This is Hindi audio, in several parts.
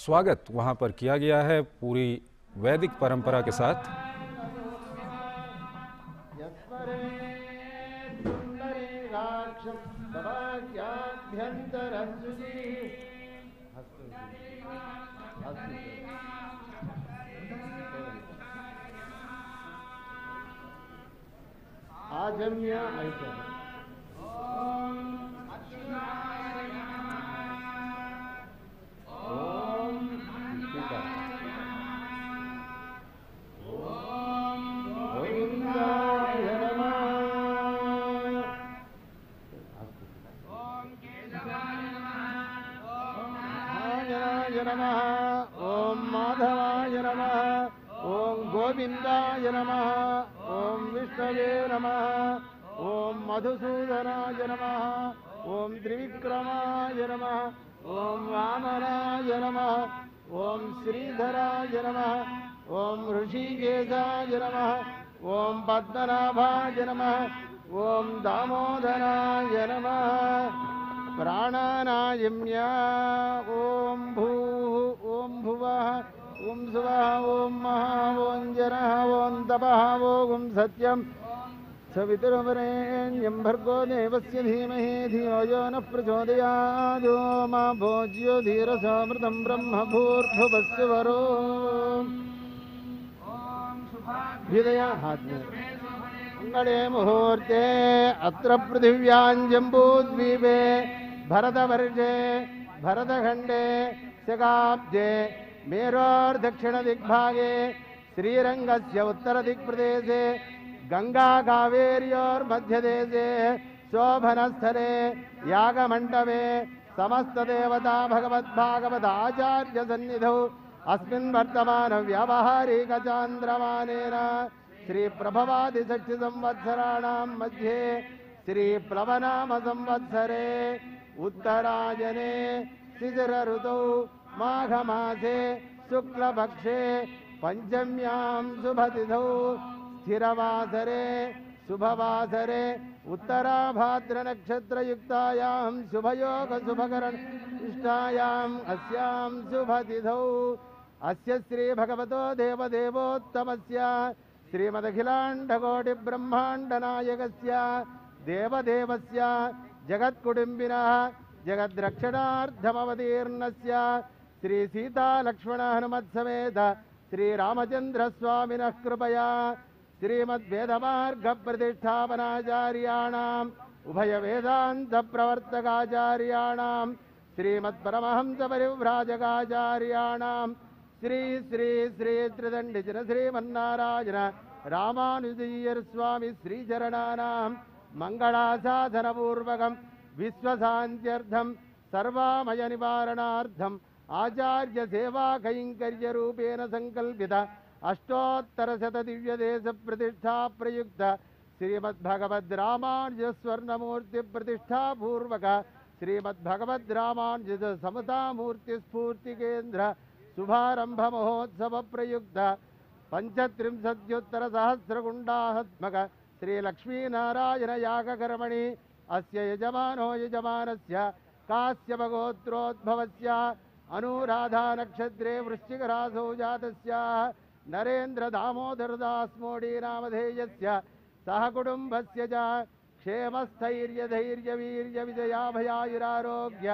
स्वागत वहाँ पर किया गया है पूरी वैदिक परंपरा के साथ। ओम गोविन्दाय नमः। ॐ विष्णवे नमः। ॐ मधुसूदनाय नमः। ॐ त्रिविक्रमाय नमः। ॐ वामनाय नमः। ॐ श्रीधराय नमः। ॐ ऋषिकेशाय नमः। ॐ पद्मनाभाय नमः। ॐ दामोदराय नमः। प्राणानायम्या। ॐ भूः ॐ भुवः ॐ सुवः ॐ महा ॐ जनः ॐ तपः ॐ सत्यं सवितुर्वरेण्यं भर्गो देवस्य धीमहि धियो यो न प्रचोदयादो मा भोज्यो धीरसामृतं ब्रह्म भूर्भुवस्य वरो। हृदया मङ्गले मुहूर्ते अत्र पृथिव्यां जम्बूद्वीपे भरतवर्षे भरतखण्डे शकाब्जे मेरोर्दक्षिणदिग्भागे श्रीरङ्गस्य उत्तरदिक्प्रदेशे गङ्गाकावेर्योर्मध्यदेशे शोभनस्थले यागमण्डपे समस्तदेवता भगवद्भागवताचार्यसन्निधौ अस्मिन् वर्तमानव्यावहारिकचान्द्रमानेन श्रीप्रभवादिषष्टिसंवत्सराणां मध्ये श्रीप्लवनामसंवत्सरे उत्तरायणे शिशिरऋतौ माघमासे शुक्लपक्षे पञ्चम्यां शुभतिथौ स्थिरवासरे शुभवासरे उत्तराभाद्रनक्षत्रयुक्तायां शुभयोगशुभकरणिष्ठायाम् अस्यां शुभतिथौ। अस्य श्रीभगवतो देवदेवोत्तमस्य, श्रीमदखिलाण्डकोटिब्रह्माण्डनायकस्य, देवदेवस्य, जगत्कुटुम्बिनः जगद्रक्षणार्थमवतीर्णस्य श्रीसीतालक्ष्मणहनुमत्समेत श्रीरामचन्द्रस्वामिनः कृपया श्रीमद्वेदमार्गप्रतिष्ठापनाचार्याणाम् उभयवेदान्तप्रवर्तकाचार्याणां श्रीमत्परमहंसपरिव्राजकाचार्याणां श्री श्री श्री त्रिदण्डिजन श्रीमन्नारायण रामानुजय्यर्स्वामि श्रीचरणानां मङ्गलासाधनपूर्वकं विश्वशान्त्यर्थं सर्वामयनिवारणार्थम् आचार्यसेवाकैङ्कर्यरूपेण सङ्कल्पित अष्टोत्तरशतदिव्यदेशप्रतिष्ठा प्रयुक्त श्रीमद्भगवद्रामानुजस्वर्णमूर्तिप्रतिष्ठापूर्वक श्रीमद्भगवद्रामानुज समतामूर्तिस्फूर्तिकेन्द्र शुभारंभ महोत्सव प्रयुक्त पञ्चत्रिंशत्युत्तरसहस्रगुण्डात्मक श्रीलक्ष्मीनारायण यागकर्मणि अस्य यजमानो यजमानस्य काश्यपगोत्रोद्भवस्य अनुराधानक्षत्रे वृश्चिकरासौ जातस्य नरेन्द्रदामोदरदास्मोडी नामधेयस्य सह कुटुम्बस्य च क्षेमस्थैर्यधैर्यवीर्यविजयाभयायुरारोग्य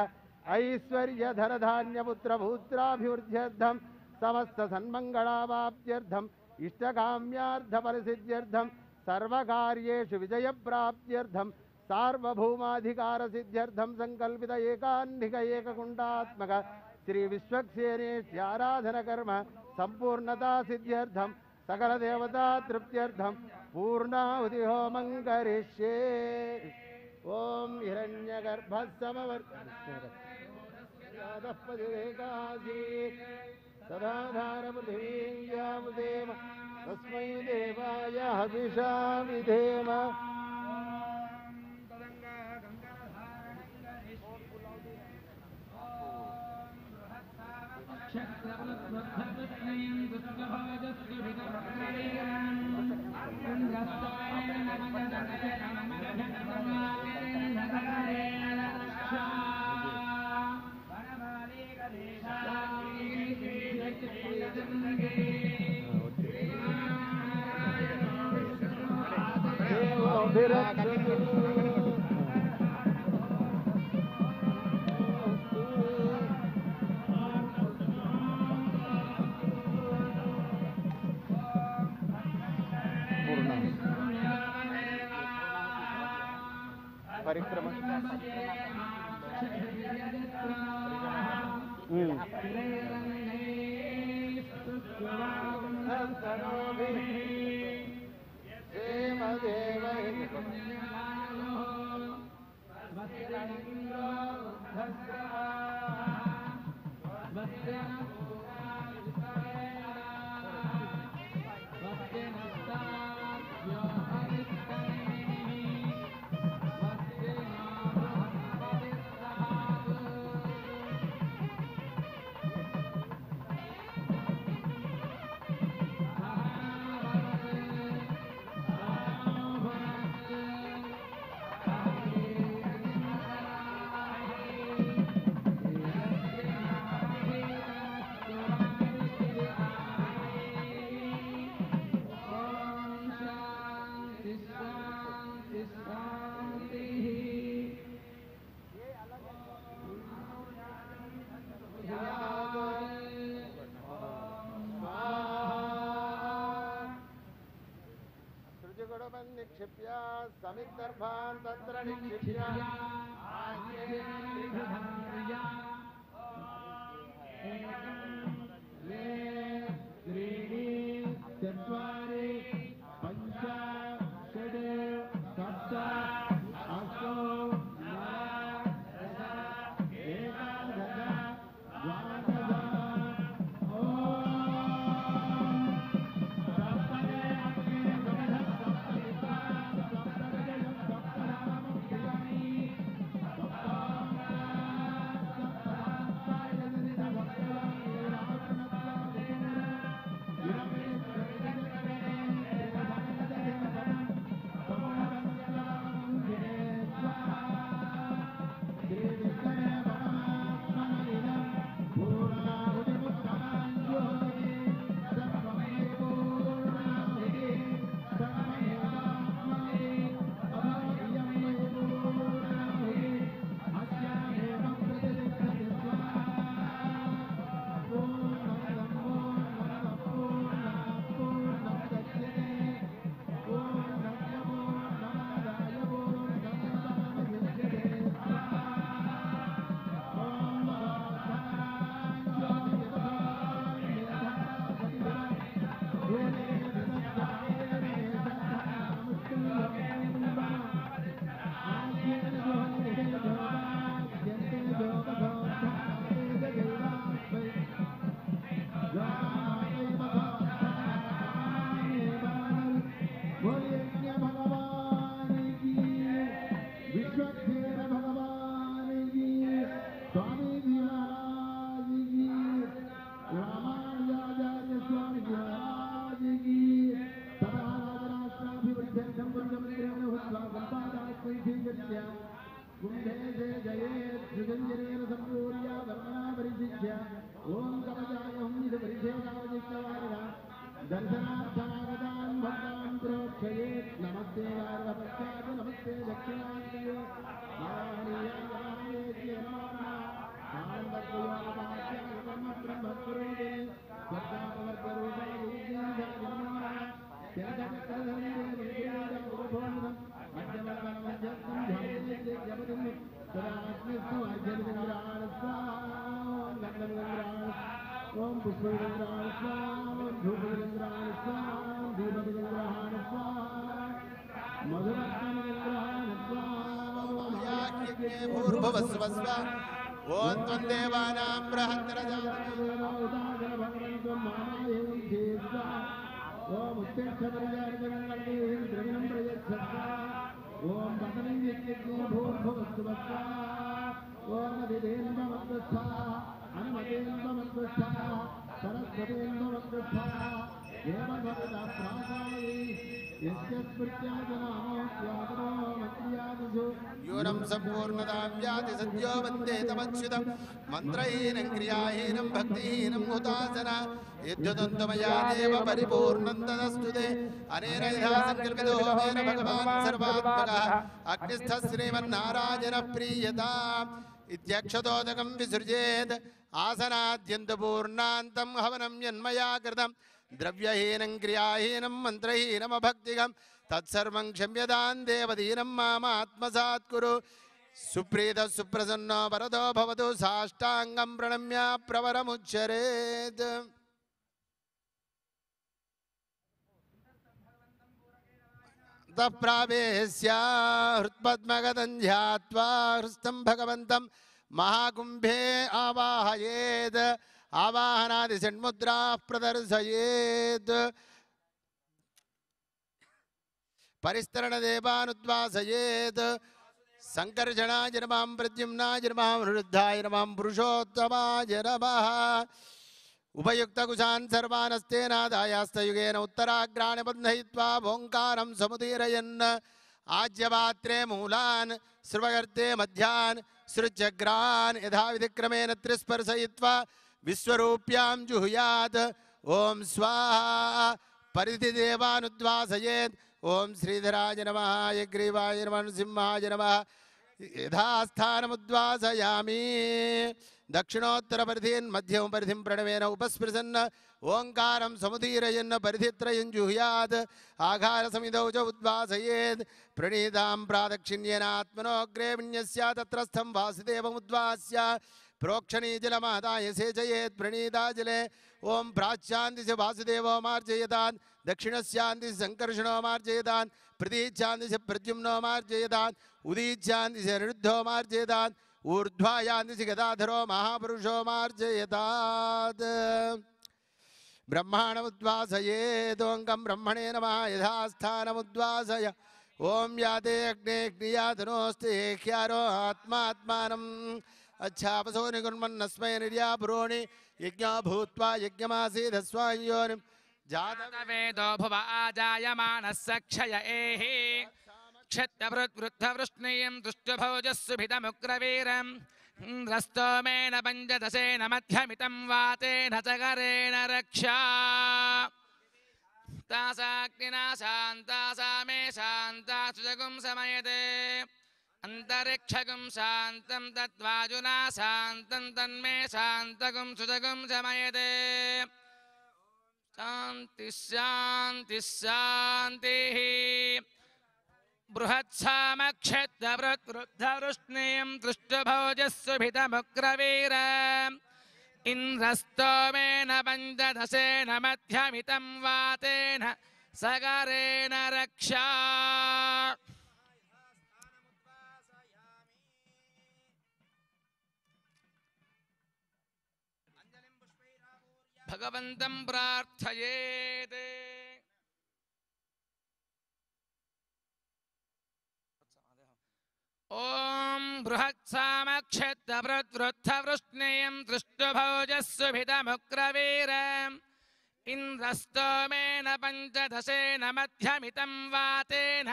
ऐश्वर्यधनधान्यपुत्रभूत्राभिवृद्ध्यर्थं समस्तसन्मङ्गलावाप्त्यर्थम् इष्टकाम्यार्थपरिसिद्ध्यर्थं, सर्वकार्येषु विजयप्राप्त्यर्थं, सार्वभौमाधिकारसिद्ध्यर्थं सङ्कल्पित एकान्निक एककुण्डात्मक श्रीविश्वक्सेनेष्ट्याराधनकर्म सम्पूर्णतासिद्ध्यर्थं सकलदेवता तृप्त्यर्थं पूर्णाहुतिहोमं करिष्ये ॐ हिरण्यगर्भः समवर्तपतिरेकासीत् सदाधारपृथिवीं यामुदेम तस्मै देवाय हविषा विधेम शक्रवत्सत्रयं शुक्लभवदस्कृभितभक्त्रयम् गन्धस्ताय नमदनय नमदनमालेन नगरेण रक्षा वनमालेकदेशाग्रे श्रीलक्ष्मीजन्मगे श्रीनारायणो विष्णुः आदयो विरक्ष Yeah. समिदर्भान् तत्र निक्षिप्य दर्शनार्थमागतान् भक्तान् प्रोक्षयेत् नमस्ते वार्वपश्चात् नमस्ते दक्षिणान्ये नारायणेति ॐ पुष्पविन्द्राय स्वाहा भूर्भुवस्वस्व ओम त्वन्देवानां ओम बदनं यज्ञो भूर्भुवस्वस्व ओम अधिदेन्द्र मन्दस्था अनुमदेन्द्र मन्दस्था सरस्वतेन्द्र मन्दस्था देवभवता प्रासायि यस्य स्मृत्या जनामो యూరం సంపూర్ణదా వ్యాధి సద్యో వందే తమచ్యుతం మంత్రహీనం క్రియాహీనం భక్తిహీనం హుతాసన యద్యుతంతమయా దేవ పరిపూర్ణం తదస్తుతే అనేన యథా సంకల్పితోమేన భగవాన్ సర్వాత్మక అగ్నిస్థ శ్రీమన్నారాయణ ప్రీయత ఇత్యక్షతోదకం విసృజేత్ ఆసనాద్యంతపూర్ణాంతం హవనం యన్మయా కృతం ద్రవ్యహీనం క్రియాహీనం మంత్రహీనమభక్తికం तत्सर्वं क्षम्यतां देवदीनं मामात्मसात् कुरु। सुप्रीतः सुप्रसन्नो वरदो भवतु, साष्टाङ्गं प्रणम्य प्रवरमुच्चरेत् तप्रावेश्य हृत्पद्मगतं ध्यात्वा हृस्तं भगवन्तं महाकुम्भे आवाहयेत्। आवाहनादिषण्मुद्राः प्रदर्शयेत्। परिस्तरणदेवानुद्वासयेत्। सङ्कर्षणाय नमां प्रद्युम्नाय नमां निरुद्धाय नमां, पुरुषोत्तमाय नमः। उपयुक्तकुशान् सर्वानस्तेनादायास्तयुगेन उत्तराग्राणि बन्धयित्वा ओङ्कारं समुदीरयन्। आज्यपात्रे मूलान्, स्रवगर्ते मध्यान्, सृजग्रान् यथाविधिक्रमेण त्रिस्पर्शयित्वा विश्वरूप्यां जुहुयात्। ॐ स्वाहा। परिधिदेवानुद्वासयेत्। ॐ श्रीधराय नमः यग्रीवाय नमः, नृसिंहाय नमः। यथास्थानमुद्वासयामि। दक्षिणोत्तरपरिधीन् मध्यमपरिधिं प्रणवेन, उपस्पृशन्, ओङ्कारं समुदीरयन्, परिधित्रयं जुह्यात्। आघारसमिधौ च उद्वासयेत् प्रणीतां प्रादक्षिण्येनात्मनोऽग्रे विन्यस्य, तत्रस्थं वासुदेवमुद्वास्य। प्रोक्षणीजलमादाय सेचयेत् प्रणीताजले ॐ प्राच्यान्दिश वासुदेवो मार्जयतान्। प्रद्युम्नो मार्जयतान् उदीच्यान्दिश निरुद्धो मार्जयतान् ऊर्ध्वायान्दिश गदाधरो महापुरुषो मार्जयतात् ब्रह्माणमुद्वासयेदोऽङ्गं ब्रह्मणे नमः, यथास्थानमुद्वासय। ॐ याते अग्नेऽग्नियातनोऽस्ति ह्यारो आत्मात्मानम् अच्छापसो निकुन्मन्नस्मै निर्यापुरोणि यज्ञो भूत्वा यज्ञमासीदस्वायोनिं। जातवे वेदो भुव आजायमानः सक्षय एहि क्षत्यवृद्वृद्धवृष्णीयं दुष्टभोजस्सुभितमुग्रवीरम् इन्द्रस्तोमेन पञ्चदशेन मध्यमितं वातेन चकरेण रक्षा। तासाग्निना शान्ता सा मे शान्ता सुजगुं समयते। अन्तरिक्षगुं शान्तं तद्वाजुना शान्तं तन्मे शान्तगुं सुजगुं समयते। शान्ति शान्ति शान्तिः बृहत्सामक्षत्रवृद्धवृष्णीयं दृष्टभोजस्सुभितमुग्रवीर इन्द्रस्तोमेन पञ्चदशेन मध्यमितं वातेन सगरेण रक्षा। भगवन्तं प्रार्थयेत् ॐ बृहत्सामक्षत्रवृद्धवृष्णीयं दृष्टभोजस्सुभितमुग्रवीर इन्द्रस्तोमेन पञ्चदशेन मध्यमितं वातेन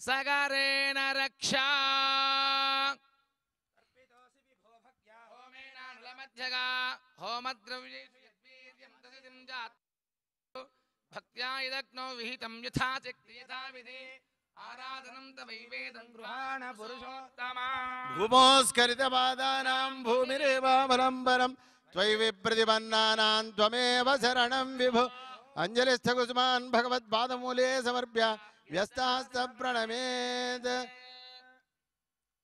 सगरेण रक्षा। होमेनानुलमध्यगा। तदिदं जात्। भक्त्या यदग्नौ विहितं यथा त्वयि विप्रतिपन्नानां त्वमेव शरणं विभु। अञ्जलिस्थकुसुमान् भगवत्पादमूले समर्प्य व्यस्तास्तप्रणमेत्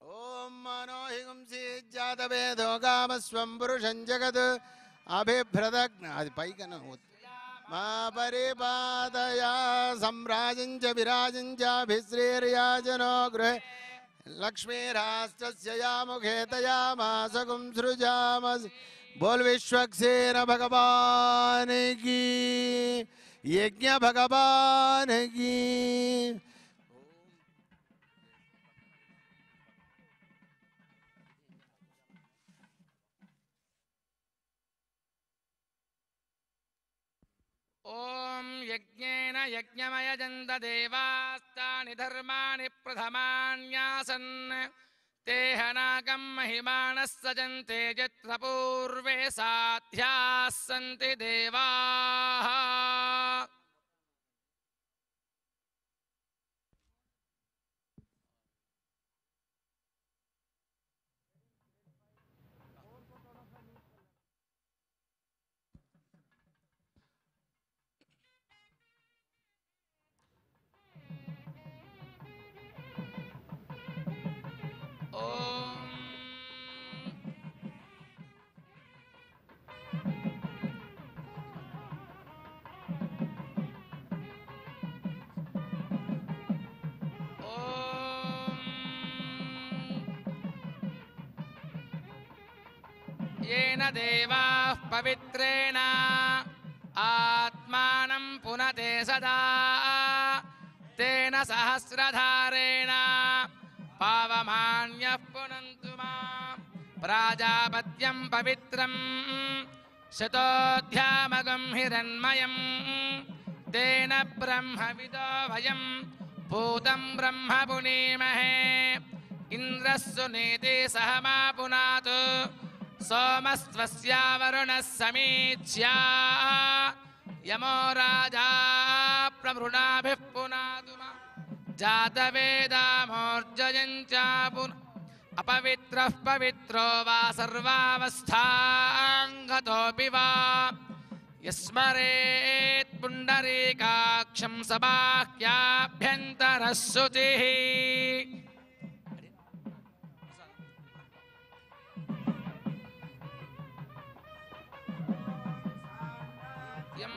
ॐ मनो हि गुंसीज्जातवेदो कामस्वं पुरुषं जगत् अभिभ्रदग्न అది పైకన మా పరిపాదయా సంరాజం చ విరాజం చాభిశ్రీర్యాజనో గృహే लक्ष्मीराष्ट्रस्य या मुखे तया मासकुं सृजामसि बोल विश्वक्सेन भगवान की यज्ञ भगवान की ॐ यज्ञेन यज्ञमयजन्त देवास्तानि धर्माणि प्रथमान्यासन्। ते हनाकं महिमानः सजन्ते यत्र पूर्वे साध्याः सन्ति देवाः। येन देवाः पवित्रेण आत्मानं पुनते सदा तेन सहस्रधारेण पावमान्यः पुनन्तु मां प्राजापत्यं पवित्रं शतोऽध्यामगं हिरण्मयं तेन ब्रह्मविदो वयं भूतं ब्रह्म पुनीमहे। इन्द्रः सुनीति सह मा पुनातु सोमस्त्वस्या वरुणः समीच्या। यमो राजा प्रभृणाभिः पुनातु मा जातवेदामोर्जयञ्च पुन अपवित्रः पवित्रो वा सर्वावस्थाङ्गतोऽपि वा। यस्मरेत् पुण्डरीकाक्षं सबाह्याभ्यन्तरः शुचिः। यं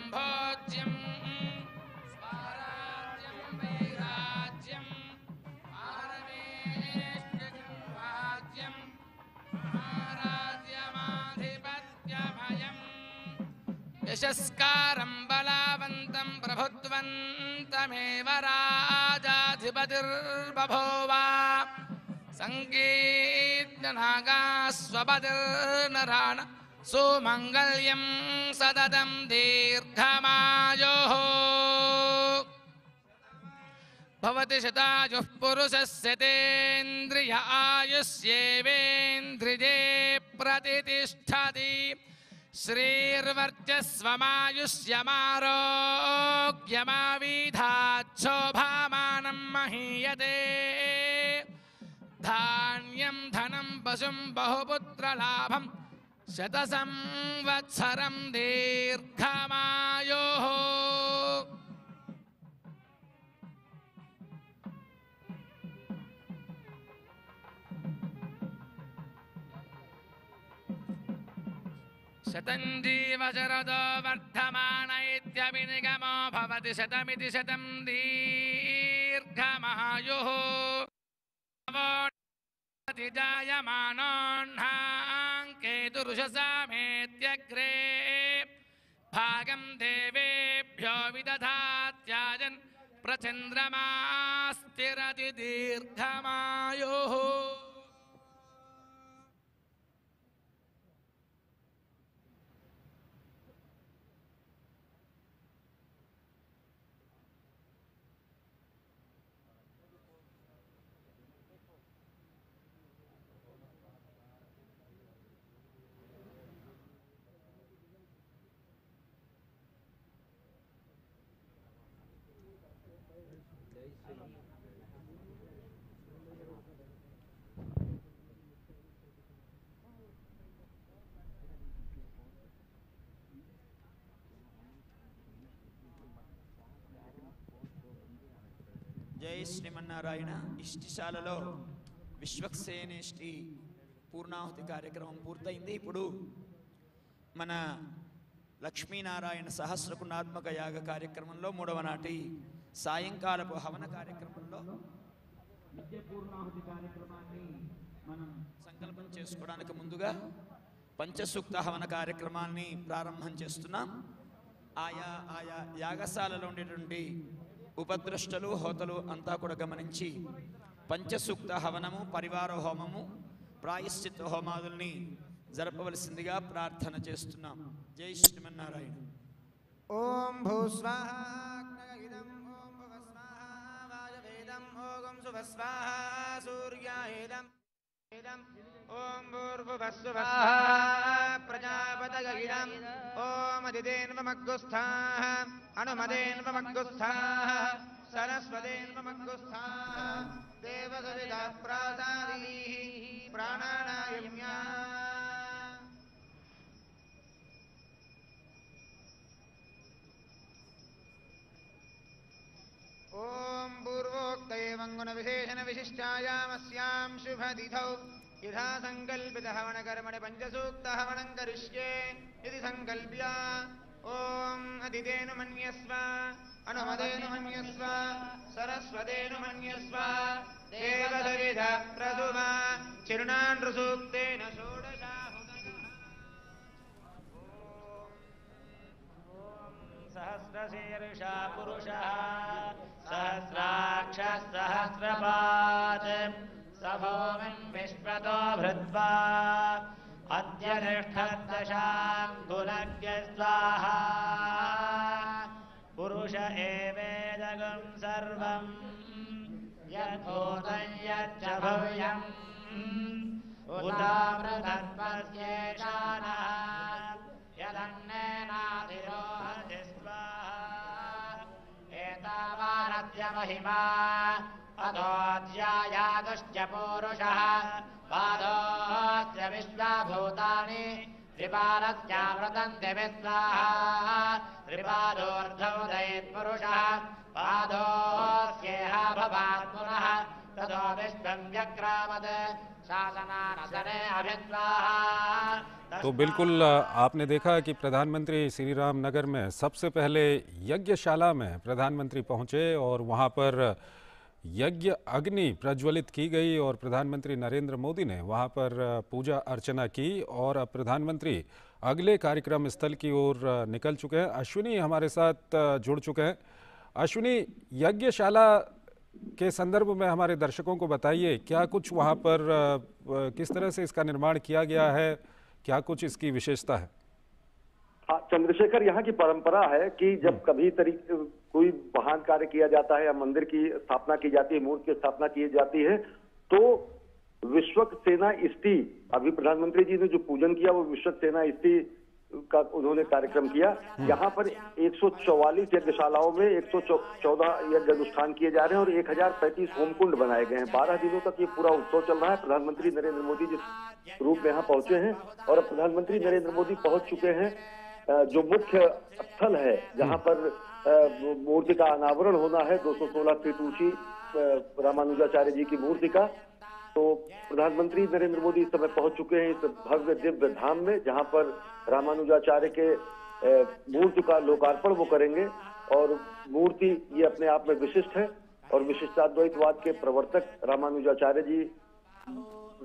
यशस्कारं बलावन्तं प्रभुत्वन्तमेव राजाधिपतिर्बभूव। सङ्गीतनागास्वपतिर्नराण सुमङ्गल्यं सततं दीर्घमायोः। भवति शतायुः पुरुषस्य तेन्द्रिय आयुष्येवेन्द्रिये प्रतितिष्ठति श्रीर्वर्चस्वमायुष्यमारोग्यमाविधाच्छोभामानं महीयते। धान्यं धनं पशुं बहुपुत्रलाभं शतसंवत्सरं दीर्घमायोः शतं जीवशरदो वर्धमान इत्यभिनिगमो भवति शतमिति शतं दीर्घमायुः जायमानोऽह्नाङ्केतुरुषसामेत्यग्रे भागं देवेभ्यो विदधात्याजन् प्रचन्द्रमास्तिरति दीर्घमायुः జై శ్రీమన్నారాయణ ఇష్టిశాలలో విశ్వక్సేనేష్టి పూర్ణాహుతి కార్యక్రమం పూర్తయింది. ఇప్పుడు మన లక్ష్మీనారాయణ సహస్రకుణాత్మక యాగ కార్యక్రమంలో మూడవ నాటి సాయంకాలపు హవన కార్యక్రమంలో నిత్య పూర్ణాహుతి కార్యక్రమాన్ని మనం సంకల్పం చేసుకోవడానికి ముందుగా పంచసూక్త హవన కార్యక్రమాన్ని ప్రారంభం చేస్తున్నాం. ఆయా ఆయా యాగశాలలో ఉండేటువంటి ఉపద్రష్టలు హోతలు అంతా కూడా గమనించి పంచసూక్త హవనము పరివార హోమము ప్రాయశ్చిత్త హోమాదుల్ని జరపవలసిందిగా ప్రార్థన చేస్తున్నాం. జై శ్రీమన్నారాయణ. ఓం భూస్వాహం ఓం ॐ भूर्भुवस्वः ओम् भूर्ववस्व प्रजापदगविरम् ओमदिदे हनुमदेन्वमग्स्थाः सरस्वतेन्वस्था देवगविम् पूर्वोक्तैवाङ्गुणविशेषणविशिष्टायामस्याम् शुभदिधौ यथा सङ्कल्पितहवनकर्मणि पञ्चसूक्तहवनं करिष्ये इति सङ्कल्प्य ॐ अदितेनु मन्यस्व अनुमदेनु मन्यस्व सरस्वतेनु मन्यस्व देवसविध प्रसुवा चिरुणानृसूक्तेन सहस्रशीर्षा पुरुषः सहस्राक्षः सहस्रपात् स भूमिम् विश्वतो भृत्वा अद्य तिष्ठद्दशाङ्कुलज्ञ स्वाहा पुरुष एवेदगम् सर्वम् यद्भूतं यच्च भव्यम् उदामृतत्वस्येषानः यदन्नेनाधिरोहति स्वाहा एतावानद्य महिमा पूरुषः। पादोऽस्य विश्वभूतानि त्रिपादस्यामृतन्ति विस्वाहा त्रिपादोर्धोदयेत्पुरुषः पादोऽस्येह पुनः। ततो विश्वं व्यक्रामत्। तो बिल्कुल आपने देखा कि प्रधानमंत्री श्री राम नगर में सबसे पहले यज्ञशाला में प्रधानमंत्री पहुँचे और वहाँ पर यज्ञ अग्नि प्रज्वलित की गई और प्रधानमंत्री नरेंद्र मोदी ने वहाँ पर पूजा अर्चना की और अब प्रधानमंत्री अगले कार्यक्रम स्थल की ओर निकल चुके हैं। अश्विनी हमारे साथ जुड़ चुके हैं। अश्विनी यज्ञशाला के संदर्भ में हमारे दर्शकों को बताइए क्या कुछ वहाँ पर किस तरह से इसका निर्माण किया गया है? क्या कुछ इसकी विशेषता है? हाँ चंद्रशेखर यहाँ की परंपरा है कि जब कभी तरी कोई महान कार्य किया जाता है या मंदिर की स्थापना की जाती है, मूर्ति की स्थापना की जाती है तो विश्वक सेना स्त्री अभी प्रधानमंत्री जी ने जो पूजन किया, वो विश्वक सेना स्त्री का उन्होंने कार्यक्रम किया। यहाँ पर 144 यज्ञशालाओं में 114 यज्ञ अनुष्ठान किए जा रहे हैं और 1035 होमकुंड बनाए गए हैं। 12 दिनों तक ये पूरा उत्सव चल रहा है। प्रधानमंत्री नरेंद्र मोदी जिस रूप में यहाँ पहुँचे हैं और प्रधानमंत्री नरेंद्र मोदी पहुँच चुके हैं जो मुख्य स्थल है, जहाँ पर मूर्ति का अनावरण होना है 216 फीट ऊँची रामानुजाचार्य जी की मूर्ति का तो प्रधानमंत्री नरेंद्र मोदी इस समय पहुँच चुके हैं इस भव्य दिव्य धाम में, जहाँ पर रामानुजाचार्य के मूर्ति का लोकार्पण वो करेंगे। और मूर्ति ये अपने आप में विशिष्ट है, और विशिष्टाद्वैतवाद के प्रवर्तक रामानुजाचार्य जी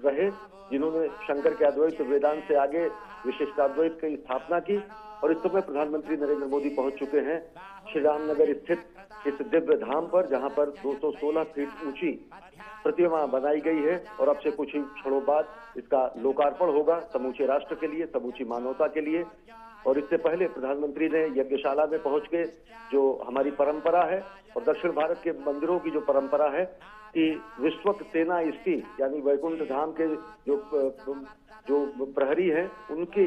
रहे, जिन्होंने शंकर के अद्वैत वेदांत से आगे विशिष्टाद्वैत की स्थापना की। और इस समय प्रधानमंत्री नरेंद्र मोदी पहुँच चुके हैं श्री रामनगर स्थित इस दिव्य धाम पर, जहाँ पर 216 फीट ऊँची प्रतिमा बनाई गई है। और अब से कुछ ही क्षणों बाद इसका लोकार्पण होगा समूचे राष्ट्र के लिए, समूची मानवता के लिए। और इससे पहले प्रधानमंत्री ने यज्ञशाला में पहुँच के जो हमारी परंपरा है और दक्षिण भारत के मंदिरों की जो परंपरा है कि विश्वक सेना स्त्री यानी वैकुंठ धाम के जो जो प्रहरी हैं, उनकी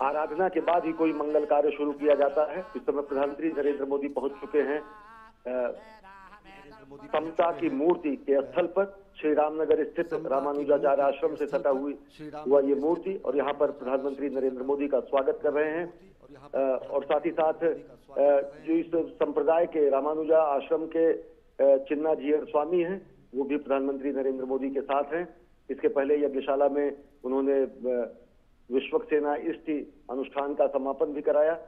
आराधना के बाद ही कोई मंगल कार्य शुरू किया जाता है। इस समय प्रधानमंत्री नरेंद्र मोदी पहुँच चुके हैं। समता की मूर्ति के स्थल पर श्री रामनगर स्थित रामानुजाचार्य आश्रम से सटा हुई हुआ ये मूर्ति और यहाँ पर प्रधानमंत्री नरेंद्र मोदी का स्वागत कर रहे हैं। और साथ ही साथ जो इस संप्रदाय के रामानुजा आश्रम के चिन्ना जीयर स्वामी हैं वो भी प्रधानमंत्री नरेंद्र मोदी के साथ हैं। इसके पहले यज्ञशाला में उन्होंने अ, विश्वक सेना इष्टि अनुष्ठान का समापन भी कराया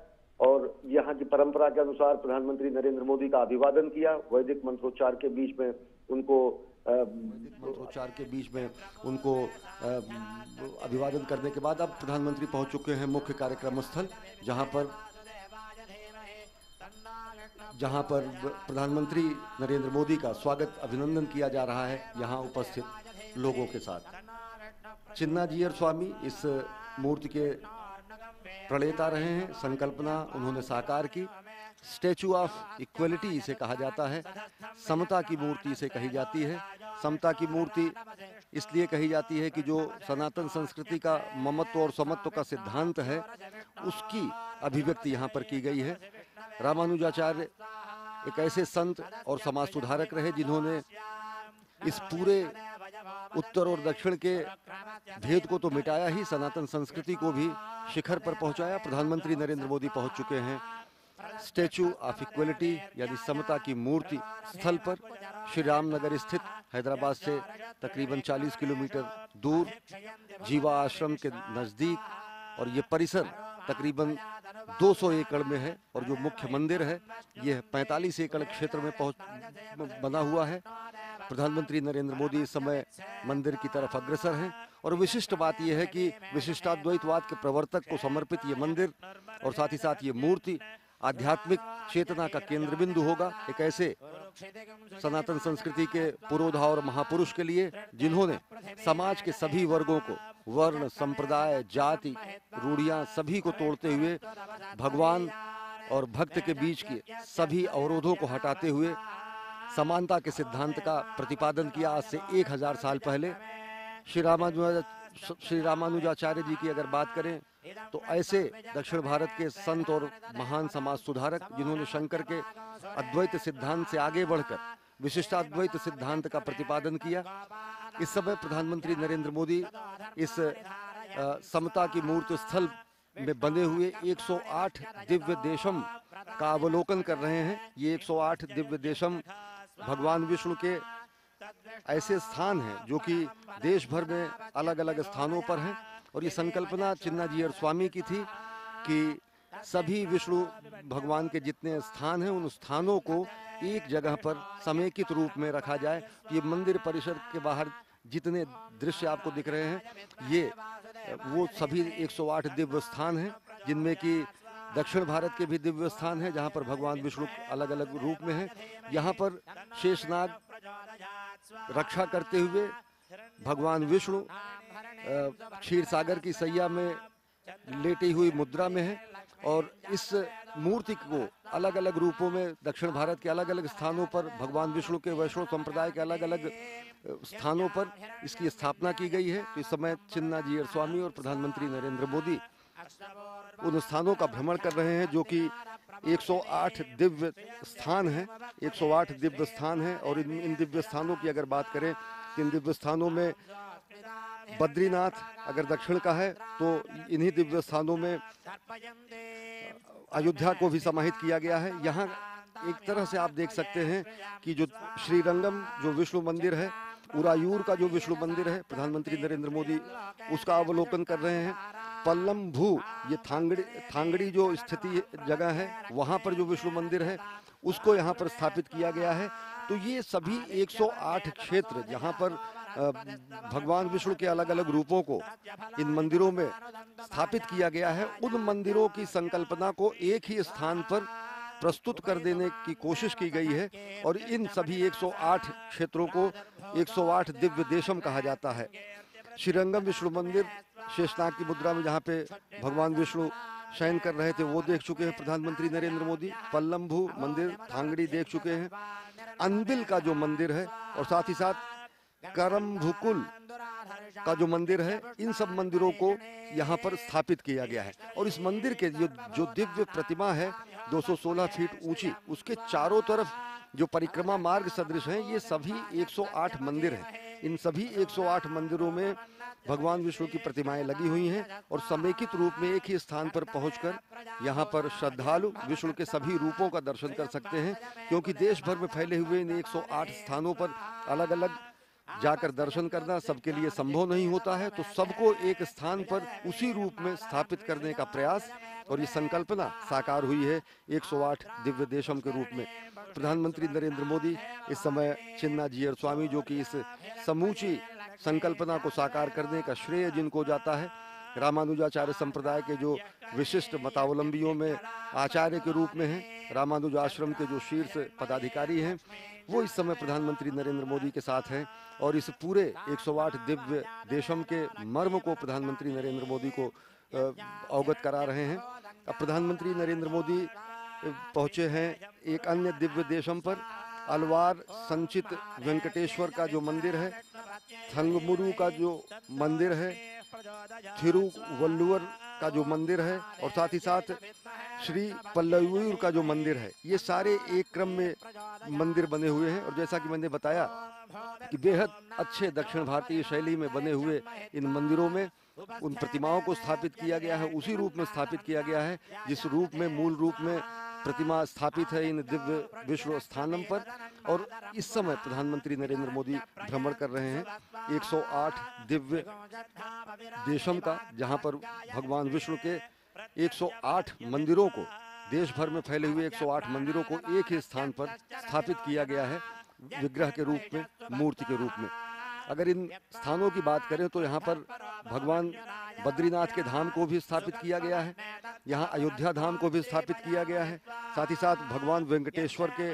और यहाँ की परंपरा के अनुसार प्रधानमंत्री नरेंद्र मोदी का अभिवादन किया। वैदिक मंत्रोच्चार के बीच में उनको मंत्रोच्चार के बीच में उनको अभिवादन करने के बाद अब प्रधानमंत्री पहुँच चुके हैं मुख्य कार्यक्रम स्थल जहाँ पर जहाँ पर प्रधानमंत्री नरेंद्र मोदी का स्वागत अभिनंदन किया जा रहा है। यहाँ उपस्थित लोगों के साथ। चिन्ना जी और स्वामी इस मूर्ति के प्रणेता रहे हैं, संकल्पना उन्होंने साकार की। स्टेचू ऑफ़ इक्वलिटी इसे कहा जाता है। समता की मूर्ति इसे कही जाती है। समता की मूर्ति इसलिए कही जाती है कि जो सनातन संस्कृति का ममत्व और समत्व का सिद्धांत है, उसकी अभिव्यक्ति यहाँ पर की गई है। रामानुजाचार्य एक ऐसे संत और समाज सुधारक रहे जिन्होंने इस पूरे उत्तर और दक्षिण के भेद को तो मिटाया ही सनातन संस्कृति को भी शिखर पर पहुँचाया। प्रधानमंत्री नरेंद्र मोदी पहुँच चुके हैं। स्टेचू ऑफ़ इक्वलिटी यानी समता की मूर्ति स्थल पर श्री रामनगर स्थित हैदराबाद से तकरीबन 40 किलोमीटर दूर जीवा आश्रम के नज़दीक और ये परिसर तकरीबन 200 एकड़ में है और जो मुख्य मंदिर है, यह 45 एकड़ क्षेत्र में पहुँच बना हुआ है। प्रधानमंत्री नरेंद्र मोदी इस समय मंदिर की तरफ़ अग्रसर हैं और विशिष्ट बात यह है कि विशिष्टाद्वैतवाद के प्रवर्तक को समर्पित ये मंदिर और साथ ही साथ ये मूर्ति आध्यात्मिक चेतना का केंद्र बिंदु होगा एक ऐसे सनातन संस्कृति के पुरोधा और महापुरुष के लिए जिन्होंने समाज के सभी वर्गों को, वर्ण, संप्रदाय, जाति, रूढ़ियाँ सभी को तोड़ते हुए, भगवान और भक्त के बीच के सभी अवरोधों को हटाते हुए समानता के सिद्धांत का प्रतिपादन किया आज से एक हज़ार साल पहले। श्री रामानुजा श्री रामानुजाचार्य जी की अगर बात करें तो ऐसे दक्षिण भारत के संत और महान समाज सुधारक जिन्होंने शंकर के अद्वैत सिद्धांत से आगे बढ़कर विशिष्टाद्वैत सिद्धांत का प्रतिपादन किया, इस समय प्रधानमंत्री नरेंद्र मोदी इस समता की मूर्ति स्थल में बने हुए 108 दिव्य देशम का अवलोकन कर रहे हैं। ये 108 दिव्य देशम भगवान विष्णु के ऐसे स्थान हैं जो कि देश भर में अलग अलग स्थानों पर हैं। और ये संकल्पना चिन्ना जी और स्वामी की थी कि सभी विष्णु भगवान के जितने स्थान हैं, उन स्थानों को एक जगह पर समेकित रूप में रखा जाए। तो ये मंदिर परिसर के बाहर जितने दृश्य आपको दिख रहे हैं, ये वो सभी 108 दिव्य स्थान हैं, जिनमें कि दक्षिण भारत के भी दिव्य स्थान है, जहाँ पर भगवान विष्णु अलग अलग रूप में हैं। यहाँ पर शेषनाग रक्षा करते हुए भगवान विष्णु क्षीर सागर की सैया में लेटी हुई मुद्रा में है और इस मूर्ति को अलग अलग रूपों में दक्षिण भारत के अलग अलग स्थानों पर, भगवान विष्णु के वैष्णव संप्रदाय के अलग अलग स्थानों पर इसकी स्थापना की गई है। तो इस समय चिन्ना जी स्वामी और प्रधानमंत्री नरेंद्र मोदी उन स्थानों का भ्रमण कर रहे हैं जो कि 108 दिव्य स्थान हैं 108 दिव्य स्थान हैं और इन इन दिव्य स्थानों की अगर बात करें तो इन दिव्य स्थानों में बद्रीनाथ अगर दक्षिण का है तो इन्हीं दिव्य स्थानों में अयोध्या को भी समाहित किया गया है। यहाँ एक तरह से आप देख सकते हैं कि जो श्रीरंगम, जो विष्णु मंदिर है, उरायूर का जो विष्णु मंदिर है, प्रधानमंत्री नरेंद्र मोदी उसका अवलोकन कर रहे हैं। पल्लम भू ये थांगड़ी थांगड़ी जो स्थिति जगह है, वहाँ पर जो विष्णु मंदिर है, उसको यहाँ पर स्थापित किया गया है। तो ये सभी 108 क्षेत्र जहाँ पर भगवान विष्णु के अलग अलग रूपों को इन मंदिरों में स्थापित किया गया है, उन मंदिरों की संकल्पना को एक ही स्थान पर प्रस्तुत कर देने की कोशिश की गई है और इन सभी 108 क्षेत्रों को 108 दिव्य देशम कहा जाता है। श्रीरंगम विष्णु मंदिर, शेषनाग की मुद्रा में जहाँ पे भगवान विष्णु शयन कर रहे थे, वो देख चुके हैं प्रधानमंत्री नरेंद्र मोदी। पल्लम्भू मंदिर थांगड़ी देख चुके हैं। अनबिल का जो मंदिर है, और साथ ही साथ करम्भुकुल का जो मंदिर है, इन सब मंदिरों को यहाँ पर स्थापित किया गया है। और इस मंदिर के जो जो दिव्य प्रतिमा है 216 फीट ऊँची, उसके चारों तरफ़ जो परिक्रमा मार्ग सदृश हैं, ये सभी 108 मंदिर हैं। इन सभी 108 मंदिरों में भगवान विष्णु की प्रतिमाएँ लगी हुई हैं और समेकित रूप में एक ही स्थान पर पहुंचकर यहाँ पर श्रद्धालु विष्णु के सभी रूपों का दर्शन कर सकते हैं, क्योंकि देश भर में फैले हुए इन 108 स्थानों पर अलग अलग जाकर दर्शन करना सबके लिए संभव नहीं होता है तो सबको एक स्थान पर उसी रूप में स्थापित करने का प्रयास और ये संकल्पना साकार हुई है 108 दिव्य देशम के रूप में। प्रधानमंत्री नरेंद्र मोदी इस समय चिन्ना जी और स्वामी जो कि इस समूची संकल्पना को साकार करने का श्रेय जिनको जाता है, रामानुजाचार्य संप्रदाय के जो विशिष्ट मतावलंबियों में आचार्य के रूप में हैं, रामानुज आश्रम के जो शीर्ष पदाधिकारी हैं, वो इस समय प्रधानमंत्री नरेंद्र मोदी के साथ हैं और इस पूरे 108 दिव्य देशम के मर्म को प्रधानमंत्री नरेंद्र मोदी को अवगत करा रहे हैं। अब प्रधानमंत्री नरेंद्र मोदी पहुँचे हैं एक अन्य दिव्य देशम पर, अलवार संचित वेंकटेश्वर का जो मंदिर है, थंगमुरु का जो मंदिर है, थिरुवल्लुवर का जो मंदिर है, और साथ ही साथ श्री पल्लवीर का जो मंदिर है, ये सारे एक क्रम में मंदिर बने हुए हैं। और जैसा कि मैंने बताया कि बेहद अच्छे दक्षिण भारतीय शैली में बने हुए इन मंदिरों में उन प्रतिमाओं को स्थापित किया गया है, उसी रूप में स्थापित किया गया है, जिस रूप में, मूल रूप में प्रतिमा स्थापित है इन दिव्य विश्व स्थानम पर। और इस समय प्रधानमंत्री नरेंद्र मोदी भ्रमण कर रहे हैं 108 दिव्य देशम का, जहाँ पर भगवान विष्णु के 108 मंदिरों को देश भर में फैले हुए 108 मंदिरों को एक ही स्थान पर स्थापित किया गया है, विग्रह के रूप में, मूर्ति के रूप में। अगर इन स्थानों की बात करें तो यहाँ पर भगवान बद्रीनाथ के धाम को भी स्थापित किया गया है। यहाँ अयोध्या धाम को भी स्थापित किया गया है। साथ ही साथ भगवान वेंकटेश्वर के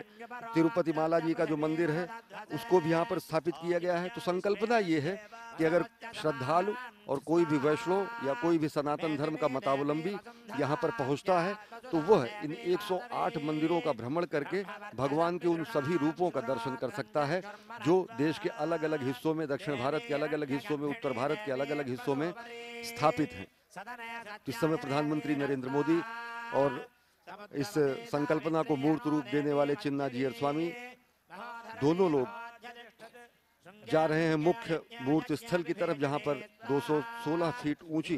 तिरुपति माला जी का जो मंदिर है, उसको भी यहाँ पर स्थापित किया गया है। तो संकल्पना ये है कि अगर श्रद्धालु और कोई भी वैष्णव या कोई भी सनातन धर्म का मतावलंबी यहाँ पर पहुँचता है तो वह इन 108 मंदिरों का भ्रमण करके भगवान के उन सभी रूपों का दर्शन कर सकता है, जो देश के अलग अलग हिस्सों में, दक्षिण भारत के अलग अलग हिस्सों में, उत्तर भारत के अलग अलग हिस्सों में स्थापित हैं। इस समय प्रधानमंत्री नरेंद्र मोदी और इस संकल्पना को मूर्त रूप देने वाले चिन्ना जीयर स्वामी दोनों लोग जा रहे हैं मुख्य मूर्त स्थल की तरफ़, जहाँ पर 216 फीट ऊँची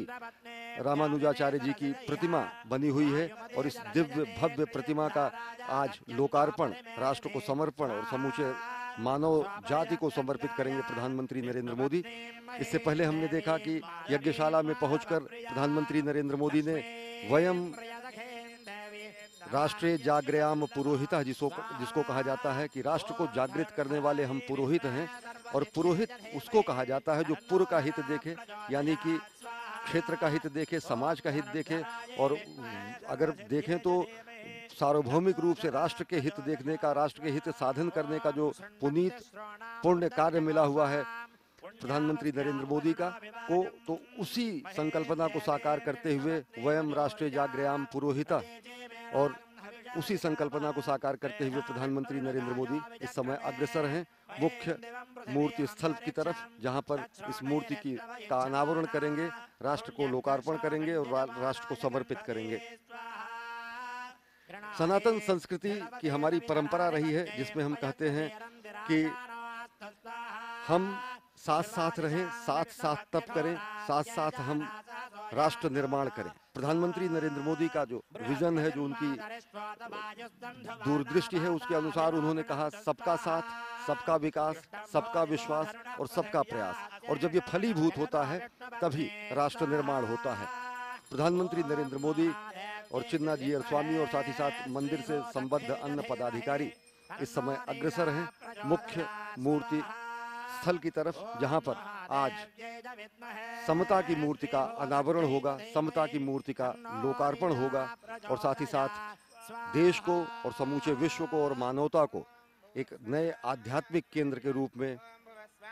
रामानुजाचार्य जी की प्रतिमा बनी हुई है और इस दिव्य भव्य प्रतिमा का आज लोकार्पण, राष्ट्र को समर्पण और समूचे मानव जाति को समर्पित करेंगे प्रधानमंत्री नरेंद्र मोदी। इससे पहले हमने देखा कि यज्ञशाला में पहुंचकर प्रधानमंत्री नरेंद्र मोदी ने वयम राष्ट्रीय जागृयाम पुरोहिता जिसको जिसको कहा जाता है कि राष्ट्र को जागृत करने वाले हम पुरोहित हैं और पुरोहित उसको कहा जाता है जो पुर का हित देखे, यानी कि क्षेत्र का हित देखे, समाज का हित देखे और अगर देखें तो सार्वभौमिक रूप से राष्ट्र के हित देखने का, राष्ट्र के हित साधन करने का जो पुनीत पुण्य कार्य मिला हुआ है प्रधानमंत्री नरेंद्र मोदी का, को तो उसी संकल्पना को साकार करते हुए वयम राष्ट्रीय जागृयाम पुरोहिता और उसी संकल्पना को साकार करते हुए प्रधानमंत्री नरेंद्र मोदी इस समय अग्रसर हैं। मुख्य मूर्ति स्थल की तरफ़, जहाँ पर इस मूर्ति की का अनावरण करेंगे, राष्ट्र को लोकार्पण करेंगे और राष्ट्र को समर्पित करेंगे। सनातन संस्कृति की हमारी परंपरा रही है, जिसमें हम कहते हैं कि हम साथ साथ रहें साथ साथ तप करें साथ साथ हम राष्ट्र निर्माण करें। प्रधानमंत्री नरेंद्र मोदी का जो विजन है, जो उनकी दूरदृष्टि है, उसके अनुसार उन्होंने कहा, सबका साथ, सबका विकास, सबका विश्वास और सबका प्रयास। और जब ये फलीभूत होता है, तभी राष्ट्र निर्माण होता है। प्रधानमंत्री नरेंद्र मोदी और चिन्ना जी स्वामी और साथ ही साथ मंदिर से संबद्ध अन्य पदाधिकारी इस समय अग्रसर हैं। मुख्य मूर्ति स्थल की तरफ़, जहाँ पर आज समता की मूर्ति का अनावरण होगा, समता की मूर्ति का लोकार्पण होगा और साथ ही साथ देश को और समूचे विश्व को और मानवता को एक नए आध्यात्मिक केंद्र के रूप में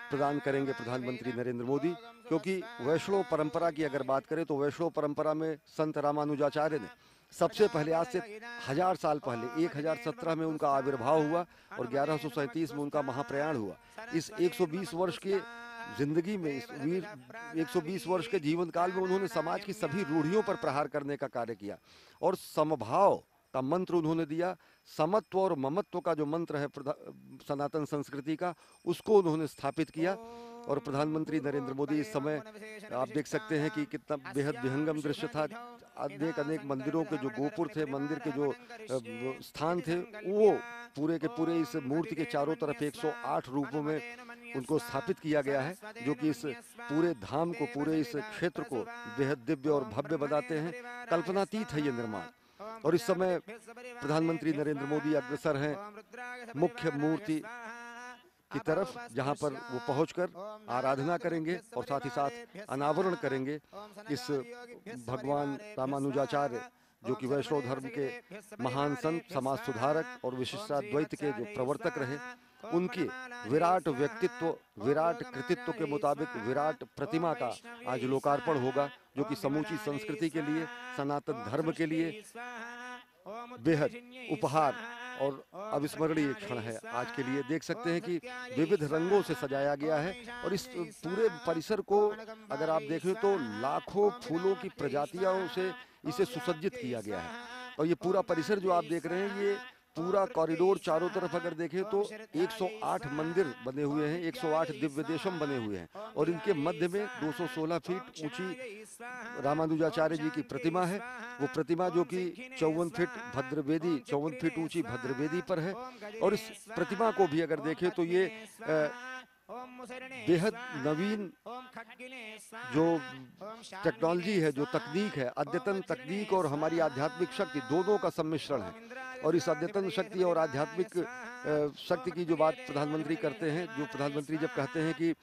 प्रदान करेंगे प्रधानमंत्री नरेंद्र मोदी, क्योंकि वैष्णव परंपरा की अगर बात करें तो वैष्णव परंपरा में संत रामानुजाचार्य ने सबसे पहले, आज से हज़ार साल पहले 1017 में उनका आविर्भाव हुआ और ग्यारह में उनका महाप्रयाण हुआ। इस 120 वर्ष के ज़िंदगी में, इस वीर 120 वर्ष के जीवन काल में उन्होंने समाज की सभी रूढ़ियों पर प्रहार करने का कार्य किया और समभाव का मंत्र उन्होंने दिया। समत्व और ममत्व का जो मंत्र है सनातन संस्कृति का, उसको उन्होंने स्थापित किया और प्रधानमंत्री नरेंद्र मोदी इस समय, आप देख सकते हैं कि कितना बेहद विहंगम दृश्य था। अनेक अनेक मंदिरों के जो गोपुर थे, मंदिर के जो स्थान थे, वो पूरे के पूरे इस मूर्ति के चारों तरफ़ 108 रूपों में उनको स्थापित किया गया है, जो कि इस पूरे धाम को, पूरे इस क्षेत्र को बेहद दिव्य और भव्य बनाते हैं। कल्पनातीत है ये निर्माण। और इस समय प्रधानमंत्री नरेंद्र मोदी अग्रसर हैं मुख्य मूर्ति की तरफ़, जहाँ पर वो पहुंचकर आराधना करेंगे और साथ ही साथ अनावरण करेंगे इस भगवान रामानुजाचार्य, जो कि वैष्णव धर्म के महान संत, समाज सुधारक और विशिष्टाद्वैत के जो प्रवर्तक रहे, उनके विराट व्यक्तित्व, विराट कृतित्व के मुताबिक विराट प्रतिमा का आज लोकार्पण होगा। जो कि समूची संस्कृति के लिए, सनातन धर्म के लिए बेहद उपहार और अविस्मरणीय क्षण है आज के लिए। देख सकते हैं कि विविध रंगों से सजाया गया है और इस पूरे परिसर को अगर आप देखें तो लाखों फूलों की प्रजातियों से इसे सुसज्जित किया गया है। और ये पूरा परिसर जो आप देख रहे हैं, ये पूरा कॉरिडोर चारों तरफ़ अगर देखें तो 108 मंदिर बने हुए हैं 108 दिव्य देशम बने हुए हैं और इनके मध्य में 216 फीट ऊँची रामानुजाचार्य जी की प्रतिमा है। वो प्रतिमा जो कि चौवन फीट भद्रवेदी, चौवन फीट ऊँची भद्रवेदी पर है। और इस प्रतिमा को भी अगर देखें तो ये बेहद नवीन जो टेक्नोलॉजी है जो तकनीक है अद्यतन तकनीक और हमारी आध्यात्मिक शक्ति दोनों का सम्मिश्रण है। और इस अद्यतन शक्ति और आध्यात्मिक शक्ति की जो बात प्रधानमंत्री करते हैं जो प्रधानमंत्री जब कहते हैं कि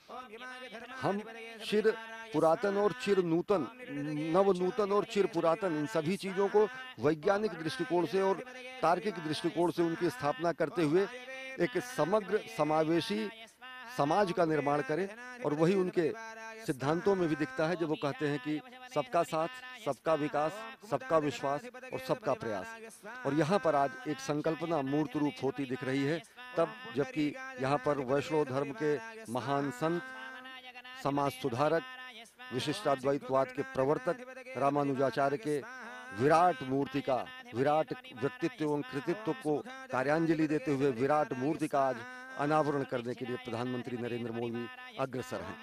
हम चिर पुरातन और चिर नूतन नव नूतन और चिर पुरातन इन सभी चीज़ों को वैज्ञानिक दृष्टिकोण से और तार्किक दृष्टिकोण से उनकी स्थापना करते हुए एक समग्र समावेशी समाज का निर्माण करें और वही उनके सिद्धांतों में भी दिखता है जब वो कहते हैं कि सबका साथ, सबका विकास, सबका विश्वास और सबका प्रयास। और यहाँ पर आज एक संकल्पना मूर्त रूप होती दिख रही है, तब जबकि यहाँ पर वैष्णव धर्म के महान संत, समाज सुधारक, विशिष्टाद्वैतवाद के प्रवर्तक, रामानुजाचार्य के विराट मूर्ति का, विराट व्यक्तित्व एवं कृतित्व को कार्यांजलि देते हुए विराट मूर्ति का आज अनावरण करने के लिए प्रधानमंत्री नरेंद्र मोदी अग्रसर हैं।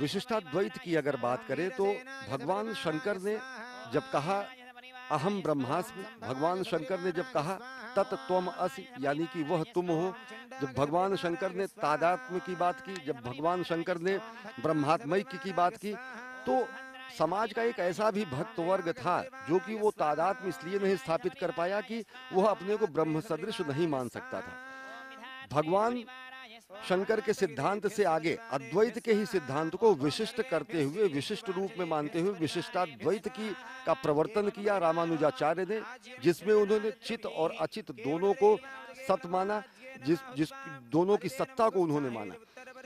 विशिष्टाद्वैत की अगर बात करें तो भगवान शंकर ने जब कहा अहम ब्रह्मास्मि भगवान शंकर ने जब कहा तत् त्वम असि यानी कि वह तुम हो जब भगवान शंकर ने तादात्म्य की बात की जब भगवान शंकर ने ब्रह्मात्मैक्य की बात की तो समाज का एक ऐसा भी भक्त वर्ग था जो कि वो तादात्म्य इसलिए नहीं स्थापित कर पाया कि वह अपने को ब्रह्म सदृश नहीं मान सकता था। भगवान शंकर के सिद्धांत से आगे, अद्वैत के ही सिद्धांत को विशिष्ट करते हुए, विशिष्ट रूप में मानते हुए, विशिष्टाद्वैत की का प्रवर्तन किया रामानुजाचार्य ने, जिसमें उन्होंने चित और अचित दोनों को सत माना, जिस जिस दोनों की सत्ता को उन्होंने माना।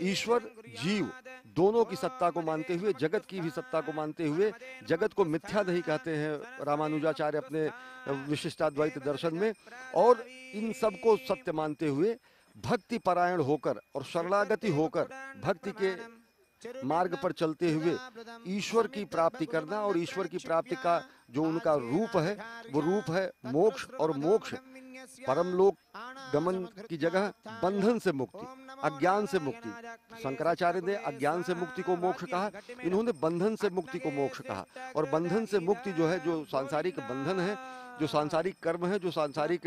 ईश्वर, जीव, दोनों की सत्ता को मानते हुए, जगत की भी सत्ता को मानते हुए, जगत को मिथ्या नहीं कहते हैं रामानुजाचार्य अपने विशिष्टाद्वैत दर्शन में, और इन सबको सत्य मानते हुए भक्ति परायण होकर और शरणागति होकर भक्ति के मार्ग पर चलते हुए ईश्वर की प्राप्ति करना और ईश्वर की प्राप्ति का जो उनका रूप है, वो रूप है मोक्ष और मोक्ष परम लोक गमन की जगह बंधन से मुक्ति। अज्ञान से मुक्ति। शंकराचार्य ने अज्ञान से मुक्ति को मोक्ष कहा, इन्होंने बंधन से मुक्ति को मोक्ष कहा। और बंधन से मुक्ति जो है, जो सांसारिक बंधन है, जो सांसारिक कर्म है, जो सांसारिक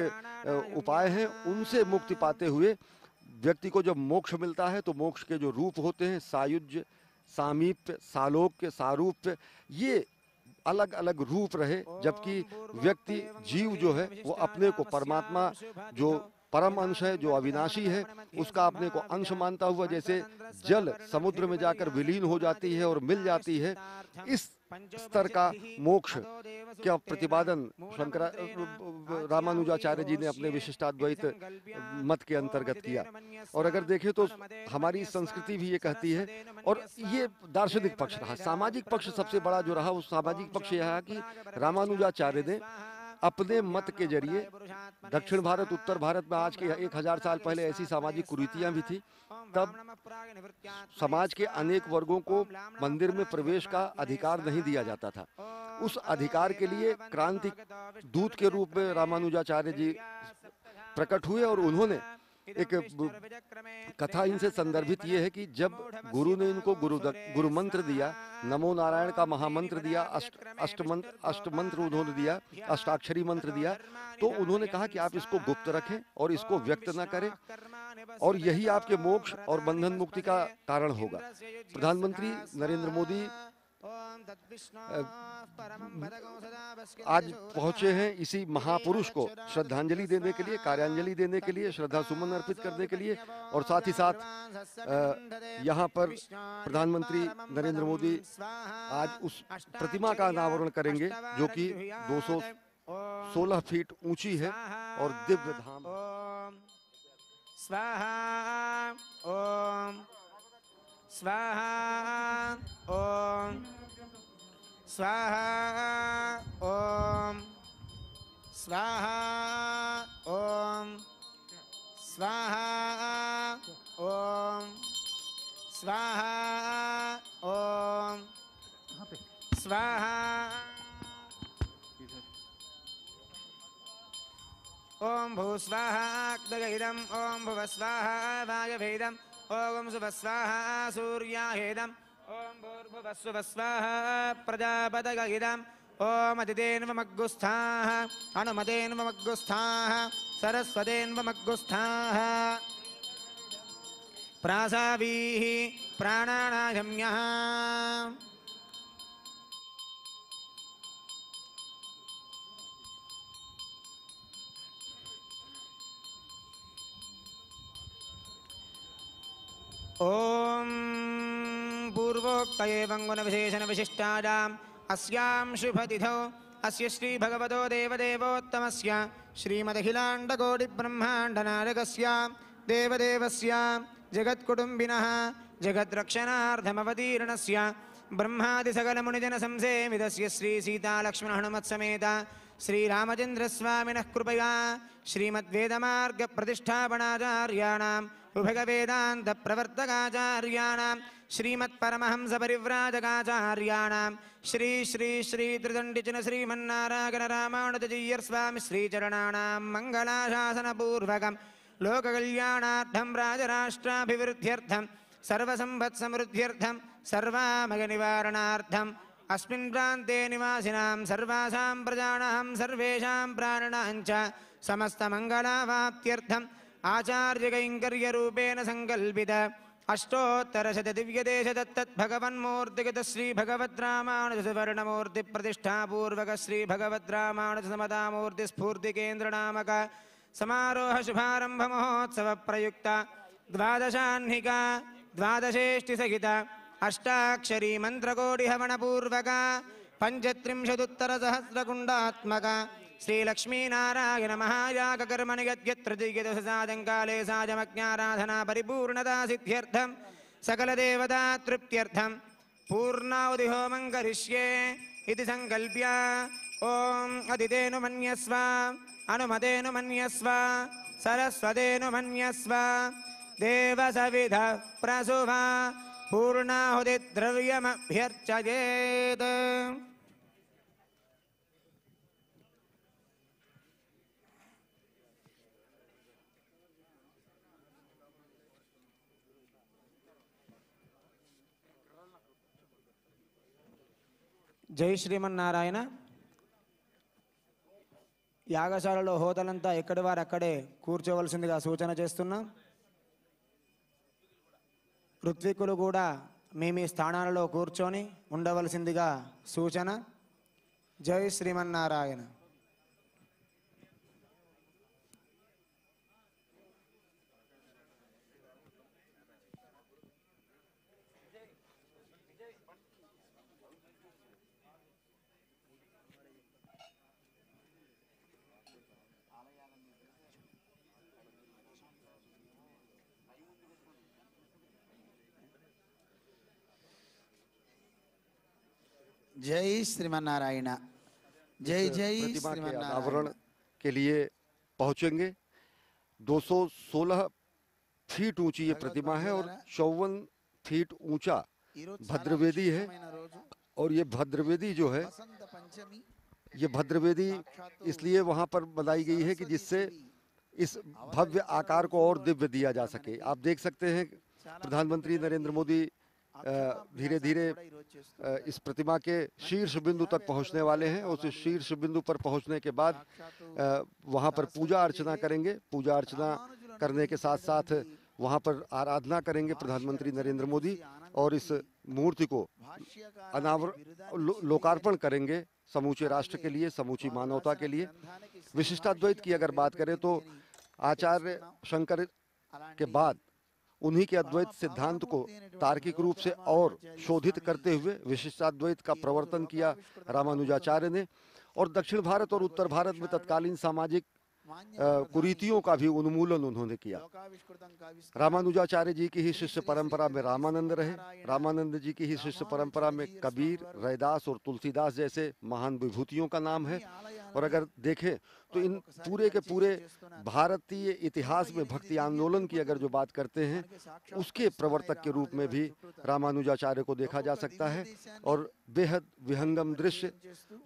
उपाय हैं, उनसे मुक्ति पाते हुए व्यक्ति को जब मोक्ष मिलता है तो मोक्ष के जो रूप होते हैं, सायुज्य, सामीप्य, सालोक्य, सारूप्य, ये अलग अलग रूप रहे, जबकि व्यक्ति जीव जो है, वो अपने को परमात्मा जो परम अंश है, जो अविनाशी है, उसका अपने को अंश मानता हुआ जैसे जल समुद्र में जाकर विलीन हो जाती है और मिल जाती है। इस स्तर का मोक्ष क्या प्रतिपादन शंकरा रामानुजाचार्य जी ने अपने विशिष्टाद्वैत मत के अंतर्गत किया। और अगर देखें तो हमारी संस्कृति भी ये कहती है, और ये दार्शनिक पक्ष रहा। सामाजिक पक्ष सबसे बड़ा जो रहा, वो सामाजिक पक्ष यह है कि रामानुजाचार्य ने अपने मत के ज़रिए दक्षिण भारत, उत्तर भारत में आज के एक हज़ार साल पहले ऐसी सामाजिक कुरीतियाँ भी थी। तब समाज के अनेक वर्गों को मंदिर में प्रवेश का अधिकार नहीं दिया जाता था। उस अधिकार के लिए क्रांति दूत के रूप में रामानुजाचार्य जी प्रकट हुए और उन्होंने एक कथा इनसे संदर्भित ये है कि जब गुरु ने इनको गुरु गुरु मंत्र दिया नमो नारायण का महामंत्र दिया अष्ट अष्ट मंत्र अष्ट मंत्र उन्होंने दिया अष्टाक्षरी मंत्र दिया तो उन्होंने कहा कि आप इसको गुप्त रखें और इसको व्यक्त न करें और यही आपके मोक्ष और बंधन मुक्ति का कारण होगा। प्रधानमंत्री नरेंद्र मोदी आज पहुँचे हैं इसी महापुरुष को श्रद्धांजलि देने के लिए कार्यांजलि देने के लिए श्रद्धा सुमन अर्पित करने के लिए और साथ ही साथ यहाँ पर प्रधानमंत्री नरेंद्र मोदी आज उस प्रतिमा का अनावरण करेंगे जो कि 216 फीट ऊँची है और दिव्य धाम स्वाहा ॐ स्वाहा ॐ स्वाहा ॐ स्वाहा ॐ स्वाहा ॐ स्वाहा ॐ स्वाहा ॐ भूस्वाहाग्दगहिदम् ॐ भुवस्वाहा वायभेदम् ॐ सुभस्वाहा सूर्याहेदम् ॐ भूर्भुवस्वस्वाहा प्रजापदगहिदम्। ॐ अतिथेन्वमग्गुस्थाः अनुमतेन्वमग्गुस्थाः सरस्वतेन्वमग्गुस्थाः। प्रासावीः प्राणानायम्यः ॐ पूर्वोक्त एवं गुणविशेषणविशिष्टायाम्। अस्यां शुभतिथौ। अस्य श्रीभगवतो देवदेवोत्तमस्य, श्रीमदखिलाण्डकोटिब्रह्माण्डनायकस्य, देवदेवस्य, जगत्कुटुम्बिनः जगद्रक्षणार्थमवतीर्णस्य ब्रह्मादिसकलमुनिजनसंसेविदस्य श्रीसीतालक्ष्मणहनुमत्समेत श्रीरामचन्द्रस्वामिनः कृपया श्रीमद्वेदमार्गप्रतिष्ठापनाचार्याणाम् उभगवेदान्तप्रवर्तकाचार्याणां श्रीमत्परमहंसपरिव्राजकाचार्याणां श्री श्री श्री त्रिदण्डिचिन श्रीमन्नारायणरामानुजय्यर्स्वामि श्रीचरणानां मङ्गलाशासनपूर्वकं लोककल्याणार्थं राजराष्ट्राभिवृद्ध्यर्थं सर्वसम्पत्समृद्ध्यर्थं सर्वामयनिवारणार्थम् अस्मिन् प्रान्ते निवासिनां सर्वासां प्रजानां सर्वेषां प्राणिनां च समस्तमङ्गलावाप्त्यर्थम् आचार्यकैङ्कर्यरूपेण सङ्कल्पित अष्टोत्तरशतदिव्यदेशदत्तद्भगवन्मूर्तिगत श्रीभगवद्रामानुजसुवर्णमूर्तिप्रतिष्ठापूर्वक श्रीभगवद्रामानुजसमतामूर्तिस्फूर्तिकेन्द्रनामक समारोह शुभारम्भमहोत्सवप्रयुक्त द्वादशाह्निका द्वादशेष्टिसहित अष्टाक्षरी मन्त्रकोटिहवनपूर्वक पञ्चत्रिंशदुत्तरसहस्रकुण्डात्मक श्रीलक्ष्मीनारायण महायागकर्मणि यद्यत्र दिग्यदशसादङ्काले साजमज्ञाराधना परिपूर्णता सिद्ध्यर्थं सकलदेवता तृप्त्यर्थं पूर्णावधिहोमं करिष्ये इति सङ्कल्प्य ॐ अदितेनुमन्यस्व, अनुमतेनुमन्यस्व, सरस्वतेनुमन्यस्व, देवसविध प्रसुभ, पूर्णाहुतिद्रव्यमभ्यर्चयेत्। జై శ్రీమన్నారాయణ. యాగశాలలో హోదలంతా ఎక్కడి వారు అక్కడే కూర్చోవలసిందిగా సూచన చేస్తున్నాం. ఋత్వికులు కూడా మీ మీ స్థానాలలో కూర్చొని ఉండవలసిందిగా సూచన. జై శ్రీమన్నారాయణ. जय श्रीमन्नारायण। जय जय प्रतिमा के अनावरण के लिए पहुँचेंगे। 216 फीट ऊँची ये प्रतिमा है और चौवन फीट ऊँचा भद्रवेदी है। और ये भद्रवेदी जो है ये भद्रवेदी इसलिए वहाँ पर बनाई गई है कि जिससे इस भव्य आकार को और दिव्य दिया जा सके। आप देख सकते हैं प्रधानमंत्री नरेंद्र मोदी धीरे धीरे इस प्रतिमा के शीर्ष बिंदु तक पहुँचने वाले हैं उस शीर्ष बिंदु पर पहुँचने के बाद वहाँ पर पूजा अर्चना करेंगे। पूजा अर्चना करने के साथ साथ वहाँ पर आराधना करेंगे प्रधानमंत्री नरेंद्र मोदी और इस मूर्ति को अनावर लोकार्पण करेंगे समूचे राष्ट्र के लिए, समूची मानवता के लिए। विशिष्टाद्वैत की अगर बात करें तो आचार्य शंकर के बाद उन्हीं के अद्वैत सिद्धांत को तार्किक रूप से और शोधित करते हुए विशिष्टाद्वैत का प्रवर्तन किया रामानुजाचार्य ने और दक्षिण भारत और उत्तर भारत में तत्कालीन सामाजिक कुरीतियों का भी उन्मूलन उन्होंने किया। रामानुजाचार्य जी की ही शिष्य परंपरा में रामानंद रहे। रामानंद जी की ही शिष्य परंपरा में कबीर रैदास और तुलसीदास जैसे महान विभूतियों का नाम है। और अगर देखें तो इन पूरे के पूरे भारतीय इतिहास में भक्ति आंदोलन की अगर जो बात करते हैं उसके प्रवर्तक के रूप में भी रामानुजाचार्य को देखा जा सकता है। और बेहद विहंगम दृश्य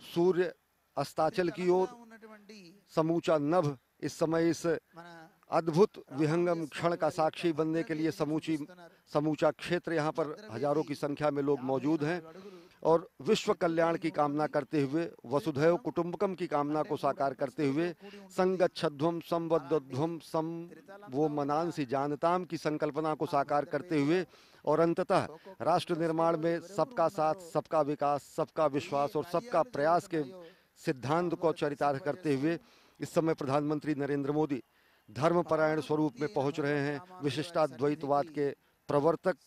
सूर्य अस्ताचल की ओर समूचा नभ इस समय इस अद्भुत विहंगम क्षण का साक्षी बनने के लिए समूची समूचा क्षेत्र यहाँ पर हज़ारों की संख्या में लोग मौजूद हैं और विश्व कल्याण की कामना करते हुए वसुधैव कुटुंबकम की कामना को साकार करते हुए संगच्छध्वम संबद्धध्वम सम वो मनांसी जानताम की संकल्पना को साकार करते हुए और अंततः राष्ट्र निर्माण में सबका साथ सबका विकास सबका विश्वास और सबका प्रयास के सिद्धांत को चरितार्थ करते हुए इस समय प्रधानमंत्री नरेंद्र मोदी धर्मपरायण स्वरूप में पहुँच रहे हैं। विशिष्टाद्वैतवाद के प्रवर्तक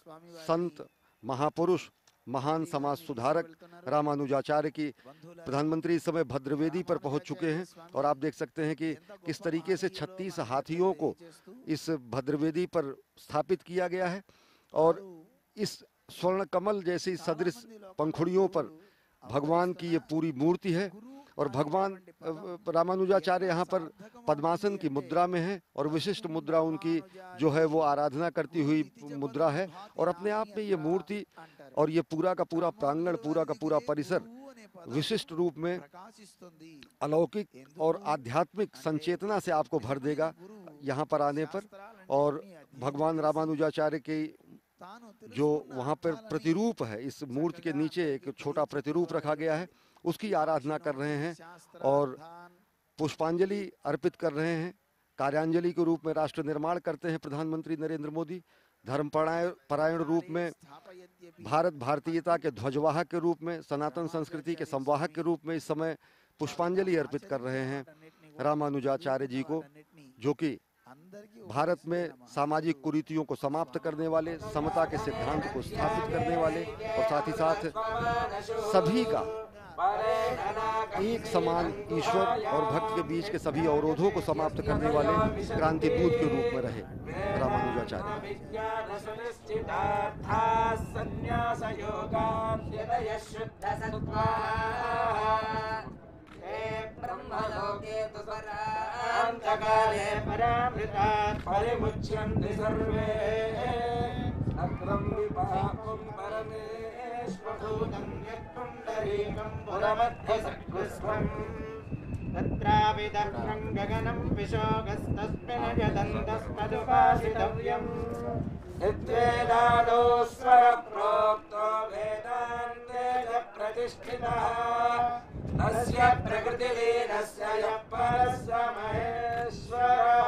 संत, महापुरुष, महान समाज सुधारक रामानुजाचार्य की प्रधानमंत्री इस समय भद्रवेदी पर पहुँच चुके हैं और आप देख सकते हैं कि किस तरीके से 36 हाथियों को इस भद्रवेदी पर स्थापित किया गया है और इस स्वर्ण कमल जैसी सदृश पंखुड़ियों पर भगवान की ये पूरी मूर्ति है। और भगवान रामानुजाचार्य यहाँ पर पद्मासन की मुद्रा में है और विशिष्ट मुद्रा उनकी जो है वो आराधना करती हुई मुद्रा है और अपने आप में ये मूर्ति और ये पूरा का पूरा प्रांगण, पूरा का पूरा परिसर विशिष्ट रूप में अलौकिक और आध्यात्मिक संचेतना से आपको भर देगा यहाँ पर आने पर और भगवान रामानुजाचार्य की जो वहाँ पर प्रतिरूप है, इस मूर्ति के नीचे एक छोटा प्रतिरूप रखा गया है। उसकी आराधना कर रहे हैं और पुष्पांजलि अर्पित कर रहे हैं। कार्यांजलि के रूप में राष्ट्र निर्माण करते हैं प्रधानमंत्री नरेंद्र मोदी। धर्म परायण रूप में भारत भारतीयता के ध्वजवाहक के रूप में, सनातन संस्कृति के संवाहक के रूप में इस समय पुष्पांजलि अर्पित कर रहे हैं रामानुजाचार्य जी को, जो कि भारत में सामाजिक कुरीतियों को समाप्त करने वाले, समता के सिद्धांत को स्थापित करने वाले और साथ ही साथ सभी का एक समान ईश्वर और भक्त के बीच के सभी अवरोधों को समाप्त करने वाले क्रांति दूत के रूप में रहे रामानुजाचार्य। सर्वे। परमेश्वभूतं यत्पुण्डरीकं पुरमध्यसकृस्वम् तत्राविदर्भं गगनं विशोगस्तस्मिन् यदन्तस्तदुपासितव्यम् यद्वेदादौ स्वरप्रोक्तो वेदान्ते च प्रतिष्ठितः। तस्य प्रकृतिलीनस्य यः परस्य महेश्वरः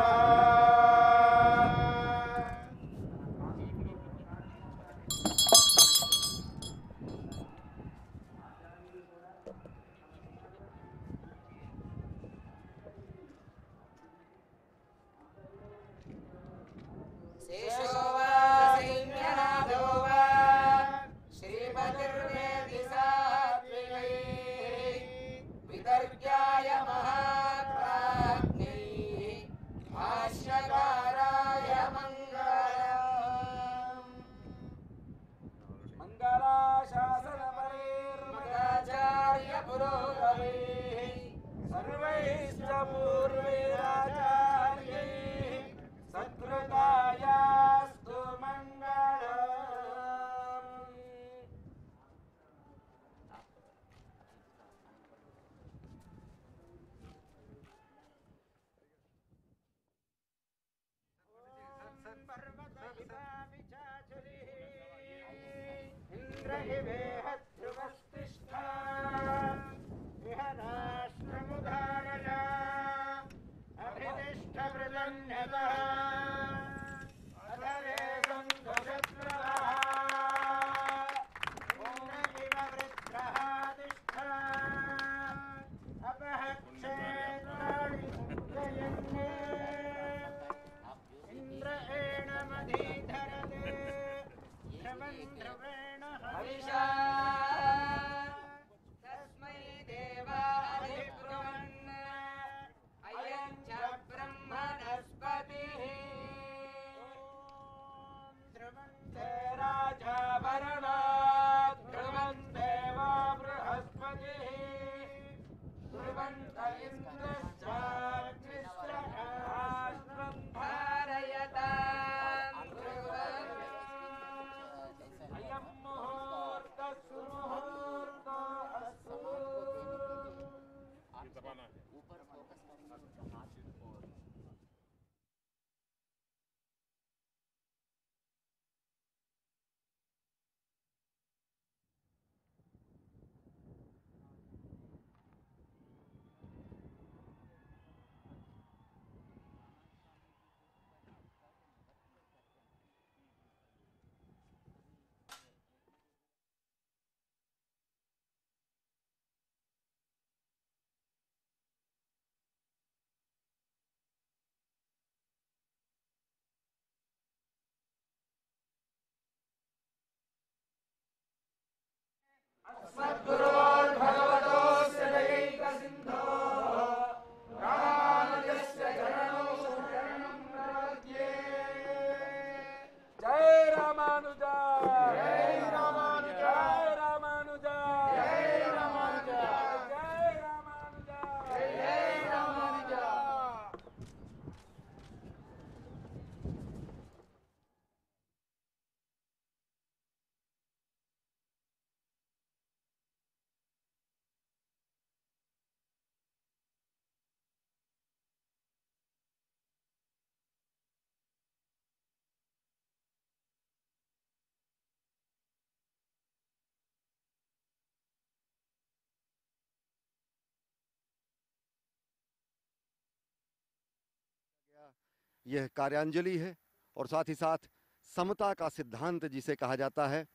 यह कार्यांजलि है और साथ ही साथ समता का सिद्धांत जिसे कहा जाता है,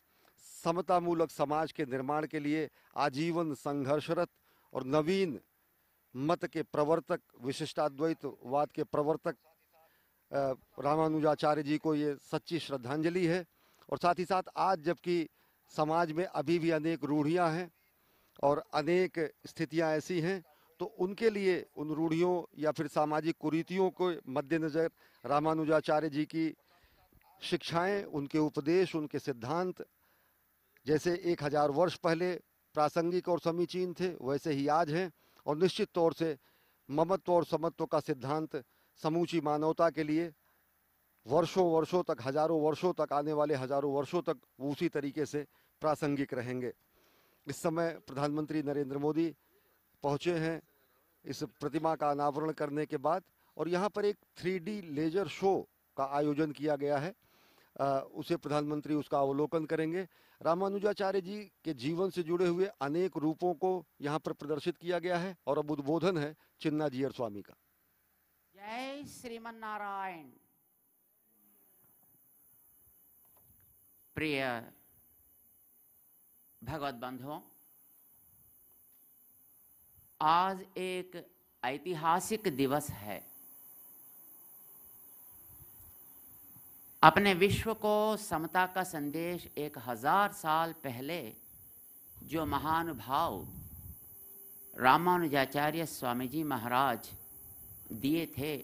समतामूलक समाज के निर्माण के लिए आजीवन संघर्षरत और नवीन मत के प्रवर्तक, विशिष्टाद्वैतवाद के प्रवर्तक रामानुजाचार्य जी को ये सच्ची श्रद्धांजलि है। और साथ ही साथ आज जबकि समाज में अभी भी अनेक रूढ़ियाँ हैं और अनेक स्थितियाँ ऐसी हैं तो उनके लिए उन रूढ़ियों या फिर सामाजिक कुरीतियों को मद्देनज़र रामानुजाचार्य जी की शिक्षाएँ, उनके उपदेश, उनके सिद्धांत, जैसे एक हज़ार वर्ष पहले प्रासंगिक और समीचीन थे, वैसे ही आज हैं और निश्चित तौर से ममत्व और समत्व का सिद्धांत समूची मानवता के लिए वर्षों वर्षों तक, हज़ारों वर्षों तक, आने वाले हज़ारों वर्षों तक वो उसी तरीके से प्रासंगिक रहेंगे। इस समय प्रधानमंत्री नरेंद्र मोदी पहुँचे हैं। इस प्रतिमा का अनावरण करने के बाद और यहाँ पर एक थ्री लेजर शो का आयोजन किया गया है। अ, उसे प्रधानमंत्री उसका अवलोकन करेंगे। रामानुजाचार्य जी के जीवन से जुड़े हुए अनेक रूपों को यहाँ पर प्रदर्शित किया गया है और अब उद्बोधन है चिन्ना जीयर स्वामी का। जय श्रीमन्नारायण। प्रिय भगवत बंधुओं आज एक ऐतिहासिक दिवस है। अपने विश्व को समता का संदेश एक हज़ार साल पहले जो महानुभाव रामानुजाचार्य स्वामी जी महाराज दिए थे,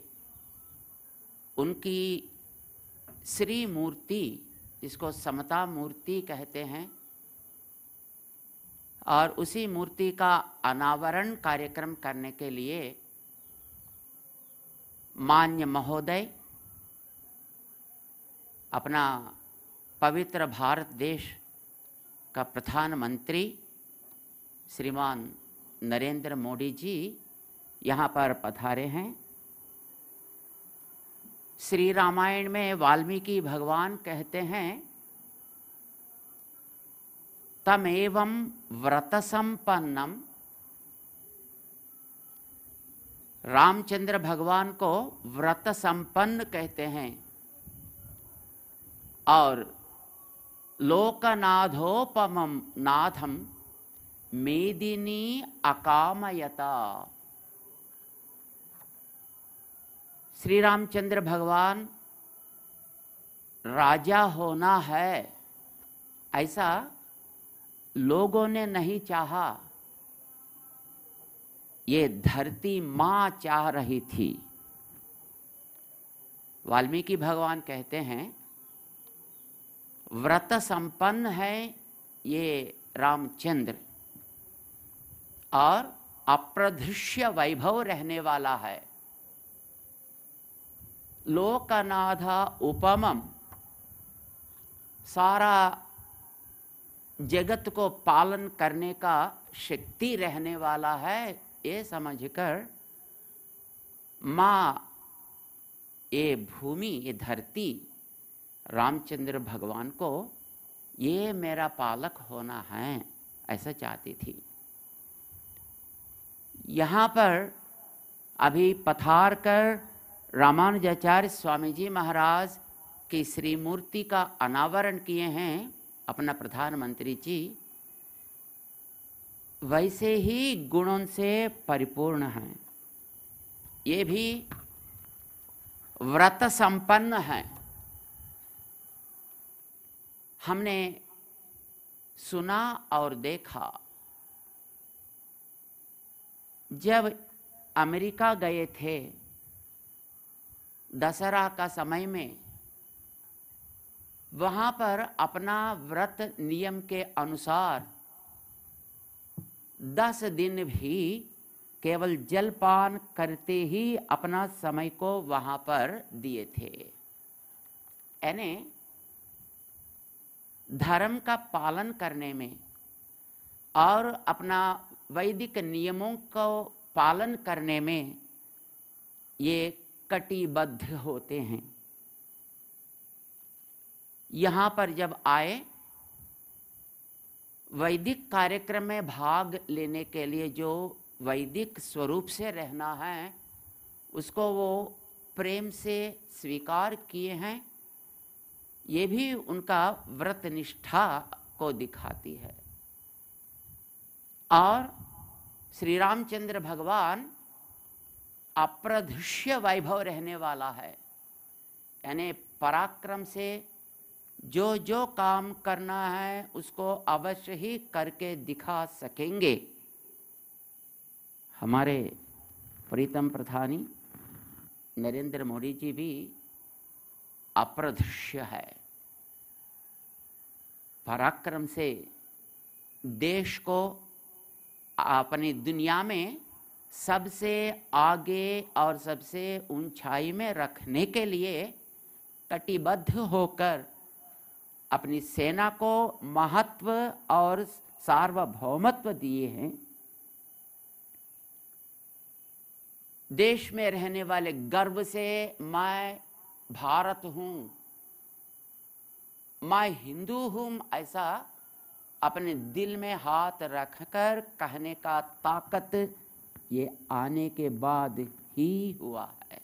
उनकी श्री मूर्ति जिसको समता मूर्ति कहते हैं और उसी मूर्ति का अनावरण कार्यक्रम करने के लिए मान्य महोदय, अपना पवित्र भारत देश का प्रधानमंत्री श्रीमान नरेंद्र मोदी जी यहाँ पर पधारे हैं। श्री रामायण में वाल्मीकि भगवान कहते हैं तमेवं व्रत संपन्नम रामचंद्र भगवान को व्रत संपन्न कहते हैं और लोकनाथोपमम नाथम मेदिनी अकामयता श्री रामचंद्र भगवान राजा होना है ऐसा लोगों ने नहीं चाहा। ये धरती माँ चाह रही थी। वाल्मीकि भगवान कहते हैं, व्रत संपन्न है ये रामचंद्र, और अप्रदृश्य वैभव रहने वाला है। लोकनाथा उपमम सारा जगत को पालन करने का शक्ति रहने वाला है, ये समझकर माँ, ये भूमि, ये धरती, रामचंद्र भगवान को ये मेरा पालक होना है, ऐसा चाहती थी। यहाँ पर अभी पथार कर रामानुजाचार्य स्वामी जी महाराज की श्री मूर्ति का अनावरण किए हैं। अपना प्रधानमंत्री जी, वैसे ही गुणों से परिपूर्ण हैं। ये भी व्रत संपन्न है। हमने सुना और देखा। जब अमेरिका गए थे, दशहरा का समय में वहाँ पर अपना व्रत नियम के अनुसार दस दिन भी केवल जलपान करते ही अपना समय को वहाँ पर दिए थे। यानी धर्म का पालन करने में और अपना वैदिक नियमों को पालन करने में ये कटिबद्ध होते हैं। यहाँ पर जब आए, वैदिक कार्यक्रम में भाग लेने के लिए जो वैदिक स्वरूप से रहना है, उसको वो प्रेम से स्वीकार किए हैं, ये भी उनका व्रत निष्ठा को दिखाती है। और श्री रामचंद्र भगवान अप्रधुष्य वैभव रहने वाला है, यानी पराक्रम से जो जो काम करना है, उसको अवश्य ही करके दिखा सकेंगे। हमारे प्रीतम प्रधानी नरेंद्र मोदी जी भी अप्रदृश्य है। पराक्रम से देश को अपनी दुनिया में सबसे आगे और सबसे ऊंचाई में रखने के लिए कटिबद्ध होकर अपनी सेना को महत्व और सार्वभौमत्व दिए हैं। देश में रहने वाले गर्व से मैं भारत हूँ, मैं हिंदू हूँ, ऐसा अपने दिल में हाथ रखकर कहने का ताकत ये आने के बाद ही हुआ है।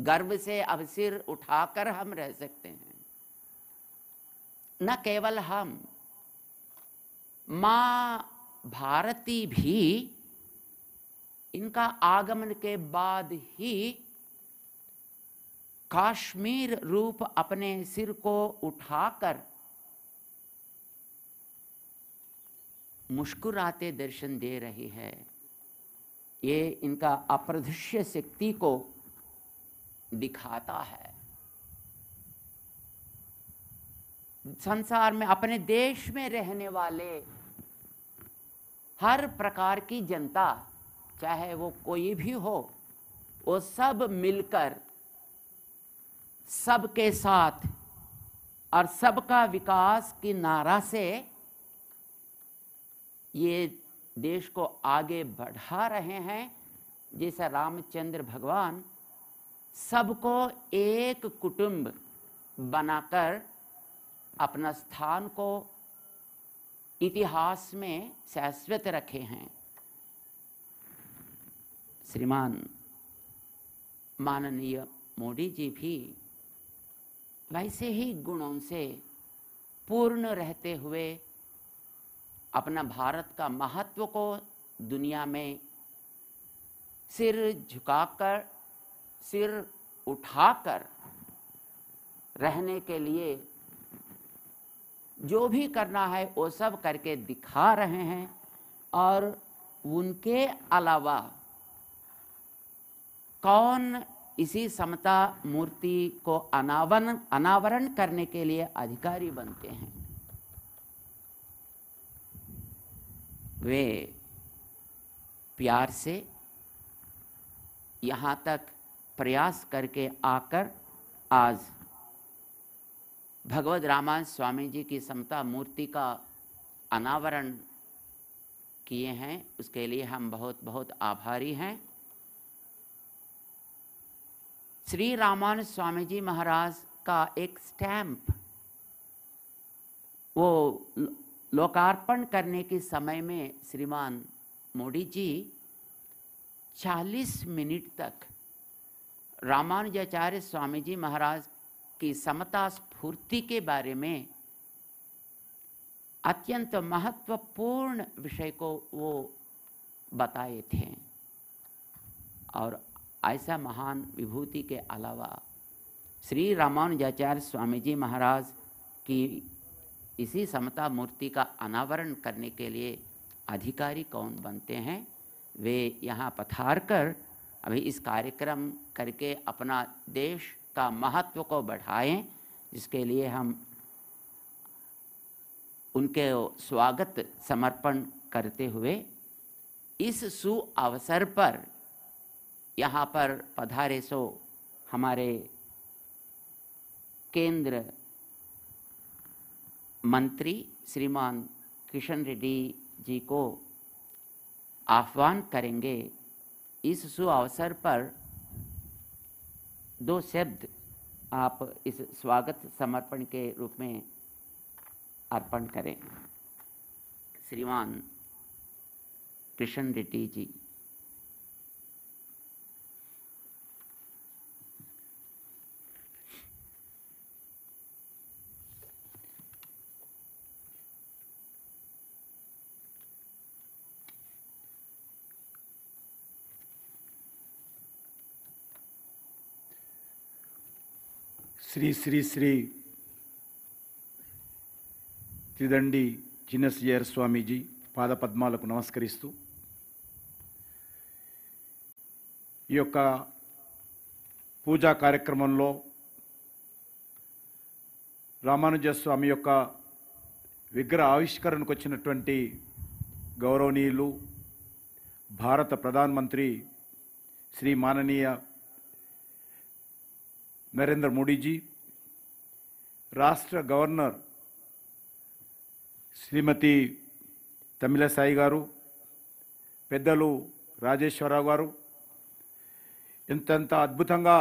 गर्व से अब सिर उठाकर हम रह सकते हैं। न केवल हम माँ भारती भी इनका आगमन के बाद ही काश्मीर रूप अपने सिर को उठाकर मुस्कुराते दर्शन दे रही है। ये इनका अप्रदृश्य शक्ति को दिखाता है। संसार में, अपने देश में रहने वाले हर प्रकार की जनता, चाहे वो कोई भी हो, वो सब मिलकर सबके साथ और सबका विकास की नारा से ये देश को आगे बढ़ा रहे हैं। जैसे रामचंद्र भगवान सबको एक कुटुंब बनाकर अपना स्थान को इतिहास में शाश्वत रखे हैं। श्रीमान माननीय मोदी जी भी वैसे ही गुणों से पूर्ण रहते हुए अपना भारत का महत्व को दुनिया में सिर झुकाकर, सिर उठाकर रहने के लिए जो भी करना है, वो सब करके दिखा रहे हैं और उनके अलावा कौन इसी समता मूर्ति को अनावरण अनावरण करने के लिए अधिकारी बनते हैं? वे प्यार से यहाँ तक प्रयास करके आकर आज भगवत रामायण स्वामी जी की समता मूर्ति का अनावरण किए हैं, उसके लिए हम बहुत बहुत आभारी हैं। श्री रामान स्वामी जी महाराज का एक स्टैम्प वो लोकार्पण करने के समय में श्रीमान मोदी जी 40 मिनट तक रामानुजाचार्य स्वामी जी महाराज की समता स्फूर्ति के बारे में अत्यंत महत्वपूर्ण विषय को वो बताए थे। और ऐसा महान विभूति के अलावा श्री रामानुजाचार्य स्वामी जी महाराज की इसी समता मूर्ति का अनावरण करने के लिए अधिकारी कौन बनते हैं, वे यहाँ पधार कर अभी इस कार्यक्रम करके अपना देश का महत्व को बढ़ाएँ, जिसके लिए हम उनके स्वागत समर्पण करते हुए इस सु अवसर पर यहाँ पर पधारे सो हमारे केंद्र मंत्री श्रीमान किशन रेड्डी जी को आह्वान करेंगे। इस सु अवसर पर दो शब्द आप इस स्वागत समर्पण के रूप में अर्पण करें। श्रीमान कृष्ण रेड्डी जी। శ్రీ శ్రీ శ్రీ త్రిదండి చిన్నసియర్ స్వామీజీ పాదపద్మాలకు నమస్కరిస్తూ ఈ యొక్క పూజా కార్యక్రమంలో రామానుజ స్వామి యొక్క విగ్రహ ఆవిష్కరణకు వచ్చినటువంటి గౌరవనీయులు భారత ప్రధానమంత్రి శ్రీ మాననీయ నరేంద్ర మోడీజీ రాష్ట్ర గవర్నర్ శ్రీమతి తమిళసాయి గారు పెద్దలు రాజేశ్వరరావు గారు. ఇంతంత అద్భుతంగా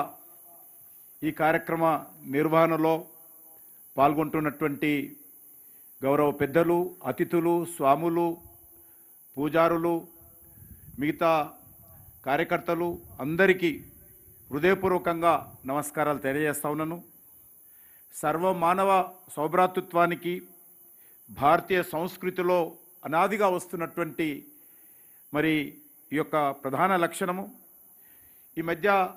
ఈ కార్యక్రమ నిర్వహణలో పాల్గొంటున్నటువంటి గౌరవ పెద్దలు అతిథులు స్వాములు పూజారులు మిగతా కార్యకర్తలు అందరికీ హృదయపూర్వకంగా నమస్కారాలు తెలియజేస్తా ఉన్నాను. సర్వ మానవ సౌభ్రాతృత్వానికి భారతీయ సంస్కృతిలో అనాదిగా వస్తున్నటువంటి మరి ఈ యొక్క ప్రధాన లక్షణము. ఈ మధ్య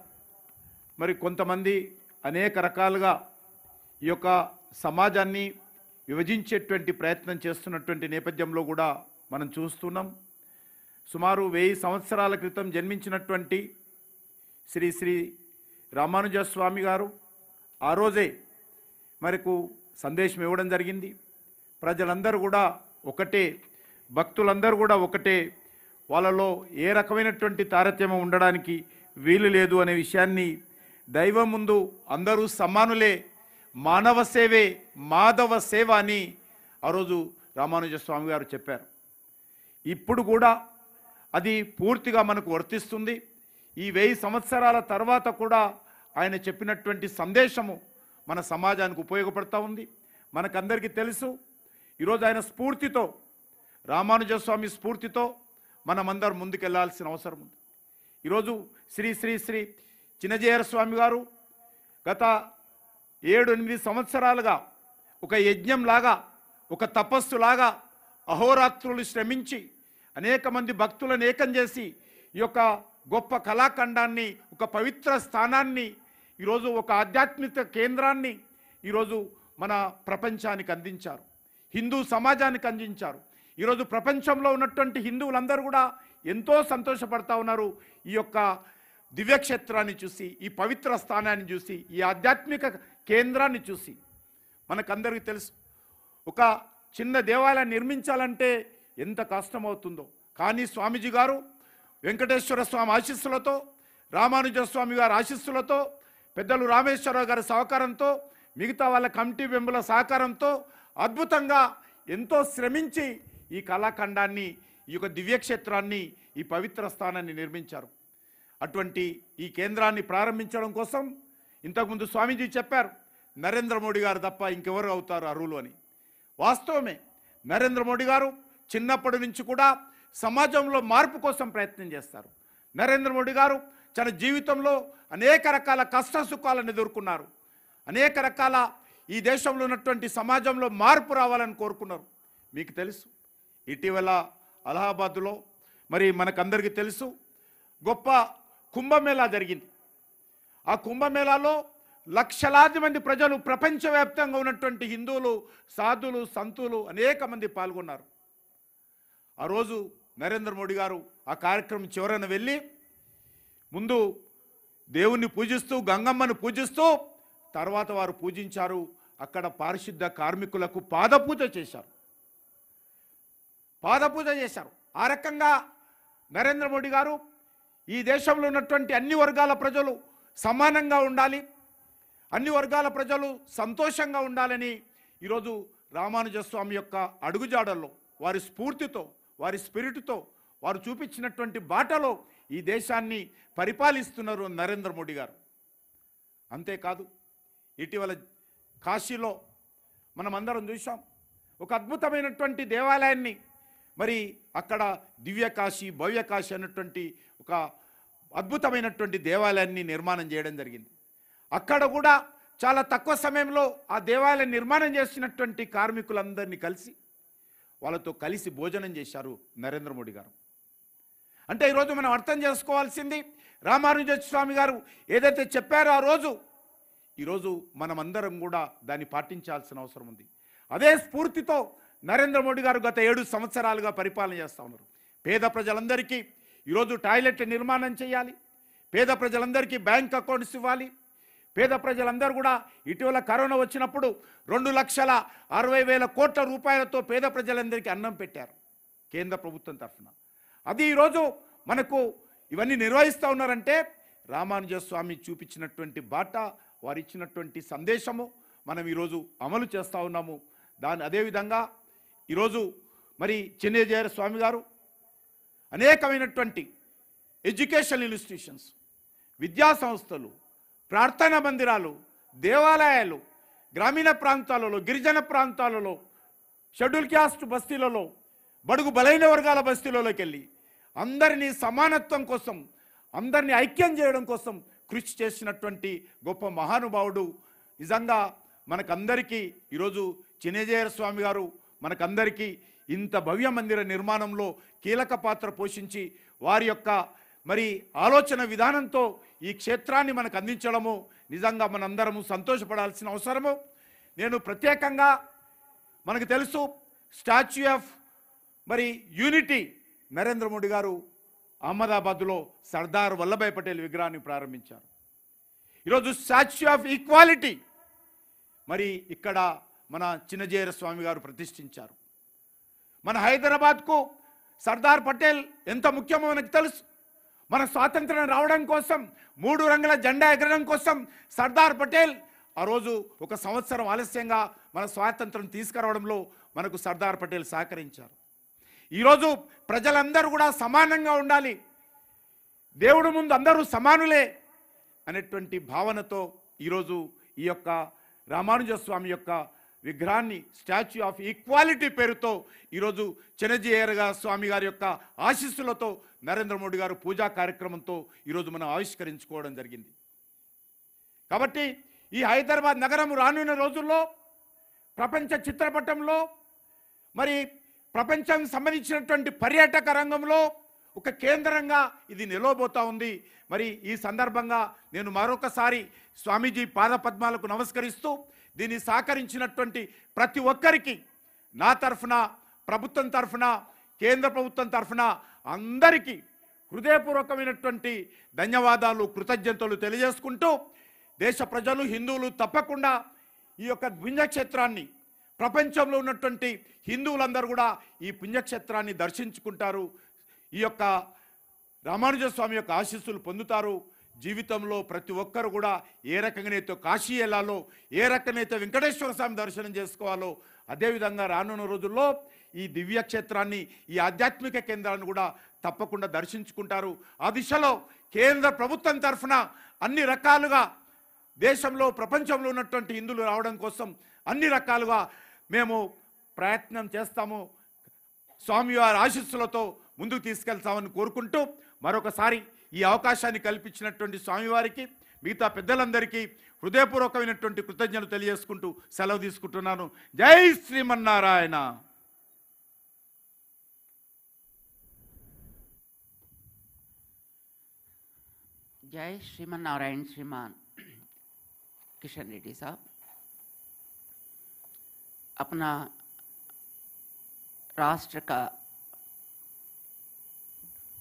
మరి కొంతమంది అనేక రకాలుగా ఈ యొక్క సమాజాన్ని విభజించేటువంటి ప్రయత్నం చేస్తున్నటువంటి నేపథ్యంలో కూడా మనం చూస్తున్నాం. సుమారు వెయ్యి సంవత్సరాల క్రితం జన్మించినటువంటి శ్రీ శ్రీ రామానుజ స్వామి గారు ఆ రోజే మరికు సందేశం ఇవ్వడం జరిగింది. ప్రజలందరూ కూడా ఒకటే భక్తులందరూ కూడా ఒకటే వాళ్ళలో ఏ రకమైనటువంటి తారతమ్యం ఉండడానికి వీలు లేదు అనే విషయాన్ని దైవం ముందు అందరూ సమానులే మానవ సేవే మాధవ సేవ అని ఆ రోజు రామానుజ స్వామి గారు చెప్పారు. ఇప్పుడు కూడా అది పూర్తిగా మనకు వర్తిస్తుంది. ఈ వెయ్యి సంవత్సరాల తర్వాత కూడా ఆయన చెప్పినటువంటి సందేశము మన సమాజానికి ఉపయోగపడతా ఉంది. మనకందరికీ తెలుసు. ఈరోజు ఆయన స్ఫూర్తితో రామానుజస్వామి స్ఫూర్తితో మనమందరం ముందుకెళ్ళాల్సిన అవసరం ఉంది. ఈరోజు శ్రీ శ్రీ శ్రీ చిన్నజయర స్వామి గారు గత ఏడు ఎనిమిది సంవత్సరాలుగా ఒక యజ్ఞంలాగా ఒక తపస్సులాగా అహోరాత్రులు శ్రమించి అనేక మంది భక్తులను ఏకం చేసి ఈ యొక్క గొప్ప కళాఖండాన్ని ఒక పవిత్ర స్థానాన్ని ఈరోజు ఒక ఆధ్యాత్మిక కేంద్రాన్ని ఈరోజు మన ప్రపంచానికి అందించారు. హిందూ సమాజానికి అందించారు. ఈరోజు ప్రపంచంలో ఉన్నటువంటి హిందువులందరూ కూడా ఎంతో సంతోషపడతా ఉన్నారు. ఈ యొక్క దివ్యక్షేత్రాన్ని చూసి ఈ పవిత్ర స్థానాన్ని చూసి ఈ ఆధ్యాత్మిక కేంద్రాన్ని చూసి మనకందరికీ తెలుసు. ఒక చిన్న దేవాలయం నిర్మించాలంటే ఎంత కష్టమవుతుందో. కానీ స్వామీజీ గారు వెంకటేశ్వర స్వామి ఆశీస్సులతో రామానుజ స్వామి గారి ఆశీస్సులతో పెద్దలు రామేశ్వరరావు గారి సహకారంతో మిగతా వాళ్ళ కమిటీ మెంబర్ల సహకారంతో అద్భుతంగా ఎంతో శ్రమించి ఈ కళాఖండాన్ని ఈ యొక్క దివ్యక్షేత్రాన్ని ఈ పవిత్ర స్థానాన్ని నిర్మించారు. అటువంటి ఈ కేంద్రాన్ని ప్రారంభించడం కోసం ఇంతకుముందు స్వామీజీ చెప్పారు నరేంద్ర మోడీ గారు తప్ప ఇంకెవరు అవుతారు అరువులు అని. వాస్తవమే నరేంద్ర మోడీ గారు చిన్నప్పటి నుంచి కూడా సమాజంలో మార్పు కోసం ప్రయత్నం చేస్తారు. నరేంద్ర మోడీ గారు తన జీవితంలో అనేక రకాల కష్ట సుఖాలను ఎదుర్కొన్నారు. అనేక రకాల ఈ దేశంలో ఉన్నటువంటి సమాజంలో మార్పు రావాలని కోరుకున్నారు. మీకు తెలుసు ఇటీవల అలహాబాద్లో మరి మనకందరికీ తెలుసు గొప్ప కుంభమేళా జరిగింది. ఆ కుంభమేళాలో లక్షలాది మంది ప్రజలు ప్రపంచవ్యాప్తంగా ఉన్నటువంటి హిందువులు సాధులు సంతులు అనేక మంది పాల్గొన్నారు. ఆ రోజు నరేంద్ర మోడీ గారు ఆ కార్యక్రమం చివరన వెళ్ళి ముందు దేవుణ్ణి పూజిస్తూ గంగమ్మను పూజిస్తూ తర్వాత వారు పూజించారు. అక్కడ పారిశుద్ధ కార్మికులకు పాదపూజ చేశారు. పాదపూజ చేశారు. ఆ రకంగా నరేంద్ర మోడీ గారు ఈ దేశంలో ఉన్నటువంటి అన్ని వర్గాల ప్రజలు సమానంగా ఉండాలి. అన్ని వర్గాల ప్రజలు సంతోషంగా ఉండాలని ఈరోజు రామానుజస్వామి యొక్క అడుగుజాడల్లో వారి స్ఫూర్తితో వారి స్పిరిట్తో వారు చూపించినటువంటి బాటలో ఈ దేశాన్ని పరిపాలిస్తున్నారు నరేంద్ర మోడీ గారు. అంతేకాదు ఇటీవల కాశీలో మనం అందరం చూసాం ఒక అద్భుతమైనటువంటి దేవాలయాన్ని మరి అక్కడ దివ్యకాశి భవ్యకాశి అన్నటువంటి ఒక అద్భుతమైనటువంటి దేవాలయాన్ని నిర్మాణం చేయడం జరిగింది. అక్కడ కూడా చాలా తక్కువ సమయంలో ఆ దేవాలయం నిర్మాణం చేసినటువంటి కార్మికులందరినీ కలిసి వాళ్ళతో కలిసి భోజనం చేశారు నరేంద్ర మోడీ గారు. అంటే ఈరోజు మనం అర్థం చేసుకోవాల్సింది రామానుజ స్వామి గారు ఏదైతే చెప్పారో ఆ రోజు ఈరోజు మనమందరం కూడా దాన్ని పాటించాల్సిన అవసరం ఉంది. అదే స్ఫూర్తితో నరేంద్ర మోడీ గారు గత ఏడు సంవత్సరాలుగా పరిపాలన చేస్తూ ఉన్నారు. పేద ప్రజలందరికీ ఈరోజు టాయిలెట్ నిర్మాణం చేయాలి. పేద ప్రజలందరికీ బ్యాంక్ అకౌంట్స్ ఇవ్వాలి. పేద ప్రజలందరూ కూడా ఇటీవల కరోనా వచ్చినప్పుడు రెండు లక్షల అరవై వేల కోట్ల రూపాయలతో పేద ప్రజలందరికీ అన్నం పెట్టారు కేంద్ర ప్రభుత్వం తరఫున. అది ఈరోజు మనకు ఇవన్నీ నిర్వహిస్తూ ఉన్నారంటే రామానుజ స్వామి చూపించినటువంటి బాట వారు ఇచ్చినటువంటి సందేశము మనం ఈరోజు అమలు చేస్తూ ఉన్నాము. దాని అదేవిధంగా ఈరోజు మరి చెన్నైజయ స్వామి గారు అనేకమైనటువంటి ఎడ్యుకేషన్ ఇన్స్టిట్యూషన్స్ విద్యా సంస్థలు ప్రార్థనా మందిరాలు దేవాలయాలు గ్రామీణ ప్రాంతాలలో గిరిజన ప్రాంతాలలో షెడ్యూల్ క్యాస్ట్ బస్తీలలో బడుగు బలైన వర్గాల బస్తీలలోకి వెళ్ళి అందరినీ సమానత్వం కోసం అందరినీ ఐక్యం చేయడం కోసం కృషి చేసినటువంటి గొప్ప మహానుభావుడు. నిజంగా మనకందరికీ ఈరోజు చినేజయ స్వామి గారు మనకందరికీ ఇంత భవ్య మందిర నిర్మాణంలో కీలక పాత్ర పోషించి వారి యొక్క మరి ఆలోచన విధానంతో ఈ క్షేత్రాన్ని మనకు అందించడము నిజంగా మనందరము సంతోషపడాల్సిన అవసరము. నేను ప్రత్యేకంగా మనకు తెలుసు స్టాచ్యూ ఆఫ్ మరి యూనిటీ నరేంద్ర మోడీ గారు అహ్మదాబాద్లో సర్దార్ వల్లభాయ్ పటేల్ విగ్రహాన్ని ప్రారంభించారు. ఈరోజు స్టాచ్యూ ఆఫ్ ఈక్వాలిటీ మరి ఇక్కడ మన చిన్నజీర స్వామి గారు ప్రతిష్ఠించారు. మన హైదరాబాద్కు సర్దార్ పటేల్ ఎంత ముఖ్యమో మనకు తెలుసు. మన స్వాతంత్రం రావడం కోసం మూడు రంగుల జెండా ఎగరడం కోసం సర్దార్ పటేల్ ఆ రోజు ఒక సంవత్సరం ఆలస్యంగా మన స్వాతంత్రం తీసుకురావడంలో మనకు సర్దార్ పటేల్ సహకరించారు. ఈరోజు ప్రజలందరూ కూడా సమానంగా ఉండాలి. దేవుడు ముందు అందరూ సమానులే అనేటువంటి భావనతో ఈరోజు ఈ యొక్క రామానుజ స్వామి యొక్క విగ్రహాన్ని స్టాచ్యూ ఆఫ్ ఈక్వాలిటీ పేరుతో ఈరోజు చెనజీయరగా స్వామి గారి యొక్క ఆశీస్సులతో నరేంద్ర మోడీ గారు పూజా కార్యక్రమంతో ఈరోజు మనం ఆవిష్కరించుకోవడం జరిగింది. కాబట్టి ఈ హైదరాబాద్ నగరం రానున్న రోజుల్లో ప్రపంచ చిత్రపటంలో మరి ప్రపంచం సంబంధించినటువంటి పర్యాటక రంగంలో ఒక కేంద్రంగా ఇది నిలవబోతా ఉంది. మరి ఈ సందర్భంగా నేను మరొకసారి స్వామీజీ పాదపద్మాలకు నమస్కరిస్తూ దీన్ని సహకరించినటువంటి ప్రతి ఒక్కరికి నా తరఫున ప్రభుత్వం తరఫున కేంద్ర ప్రభుత్వం తరఫున అందరికీ హృదయపూర్వకమైనటువంటి ధన్యవాదాలు కృతజ్ఞతలు తెలియజేసుకుంటూ దేశ ప్రజలు హిందువులు తప్పకుండా ఈ యొక్క పుణ్యక్షేత్రాన్ని ప్రపంచంలో ఉన్నటువంటి హిందువులందరూ కూడా ఈ పుణ్యక్షేత్రాన్ని దర్శించుకుంటారు. ఈ యొక్క రామానుజ స్వామి యొక్క ఆశీస్సులు పొందుతారు. జీవితంలో ప్రతి ఒక్కరు కూడా ఏ రకంగానైతే కాశీ వెళ్ళాలో ఏ రకంగానైతే వెంకటేశ్వర స్వామి దర్శనం చేసుకోవాలో అదేవిధంగా రానున్న రోజుల్లో ఈ దివ్యక్షేత్రాన్ని ఈ ఆధ్యాత్మిక కేంద్రాన్ని కూడా తప్పకుండా దర్శించుకుంటారు. ఆ దిశలో కేంద్ర ప్రభుత్వం తరఫున అన్ని రకాలుగా దేశంలో ప్రపంచంలో ఉన్నటువంటి హిందువులు రావడం కోసం అన్ని రకాలుగా మేము ప్రయత్నం చేస్తాము. స్వామివారి ఆశీస్సులతో ముందుకు తీసుకెళ్తామని కోరుకుంటూ మరొకసారి ఈ అవకాశాన్ని కల్పించినటువంటి స్వామివారికి మిగతా పెద్దలందరికీ హృదయపూర్వకమైనటువంటి కృతజ్ఞతలు తెలియజేసుకుంటూ సెలవు తీసుకుంటున్నాను. జై శ్రీమన్నారాయణ! जय श्रीमान नारायण, श्रीमान किशन रेड्डी साहब। अपना राष्ट्र का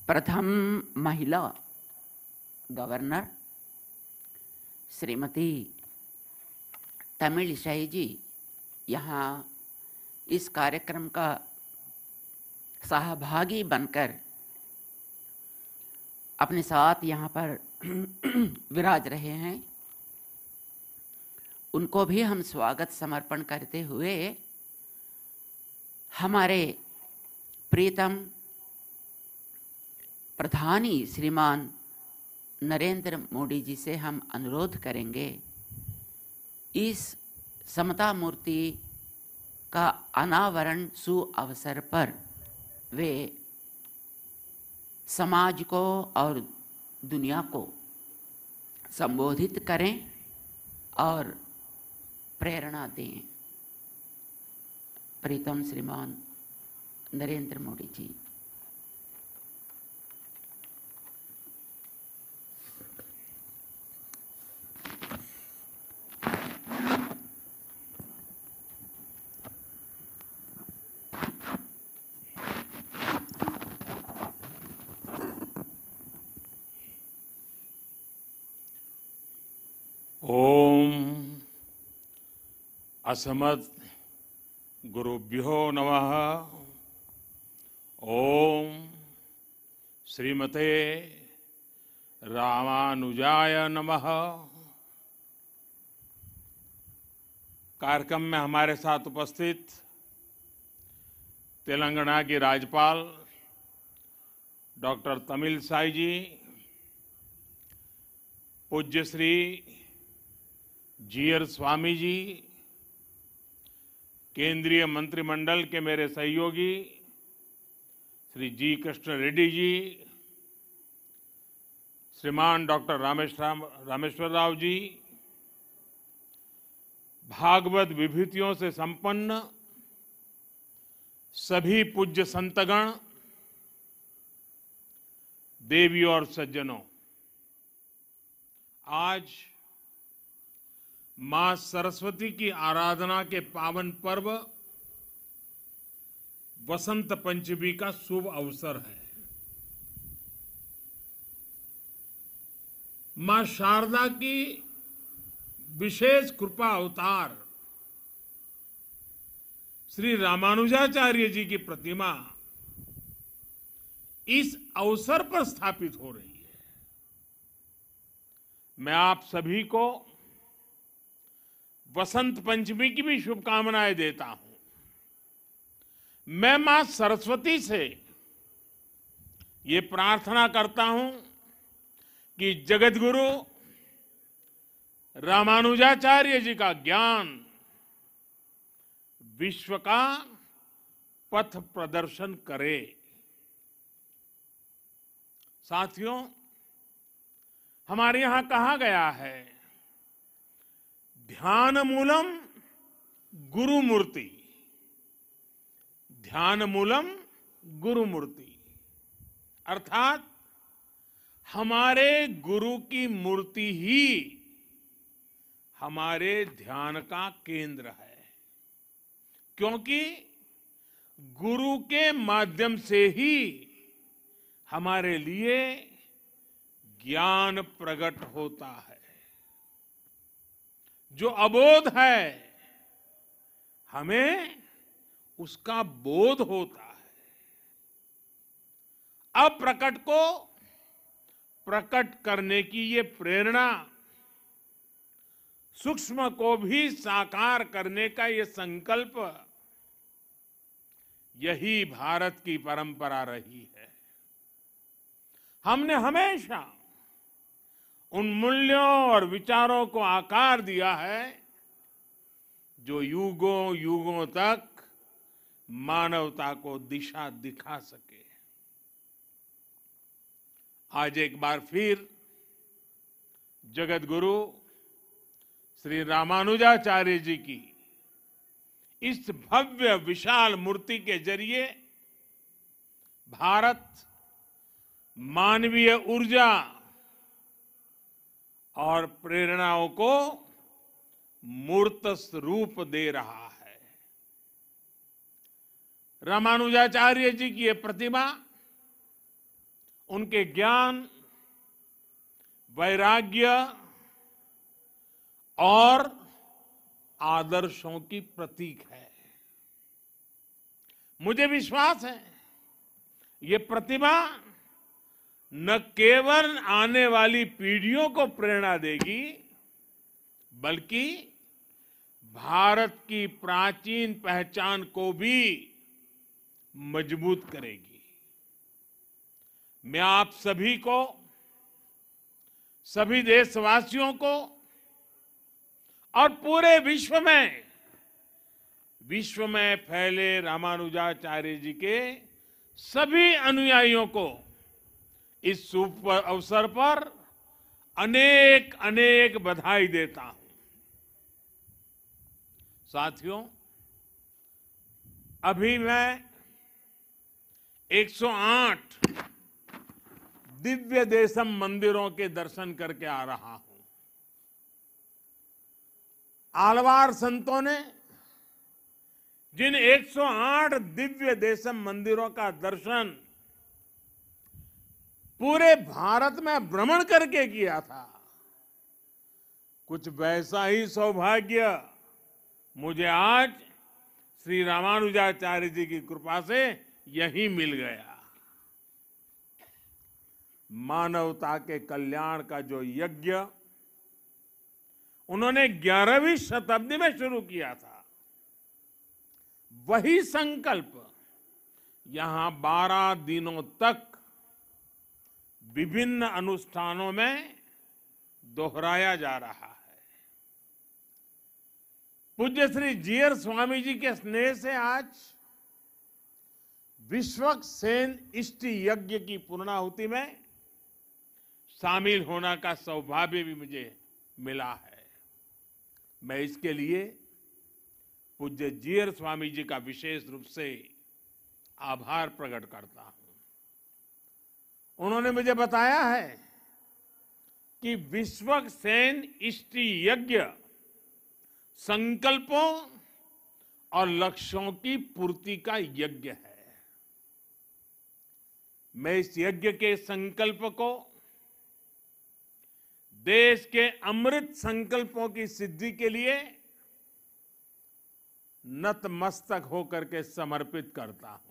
प्रथम महिला गवर्नर श्रीमती तमिलिसाई जी यहाँ इस कार्यक्रम का सहभागी बनकर अपने साथ यहाँ पर विराज रहे हैं। उनको भी हम स्वागत समर्पण करते हुए हमारे प्रीतम प्रधानी श्रीमान नरेंद्र मोदी जी से हम अनुरोध करेंगे, इस समता मूर्ति का अनावरण सु अवसर पर वे समाज को और दुनिया को संबोधित करें और प्रेरणा दें। प्रीतम श्रीमान नरेंद्र मोदी जी। असमत गुरुभ्यो नमः। ओम श्रीमते रामानुजाय नमः। कार्यक्रम में हमारे साथ उपस्थित तेलंगाना की राज्यपाल डॉक्टर तमिल साई जी, पूज्य श्री जीयर स्वामी जी केंद्रीय मंत्रिमंडल के मेरे सहयोगी श्री जी कृष्ण रेड्डी जी, श्रीमान डॉक्टर रामेश्वर राव जी, भागवत विभूतियों से संपन्न सभी पूज्य संतगण, देवी और सज्जनों, आज माँ सरस्वती की आराधना के पावन पर्व वसंत पंचमी का शुभ अवसर है। माँ शारदा की विशेष कृपा अवतार श्री रामानुजाचार्य जी की प्रतिमा इस अवसर पर स्थापित हो रही है। मैं आप सभी को वसंत पंचमी की भी शुभकामनाएँ देता हूँ। मैं माँ सरस्वती से ये प्रार्थना करता हूँ कि जगत गुरु रामानुजाचार्य जी का ज्ञान विश्व का पथ प्रदर्शन करे। साथियों, हमारे यहाँ कहा गया है ध्यान मूलम गुरु मूर्ति ध्यान मूलम गुरु मूर्ति अर्थात, हमारे गुरु की मूर्ति ही हमारे ध्यान का केंद्र है। क्योंकि गुरु के माध्यम से ही हमारे लिए ज्ञान प्रकट होता है। जो अबोध है, हमें उसका बोध होता है। अप्रकट को प्रकट करने की ये प्रेरणा, सूक्ष्म को भी साकार करने का ये संकल्प, यही भारत की परंपरा रही है। हमने हमेशा उन मूल्यों और विचारों को आकार दिया है, जो युगों युगों तक मानवता को दिशा दिखा सके। आज एक बार फिर जगत गुरु श्री रामानुजाचार्य जी की इस भव्य, विशाल मूर्ति के ज़रिए भारत मानवीय ऊर्जा और प्रेरणाओं को मूर्त रूप दे रहा है। रामानुजाचार्य जी की यह प्रतिमा, उनके ज्ञान, वैराग्य और आदर्शों की प्रतीक है। मुझे विश्वास है, ये प्रतिमा न केवल आने वाली पीढ़ियों को प्रेरणा देगी, बल्कि भारत की प्राचीन पहचान को भी मज़बूत करेगी। मैं आप सभी को, सभी देशवासियों को और पूरे विश्व में विश्व में फैले रामानुजाचार्य जी के सभी अनुयायियों को इस शुभ अवसर पर अनेक अनेक बधाई देता हूँ। साथियों, अभी मैं 108 दिव्य देशम मंदिरों के दर्शन करके आ रहा हूँ। आलवार संतों ने जिन 108 दिव्य देशम मंदिरों का दर्शन पूरे भारत में भ्रमण करके किया था। कुछ वैसा ही सौभाग्य मुझे आज श्री रामानुजाचार्य जी की कृपा से यही मिल गया। मानवता के कल्याण का जो यज्ञ उन्होंने ग्यारहवीं शताब्दी में शुरू किया था, वही संकल्प यहाँ बारह दिनों तक विभिन्न अनुष्ठानों में दोहराया जा रहा है। पूज्य श्री जीयर स्वामी जी के स्नेह से आज विश्वक सेन इष्टि यज्ञ की पूर्णाहुति में शामिल होने का सौभाग्य भी मुझे मिला है। मैं इसके लिए पूज्य जीयर स्वामी जी का विशेष रूप से आभार प्रकट करता हूँ। उन्होंने मुझे बताया है कि विश्वक सेन इष्टि यज्ञ संकल्पों और लक्ष्यों की पूर्ति का यज्ञ है। मैं इस यज्ञ के संकल्प को, देश के अमृत संकल्पों की सिद्धि के लिए नतमस्तक होकर के समर्पित करता हूँ।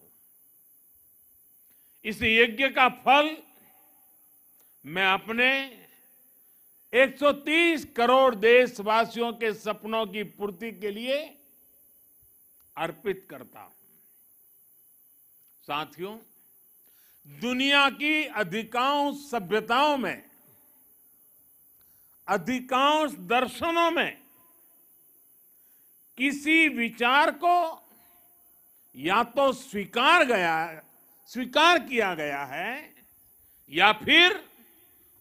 इस यज्ञ का फल मैं अपने 130 करोड़ देशवासियों के सपनों की पूर्ति के लिए अर्पित करता हूँ। साथियों, दुनिया की अधिकांश सभ्यताओं में, अधिकांश दर्शनों में किसी विचार को या तो स्वीकार गया स्वीकार किया गया है या फिर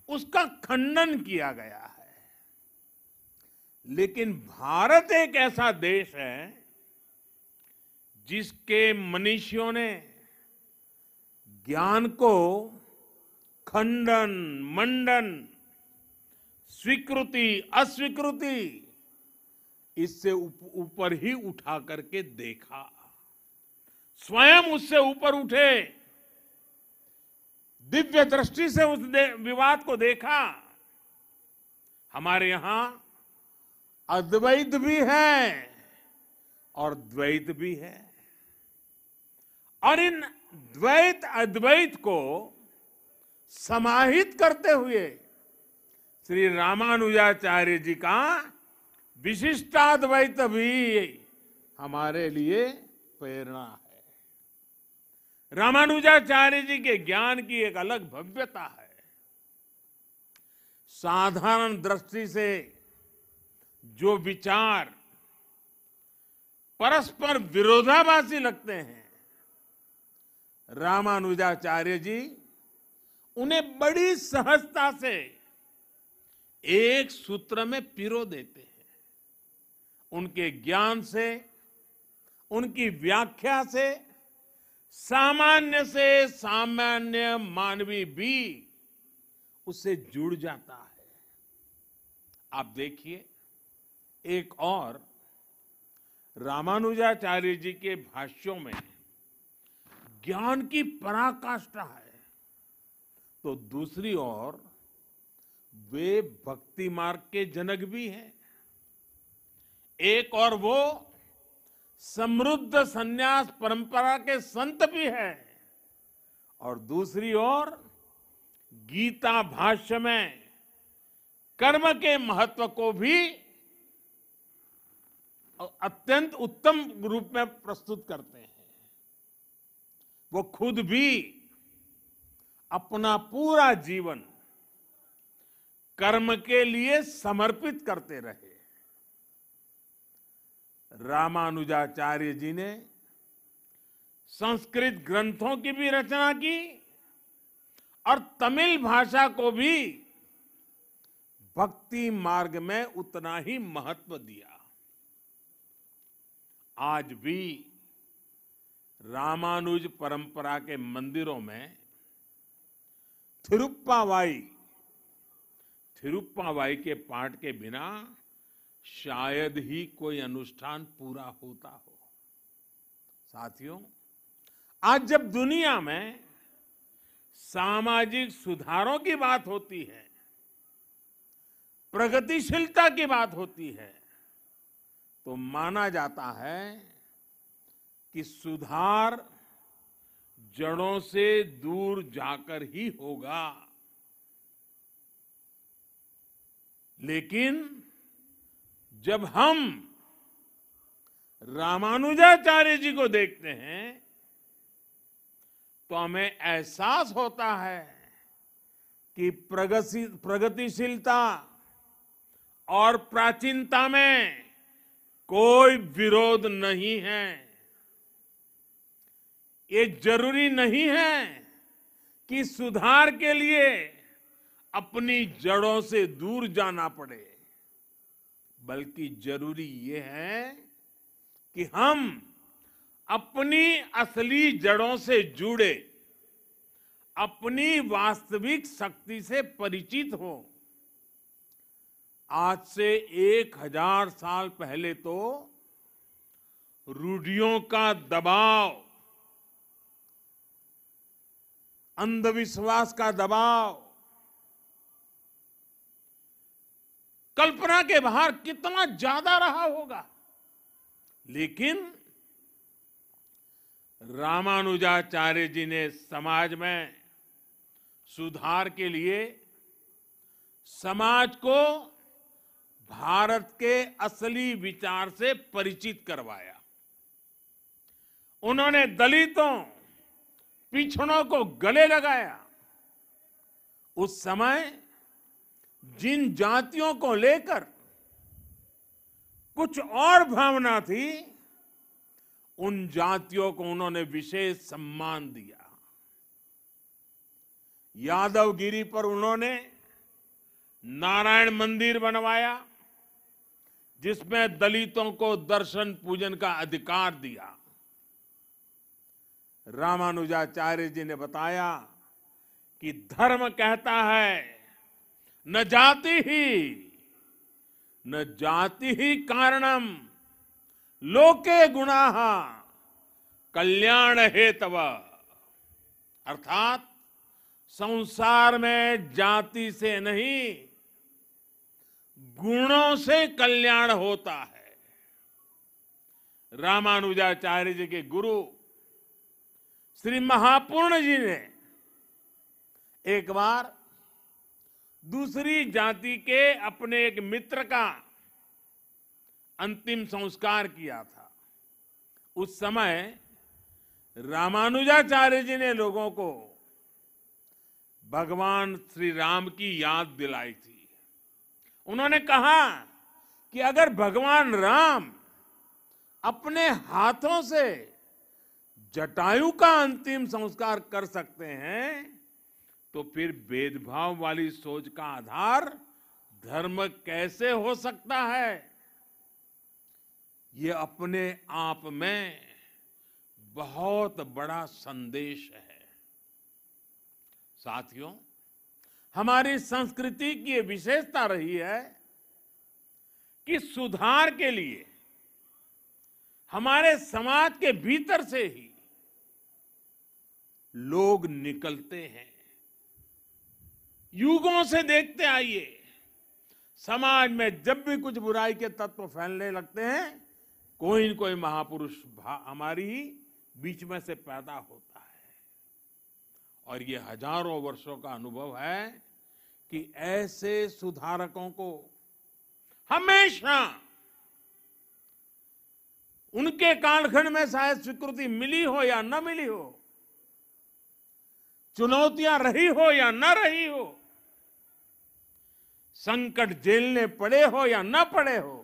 उसका खंडन किया गया है। लेकिन भारत एक ऐसा देश है जिसके मनुष्यों ने ज्ञान को खंडन मंडन स्वीकृति अस्वीकृति इससे ऊपर उप, ही उठा करके देखा। स्वयं उससे ऊपर उठे। दिव्य दृष्टि से उस विवाद को देखा। हमारे यहाँ अद्वैत भी है और द्वैत भी है। और इन द्वैत अद्वैत को समाहित करते हुए श्री रामानुजाचार्य जी का विशिष्टाद्वैत भी हमारे लिए प्रेरणा। है रामानुजाचार्य जी के ज्ञान की एक अलग भव्यता है। साधारण दृष्टि से जो विचार परस्पर विरोधाभासी लगते हैं, रामानुजाचार्य जी उन्हें बड़ी सहजता से एक सूत्र में पिरो देते हैं। उनके ज्ञान से, उनकी व्याख्या से सामान्य से सामान्य मानवी भी उससे जुड़ जाता है। आप देखिए, एक और रामानुजाचार्य जी के भाष्यों में ज्ञान की पराकाष्ठा है तो दूसरी ओर वे भक्ति मार्ग के जनक भी हैं। एक और वो समृद्ध सन्यास परंपरा के संत भी हैं। और दूसरी ओर, गीता भाष्य में कर्म के महत्व को भी अत्यंत उत्तम रूप में प्रस्तुत करते हैं। वो खुद भी अपना पूरा जीवन कर्म के लिए समर्पित करते रहे। रामानुजाचार्य जी ने संस्कृत ग्रंथों की भी रचना की और तमिल भाषा को भी भक्ति मार्ग में उतना ही महत्व दिया। आज भी रामानुज परंपरा के मंदिरों में थिरुप्पावाई थिरुप्पावाई के पाठ के बिना शायद ही कोई अनुष्ठान पूरा होता हो। साथियों, आज जब दुनिया में सामाजिक सुधारों की बात होती है, प्रगतिशीलता की बात होती है तो माना जाता है कि सुधार जड़ों से दूर जाकर ही होगा। लेकिन जब हम रामानुजाचार्य जी को देखते हैं तो हमें एहसास होता है कि प्रगति प्रगतिशीलता और प्राचीनता में कोई विरोध नहीं है। ये ज़रूरी नहीं है कि सुधार के लिए अपनी जड़ों से दूर जाना पड़े। बल्कि ज़रूरी ये है कि हम अपनी असली जड़ों से जुड़े, अपनी वास्तविक शक्ति से परिचित हो। आज से एक हज़ार साल पहले तो रूढ़ियों का दबाव, अंधविश्वास का दबाव कल्पना के बाहर कितना ज़्यादा रहा होगा। लेकिन रामानुजाचार्य जी ने समाज में सुधार के लिए समाज को भारत के असली विचार से परिचित करवाया। उन्होंने दलितों, पिछड़ों को गले लगाया। उस समय जिन जातियों को लेकर कुछ और भावना थी, उन जातियों को उन्होंने विशेष सम्मान दिया। यादवगिरी पर उन्होंने नारायण मंदिर बनवाया, जिसमें दलितों को दर्शन पूजन का अधिकार दिया। रामानुजाचार्य जी ने बताया कि धर्म कहता है न जाति ही, न जाति ही कारणम, लोके गुणा कल्याण हेतव। अर्थात, संसार में जाति से नहीं, गुणों से कल्याण होता है। रामानुजाचार्य जी के गुरु, श्री महापूर्ण जी ने एक बार दूसरी जाति के अपने एक मित्र का अंतिम संस्कार किया था। उस समय रामानुजाचार्य जी ने लोगों को भगवान श्री राम की याद दिलाई थी। उन्होंने कहा कि अगर भगवान राम अपने हाथों से जटायु का अंतिम संस्कार कर सकते हैं तो फिर भेदभाव वाली सोच का आधार धर्म कैसे हो सकता है? ये अपने आप में बहुत बड़ा संदेश है। साथियों, हमारी संस्कृति की ये विशेषता रही है कि सुधार के लिए हमारे समाज के भीतर से ही लोग निकलते हैं। युगों से देखते आइए। समाज में जब भी कुछ बुराई के तत्व फैलने लगते हैं, कोई न कोई महापुरुष हमारी बीच में से पैदा होता है। और ये हज़ारों वर्षों का अनुभव है कि ऐसे सुधारकों को हमेशा उनके कालखंड में शायद स्वीकृति मिली हो या न मिली हो, चुनौतियाँ रही हो या न रही हो संकट झेलने पड़े हो या न पड़े हो,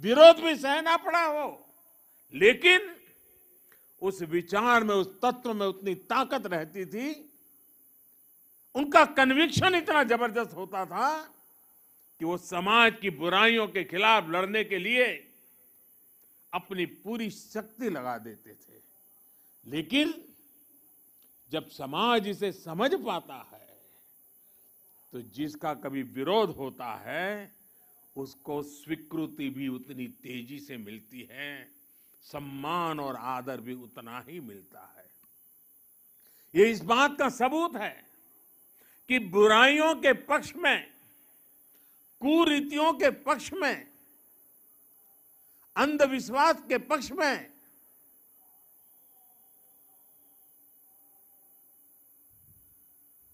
विरोध भी सहना पड़ा हो, लेकिन उस विचार में, उस तत्व में उतनी ताकत रहती थी। उनका कन्विक्शन इतना ज़बरदस्त होता था कि वो समाज की बुराइयों के खिलाफ लड़ने के लिए अपनी पूरी शक्ति लगा देते थे। लेकिन जब समाज इसे समझ पाता है तो जिसका कभी विरोध होता है, उसको स्वीकृति भी उतनी तेज़ी से मिलती है, सम्मान और आदर भी उतना ही मिलता है। ये इस बात का सबूत है कि बुराइयों के पक्ष में, कुरीतियों के पक्ष में, अंधविश्वास के पक्ष में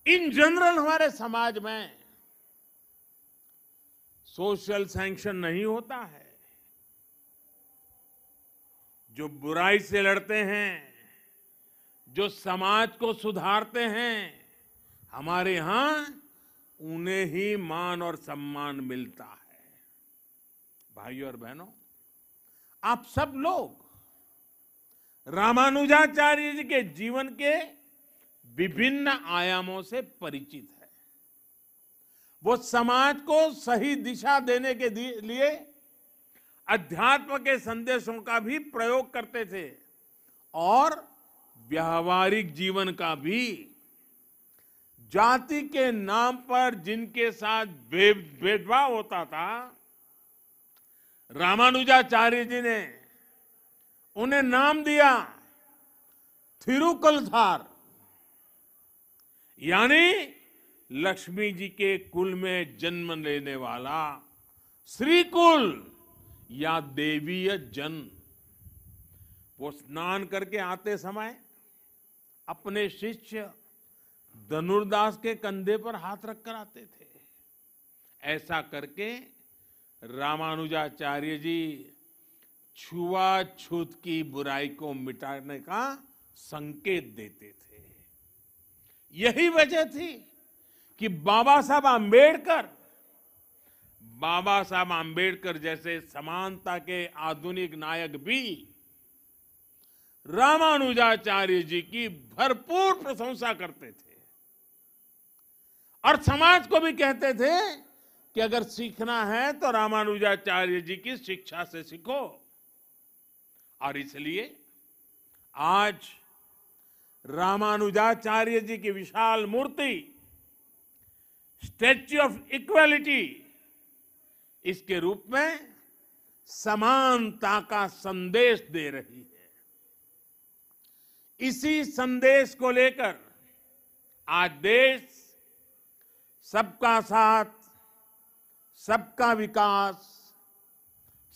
इन जनरल हमारे समाज में सोशल सैंक्शन नहीं होता है। जो बुराई से लड़ते हैं, जो समाज को सुधारते हैं, हमारे यहाँ उन्हें ही मान और सम्मान मिलता है। भाइयों और बहनों, आप सब लोग रामानुजाचार्य जी के जीवन के विभिन्न आयामों से परिचित है। वो समाज को सही दिशा देने के लिए अध्यात्म के संदेशों का भी प्रयोग करते थे और व्यावहारिक जीवन का भी। जाति के नाम पर जिनके साथ भेदभाव होता था, रामानुजाचार्य जी ने उन्हें नाम दिया, थिरुकलधार। यानी लक्ष्मी जी के कुल में जन्म लेने वाला श्री कुल या देवीय जन। वो स्नान करके आते समय अपने शिष्य धनुर्दास के कंधे पर हाथ रखकर आते थे। ऐसा करके रामानुजाचार्य जी छुआछूत की बुराई को मिटाने का संकेत देते थे। यही वजह थी कि बाबा साहब आम्बेडकर बाबा साहब आम्बेडकर जैसे समानता के आधुनिक नायक भी रामानुजाचार्य जी की भरपूर प्रशंसा करते थे। और समाज को भी कहते थे कि अगर सीखना है तो रामानुजाचार्य जी की शिक्षा से सीखो। और इसलिए आज रामानुजाचार्य जी की विशाल मूर्ति स्टैच्यू ऑफ़ इक्वालिटी इसके रूप में समानता का संदेश दे रही है। इसी संदेश को लेकर आज देश सबका साथ, सबका विकास,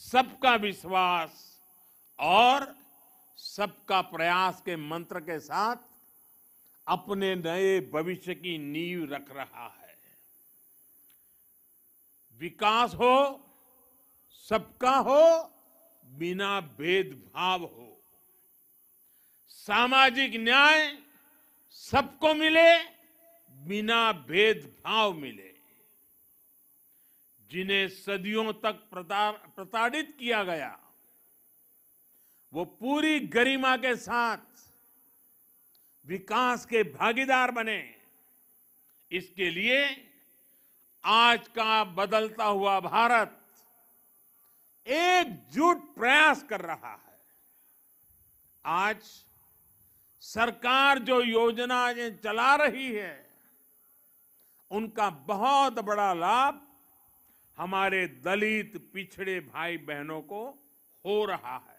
सबका विश्वास और सबका प्रयास के मंत्र के साथ अपने नए भविष्य की नींव रख रहा है। विकास हो, सबका हो, बिना भेदभाव हो। सामाजिक न्याय सबको मिले, बिना भेदभाव मिले। जिन्हें सदियों तक प्रताड़ित किया गया वो पूरी गरिमा के साथ विकास के भागीदार बने। इसके लिए आज का बदलता हुआ भारत एकजुट प्रयास कर रहा है। आज सरकार जो योजनाएँ चला रही है, उनका बहुत बड़ा लाभ हमारे दलित पिछड़े भाई बहनों को हो रहा है।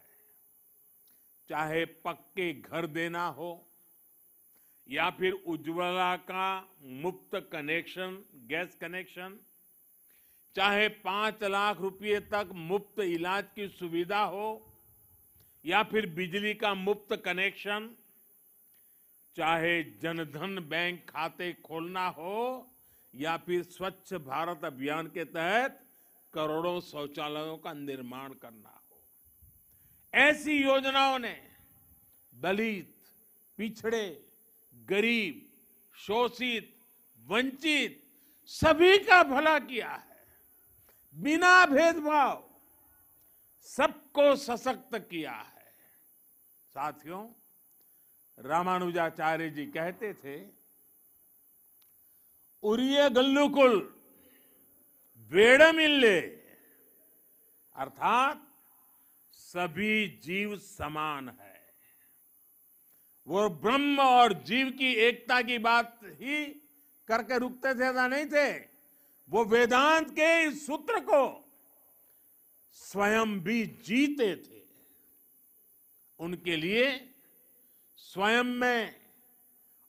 चाहे पक्के घर देना हो, या फिर उज्ज्वला का मुफ़्त कनेक्शन गैस कनेक्शन चाहे पाँच लाख रुपए तक मुफ़्त इलाज की सुविधा हो, या फिर बिजली का मुफ़्त कनेक्शन चाहे जनधन बैंक खाते खोलना हो, या फिर स्वच्छ भारत अभियान के तहत करोड़ों शौचालयों का निर्माण करना ऐसी योजनाओं ने दलित, पिछड़े, गरीब, शोषित, वंचित सभी का भला किया है। बिना भेदभाव सबको सशक्त किया है। साथियों, रामानुजाचार्य जी कहते थे, उरिय गल्लुकुल, वेड़मिल्ले। अर्थात सभी जीव समान है। वो ब्रह्म और जीव की एकता की बात ही करके रुकते थे ऐसा नहीं थे। वो वेदांत के इस सूत्र को स्वयं भी जीते थे। उनके लिए स्वयं में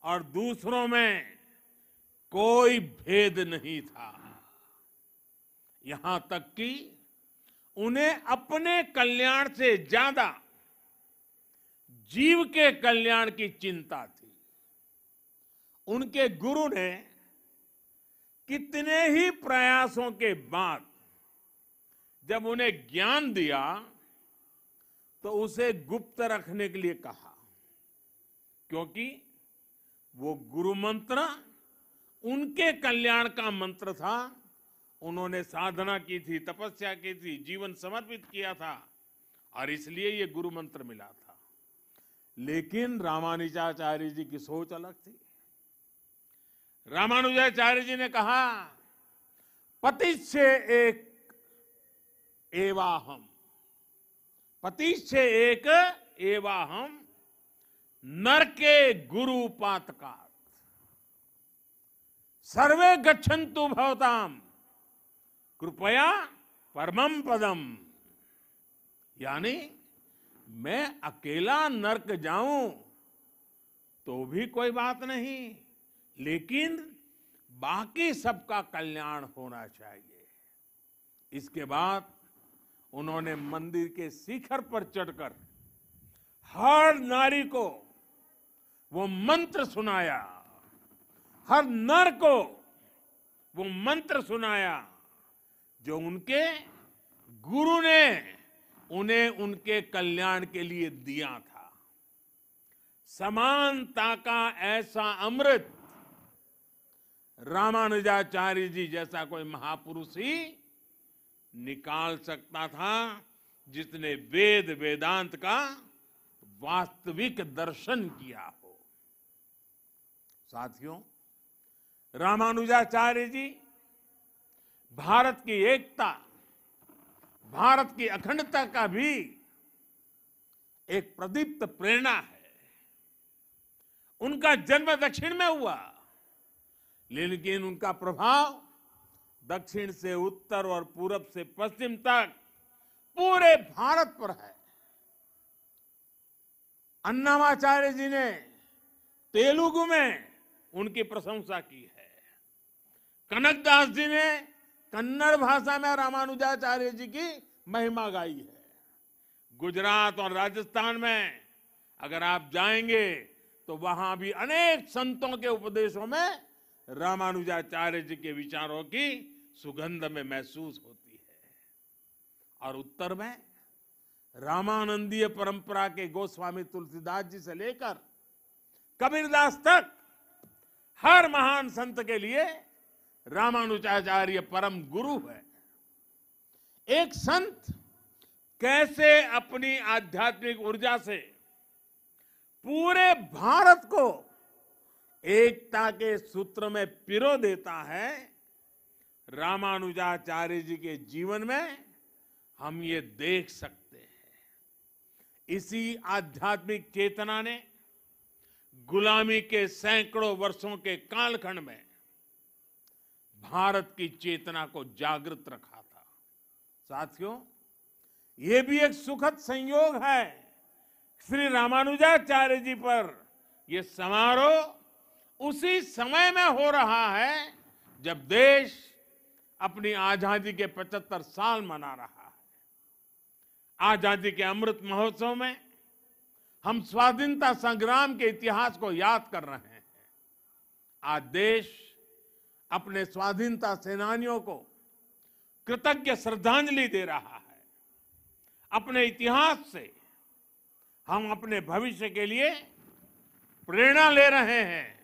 और दूसरों में कोई भेद नहीं था। यहाँ तक कि उन्हें अपने कल्याण से ज़्यादा जीव के कल्याण की चिंता थी। उनके गुरु ने कितने ही प्रयासों के बाद जब उन्हें ज्ञान दिया तो उसे गुप्त रखने के लिए कहा, क्योंकि वो गुरु मंत्र उनके कल्याण का मंत्र था उन्होंने साधना की थी, तपस्या की थी, जीवन समर्पित किया था और इसलिए ये गुरु मंत्र मिला था। लेकिन रामानुजाचार्य जी की सोच अलग थी। रामानुजाचार्य जी ने कहा पति से एक एवाहम पति से एक एवाहम नर के गुरु पातका सर्वे गच्छन्तु भवताम। कृपया परमम पदम। यानी मैं अकेला नर्क जाऊँ तो भी कोई बात नहीं, लेकिन बाकी सबका कल्याण होना चाहिए। इसके बाद उन्होंने मंदिर के शिखर पर चढ़कर हर नारी को वो मंत्र सुनाया, हर नर को वो मंत्र सुनाया। जो उनके गुरु ने उन्हें उनके कल्याण के लिए दिया था। समानता का ऐसा अमृत रामानुजाचार्य जी जैसा कोई महापुरुष ही निकाल सकता था, जिसने वेद वेदांत का वास्तविक दर्शन किया हो। साथियों, रामानुजाचार्य जी भारत की एकता, भारत की अखंडता का भी एक प्रदीप्त प्रेरणा है। उनका जन्म दक्षिण में हुआ, लेकिन उनका प्रभाव दक्षिण से उत्तर और पूरब से पश्चिम तक पूरे भारत पर है। अन्नामाचार्य जी ने तेलुगु में उनकी प्रशंसा की है। कनकदास जी ने कन्नड़ भाषा में रामानुजाचार्य जी की महिमा गाई है। गुजरात और राजस्थान में अगर आप जाएँगे तो वहाँ भी अनेक संतों के उपदेशों में रामानुजाचार्य जी के विचारों की सुगंध में महसूस होती है। और उत्तर में रामानंदीय परंपरा के गोस्वामी तुलसीदास जी से लेकर कबीरदास तक हर महान संत के लिए रामानुजाचार्य परम गुरु है। एक संत कैसे अपनी आध्यात्मिक ऊर्जा से पूरे भारत को एकता के सूत्र में पिरो देता है, रामानुजाचार्य जी के जीवन में हम ये देख सकते हैं। इसी आध्यात्मिक चेतना ने गुलामी के सैकड़ों वर्षों के कालखंड में भारत की चेतना को जागृत रखा था। साथियों, ये भी एक सुखद संयोग है। श्री रामानुजाचार्य जी पर यह समारोह उसी समय में हो रहा है जब देश अपनी आज़ादी के 75 साल मना रहा है। आज़ादी के अमृत महोत्सव में हम स्वाधीनता संग्राम के इतिहास को याद कर रहे हैं। आज देश अपने स्वाधीनता सेनानियों को कृतज्ञ श्रद्धांजलि दे रहा है। अपने इतिहास से हम अपने भविष्य के लिए प्रेरणा ले रहे हैं,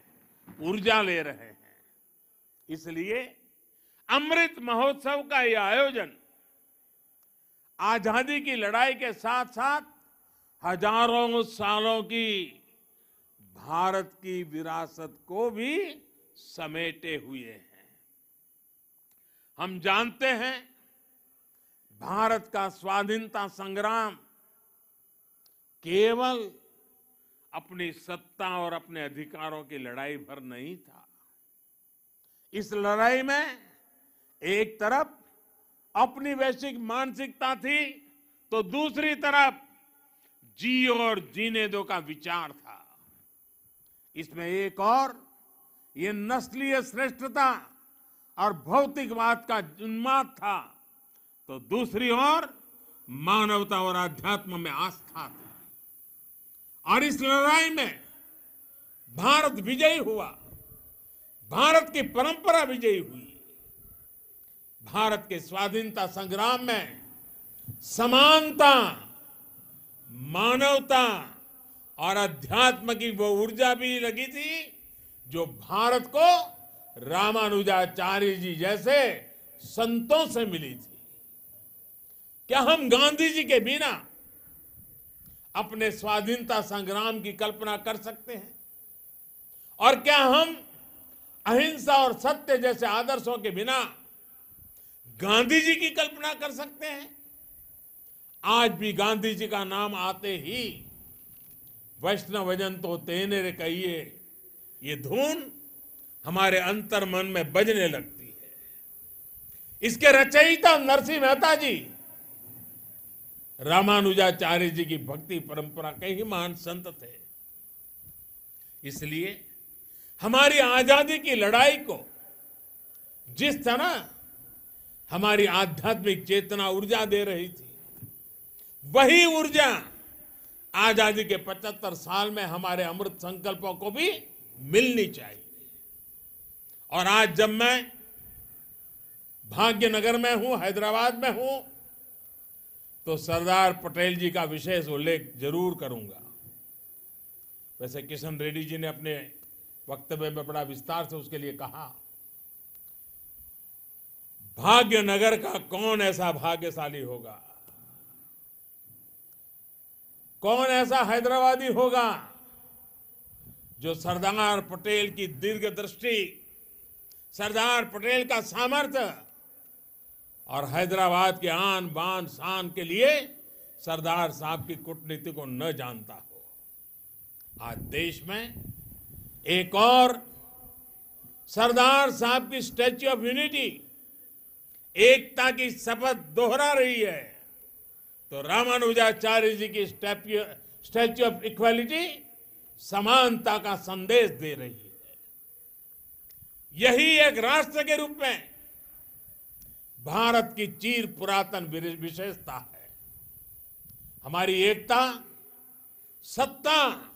ऊर्जा ले रहे हैं। इसलिए अमृत महोत्सव का यह आयोजन, आज़ादी की लड़ाई के साथ साथ हज़ारों सालों की भारत की विरासत को भी समेटे हुए हैं। हम जानते हैं, भारत का स्वाधीनता संग्राम केवल अपनी सत्ता और अपने अधिकारों की लड़ाई भर नहीं था। इस लड़ाई में एक तरफ़ अपनी वैश्विक मानसिकता थी तो दूसरी तरफ़ जी और जीने दो का विचार था। इसमें एक और ये नस्लीय श्रेष्ठता और भौतिकवाद का उन्माद था। तो दूसरी ओर मानवता और आध्यात्म में आस्था थी। और इस लड़ाई में भारत विजयी हुआ। भारत की परंपरा विजयी हुई। भारत के स्वाधीनता संग्राम में समानता, मानवता और अध्यात्म की वो ऊर्जा भी लगी थी जो भारत को रामानुजाचार्य जी जैसे संतों से मिली थी। क्या हम गांधी जी के बिना अपने स्वाधीनता संग्राम की कल्पना कर सकते हैं? और क्या हम अहिंसा और सत्य जैसे आदर्शों के बिना गांधी जी की कल्पना कर सकते हैं? आज भी गांधी जी का नाम आते ही वैष्णवजन तो तेने रे कहिए ये धुन हमारे अंतर मन में बजने लगती है। इसके रचयिता नरसिंह मेहता जी, रामानुजाचार्य जी की भक्ति परंपरा के ही महान संत थे। इसलिए हमारी आज़ादी की लड़ाई को जिस तरह हमारी आध्यात्मिक चेतना ऊर्जा दे रही थी, वही ऊर्जा आज़ादी के 75 साल में हमारे अमृत संकल्पों को भी मिलनी चाहिए। और आज जब मैं भाग्यनगर में हूँ, हैदराबाद में हूँ तो सरदार पटेल जी का विशेष उल्लेख ज़रूर करूँगा। वैसे किशन रेड्डी जी ने अपने वक्तव्य में बड़ा विस्तार से उसके लिए कहा, भाग्यनगर का कौन ऐसा भाग्यशाली होगा? कौन ऐसा हैदराबादी होगा? जो सरदार पटेल की दीर्घ दृष्टि, सरदार पटेल का सामर्थ्य और हैदराबाद के आन बान शान के लिए सरदार साहब की कूटनीति को न जानता हो। आज देश में एक और सरदार साहब की स्टैच्यू ऑफ़ यूनिटी, एकता की शपथ दोहरा रही है। तो रामानुजाचार्य जी की स्टैच्यू ऑफ़ इक्वालिटी समानता का संदेश दे रही है। यही एक राष्ट्र के रूप में भारत की चीर पुरातन विशेषता है। हमारी एकता, सत्ता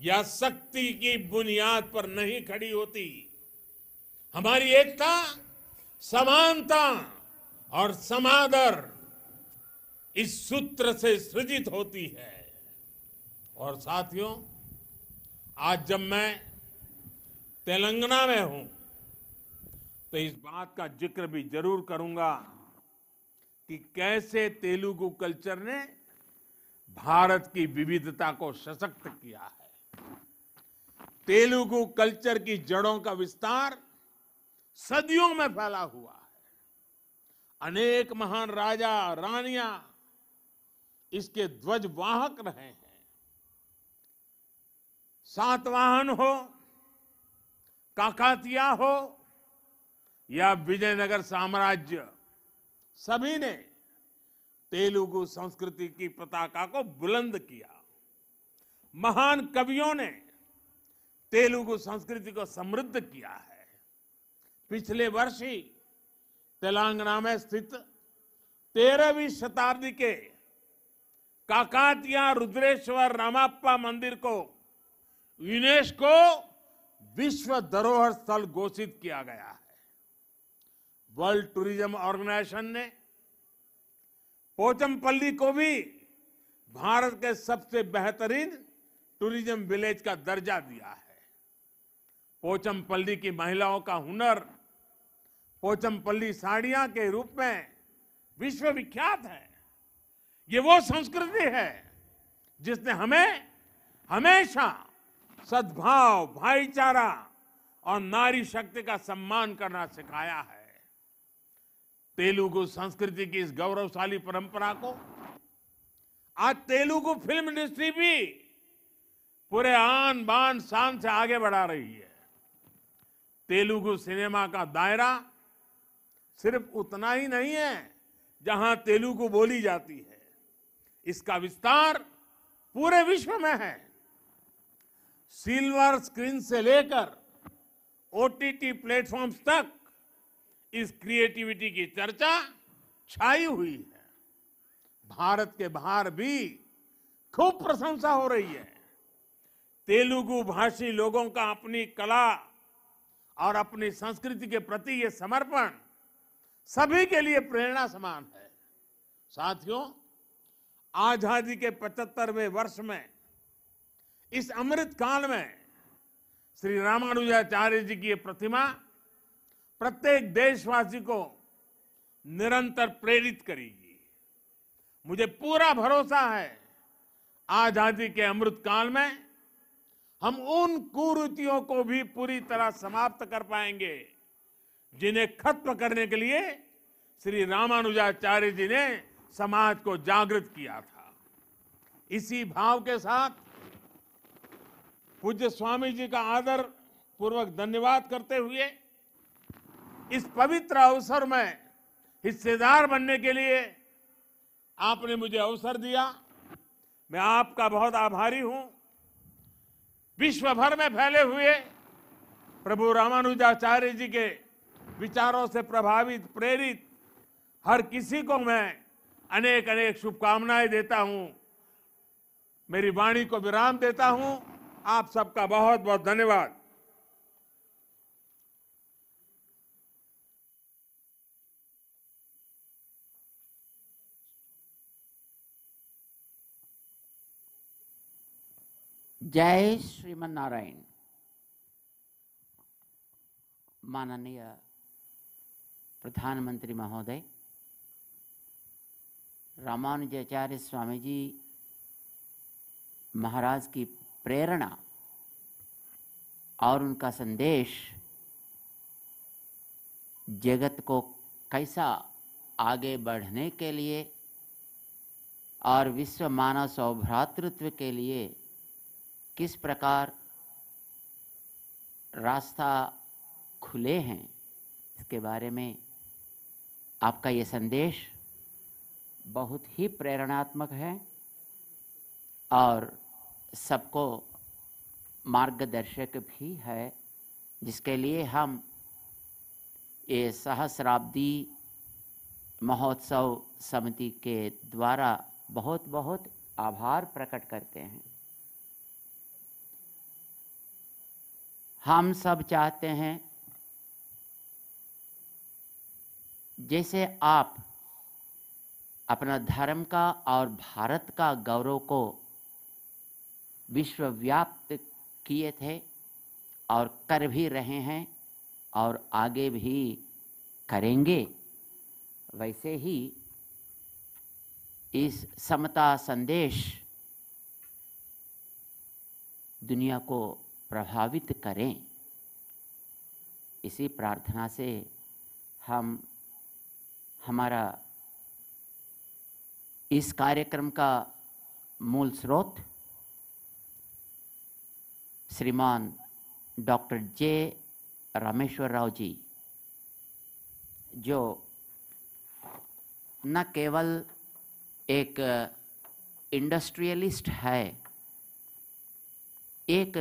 या शक्ति की बुनियाद पर नहीं खड़ी होती। हमारी एकता, समानता और समादर इस सूत्र से सृजित होती है। और साथियों आज जब मैं तेलंगाना में हूँ तो इस बात का ज़िक्र भी ज़रूर करूँगा कि कैसे तेलुगु कल्चर ने भारत की विविधता को सशक्त किया है। तेलुगु कल्चर की जड़ों का विस्तार सदियों में फैला हुआ है। अनेक महान राजा, रानियाँ इसके ध्वज वाहक रहे हैं। सातवाहन हो, काकातिया हो, या विजयनगर साम्राज्य, सभी ने तेलुगु संस्कृति की पताका को बुलंद किया। महान कवियों ने तेलुगु संस्कृति को समृद्ध किया है। पिछले वर्ष ही तेलंगाना में स्थित तेरहवीं शताब्दी के काकातिया रुद्रेश्वर रामाप्पा मंदिर को यूनेस्को विश्व धरोहर स्थल घोषित किया गया है। वर्ल्ड टूरिज़्म ऑर्गेनाइजेशन ने पोचमपल्ली को भी भारत के सबसे बेहतरीन टूरिज़्म विलेज का दर्जा दिया है। पोचमपल्ली की महिलाओं का हुनर, पोचमपल्ली साड़ियाँ के रूप में विश्व विख्यात है। ये वो संस्कृति है जिसने हमें हमेशा सद्भाव, भाईचारा और नारी शक्ति का सम्मान करना सिखाया है। तेलुगु संस्कृति की इस गौरवशाली परंपरा को आज तेलुगु फ़िल्म इंडस्ट्री भी पूरे आन बान शान से आगे बढ़ा रही है। तेलुगु सिनेमा का दायरा सिर्फ़ उतना ही नहीं है जहाँ तेलुगु बोली जाती है। इसका विस्तार पूरे विश्व में है। सिल्वर स्क्रीन से लेकर ओटीटी प्लेटफॉर्म्स तक इस क्रिएटिविटी की चर्चा छाई हुई है। भारत के बाहर भी खूब प्रशंसा हो रही है। तेलुगु भाषी लोगों का अपनी कला और अपनी संस्कृति के प्रति ये समर्पण सभी के लिए प्रेरणा समान है। साथियों, आज़ादी के 75वें वर्ष में इस अमृत काल में श्री रामानुजाचार्य जी की ये प्रतिमा प्रत्येक देशवासी को निरंतर प्रेरित करेगी। मुझे पूरा भरोसा है, आज़ादी के अमृत काल में हम उन कुरीतियों को भी पूरी तरह समाप्त कर पाएँगे, जिन्हें खत्म करने के लिए श्री रामानुजाचार्य जी ने समाज को जागृत किया था। इसी भाव के साथ पूज्य स्वामी जी का आदर पूर्वक धन्यवाद करते हुए इस पवित्र अवसर में हिस्सेदार बनने के लिए आपने मुझे अवसर दिया। मैं आपका बहुत आभारी हूँ। विश्व भर में फैले हुए प्रभु रामानुजाचार्य जी के विचारों से प्रभावित, प्रेरित हर किसी को मैं अनेक अनेक शुभकामनाएँ देता हूँ। मेरी वाणी को विराम देता हूँ। आप सबका बहुत बहुत धन्यवाद। जय श्रीमन नारायण माननीय प्रधानमंत्री महोदय, रामानुजाचार्य स्वामी जी महाराज की प्रेरणा और उनका संदेश जगत को कैसा आगे बढ़ने के लिए और विश्व मानव सौभ्रातृत्व के लिए किस प्रकार रास्ता खुले हैं, इसके बारे में आपका ये संदेश बहुत ही प्रेरणात्मक है और सबको मार्गदर्शक भी है, जिसके लिए हम ये सहस्राब्दी महोत्सव समिति के द्वारा बहुत बहुत आभार प्रकट करते हैं। हम सब चाहते हैं, जैसे आप अपना धर्म का और भारत का गौरव को विश्वव्याप्त किए थे और कर भी रहे हैं और आगे भी करेंगे। वैसे ही इस समता संदेश दुनिया को प्रभावित करें। इसी प्रार्थना से हम हमारा इस कार्यक्रम का मूल स्रोत श्रीमान डॉक्टर जे रामेश्वर राव जी जो न केवल एक इंडस्ट्रियलिस्ट है, एक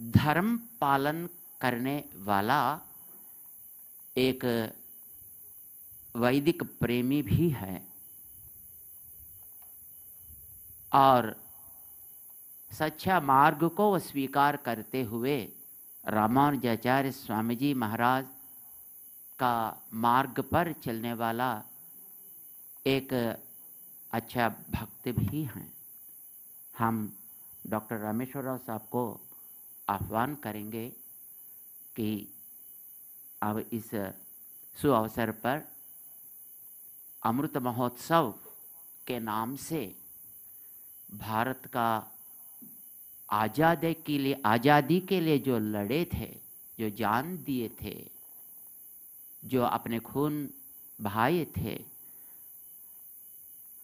धर्म पालन करने वाला, एक वैदिक प्रेमी भी है। और सच्चा मार्ग को स्वीकार करते हुए रामानुजाचार्य स्वामी जी महाराज का मार्ग पर चलने वाला एक अच्छा भक्त भी हैं। हम डॉक्टर रामेश्वर राव साहब को आह्वान करेंगे कि अब इस सुअवसर पर अमृत महोत्सव के नाम से भारत का आज़ादी के लिए, आज़ादी के लिए जो लड़े थे, जो जान दिए थे, जो अपने खून बहाए थे,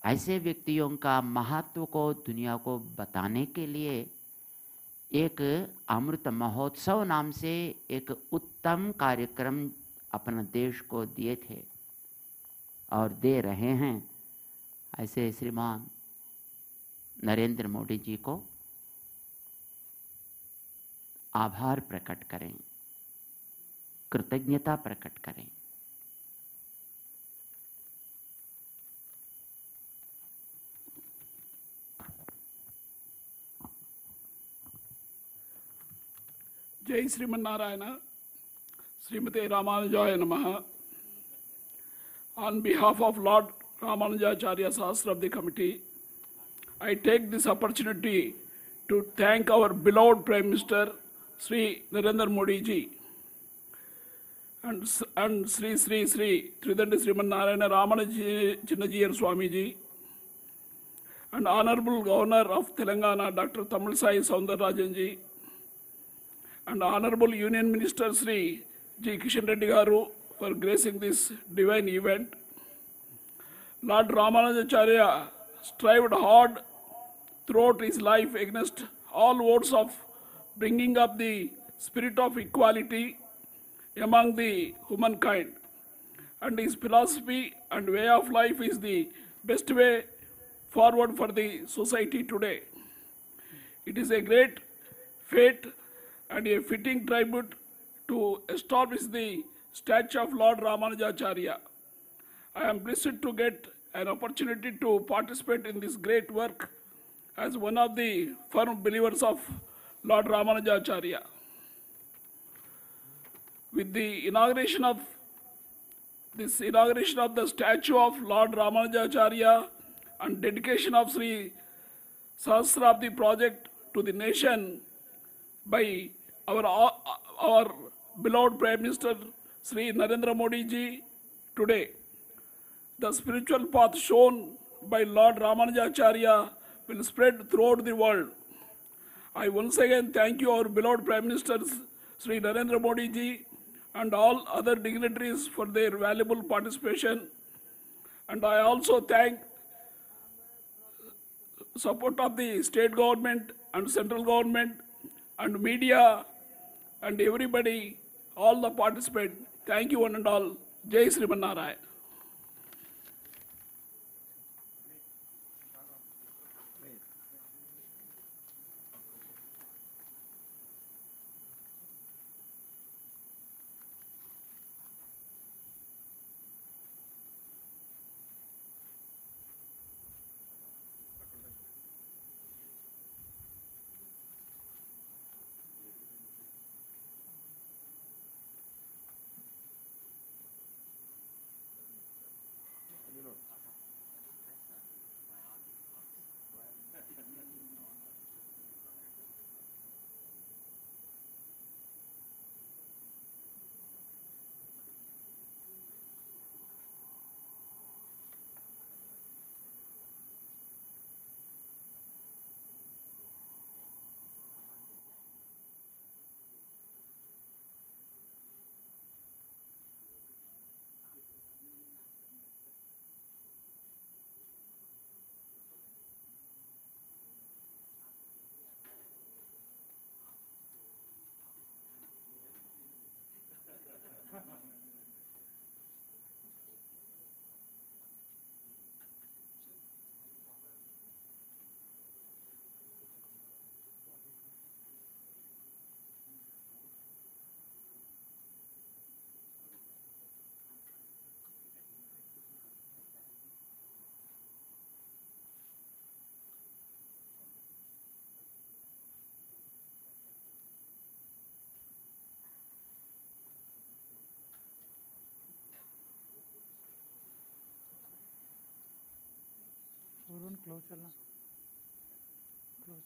ऐसे व्यक्तियों का महत्व को, दुनिया को बताने के लिए एक अमृत महोत्सव नाम से एक उत्तम कार्यक्रम अपना देश को दिए थे और दे रहे हैं। ऐसे श्रीमान नरेंद्र मोदी जी को आभार प्रकट करें। कृतज्ञता प्रकट करें। जय श्रीमारायण श्रीमती रामानुजा नम। On behalf of Lord Ramanujacharya सहस्र of the committee I take this opportunity to thank our beloved prime minister S- and Sri Sri Sri Tridandi Sriman Narayana Ramanuji Chinnajiyar Swami ji and Honorable Governor of Telangana Dr. Tamil Sai Soundararajan ji and Honorable Union Minister Sri G. Kishan Reddy Garu for gracing this divine event. Lord Ramanujacharya strived hard throughout his life against all votes of bringing up the spirit of equality among the humankind. And his philosophy and way of life is the best way forward for the society today. It is a great fate and a fitting tribute to establish the statue of Lord Ramanujacharya. I am blessed to get an opportunity to participate in this great work as one of the firm believers of Lord Ramanujacharya. With the inauguration of this inauguration of the statue of Lord Ramanujacharya and dedication of Sri Sahasrabdi project to the nation by our, our beloved Prime Minister Sri Narendra Modi ji today. The spiritual path shown by Lord Ramanujacharya will spread throughout the world. I once again thank you, our beloved Prime Minister Sri Narendra Modi ji and all other dignitaries for their valuable participation. And I also thank support of the state government and central government and media and everybody, all the participants. Thank you one and all. Jai Sriman Narayan. Close चलना close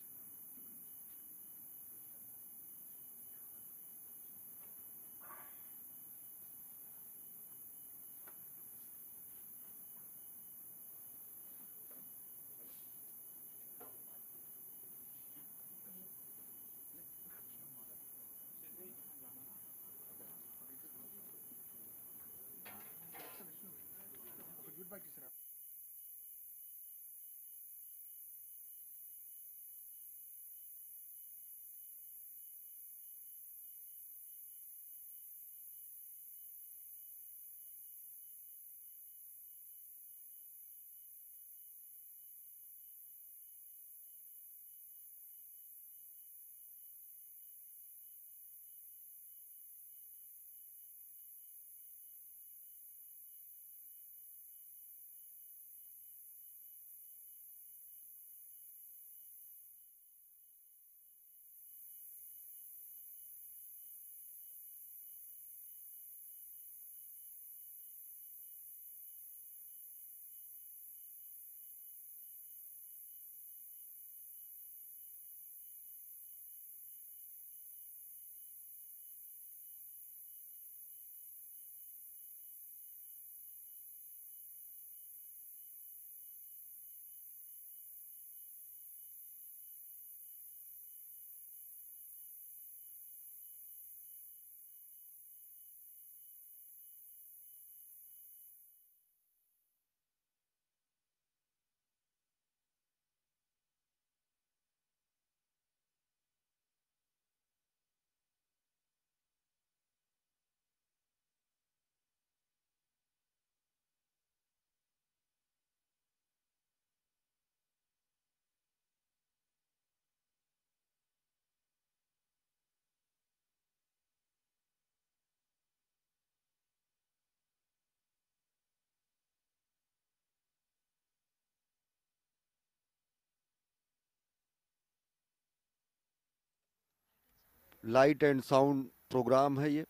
light and sound program है ये।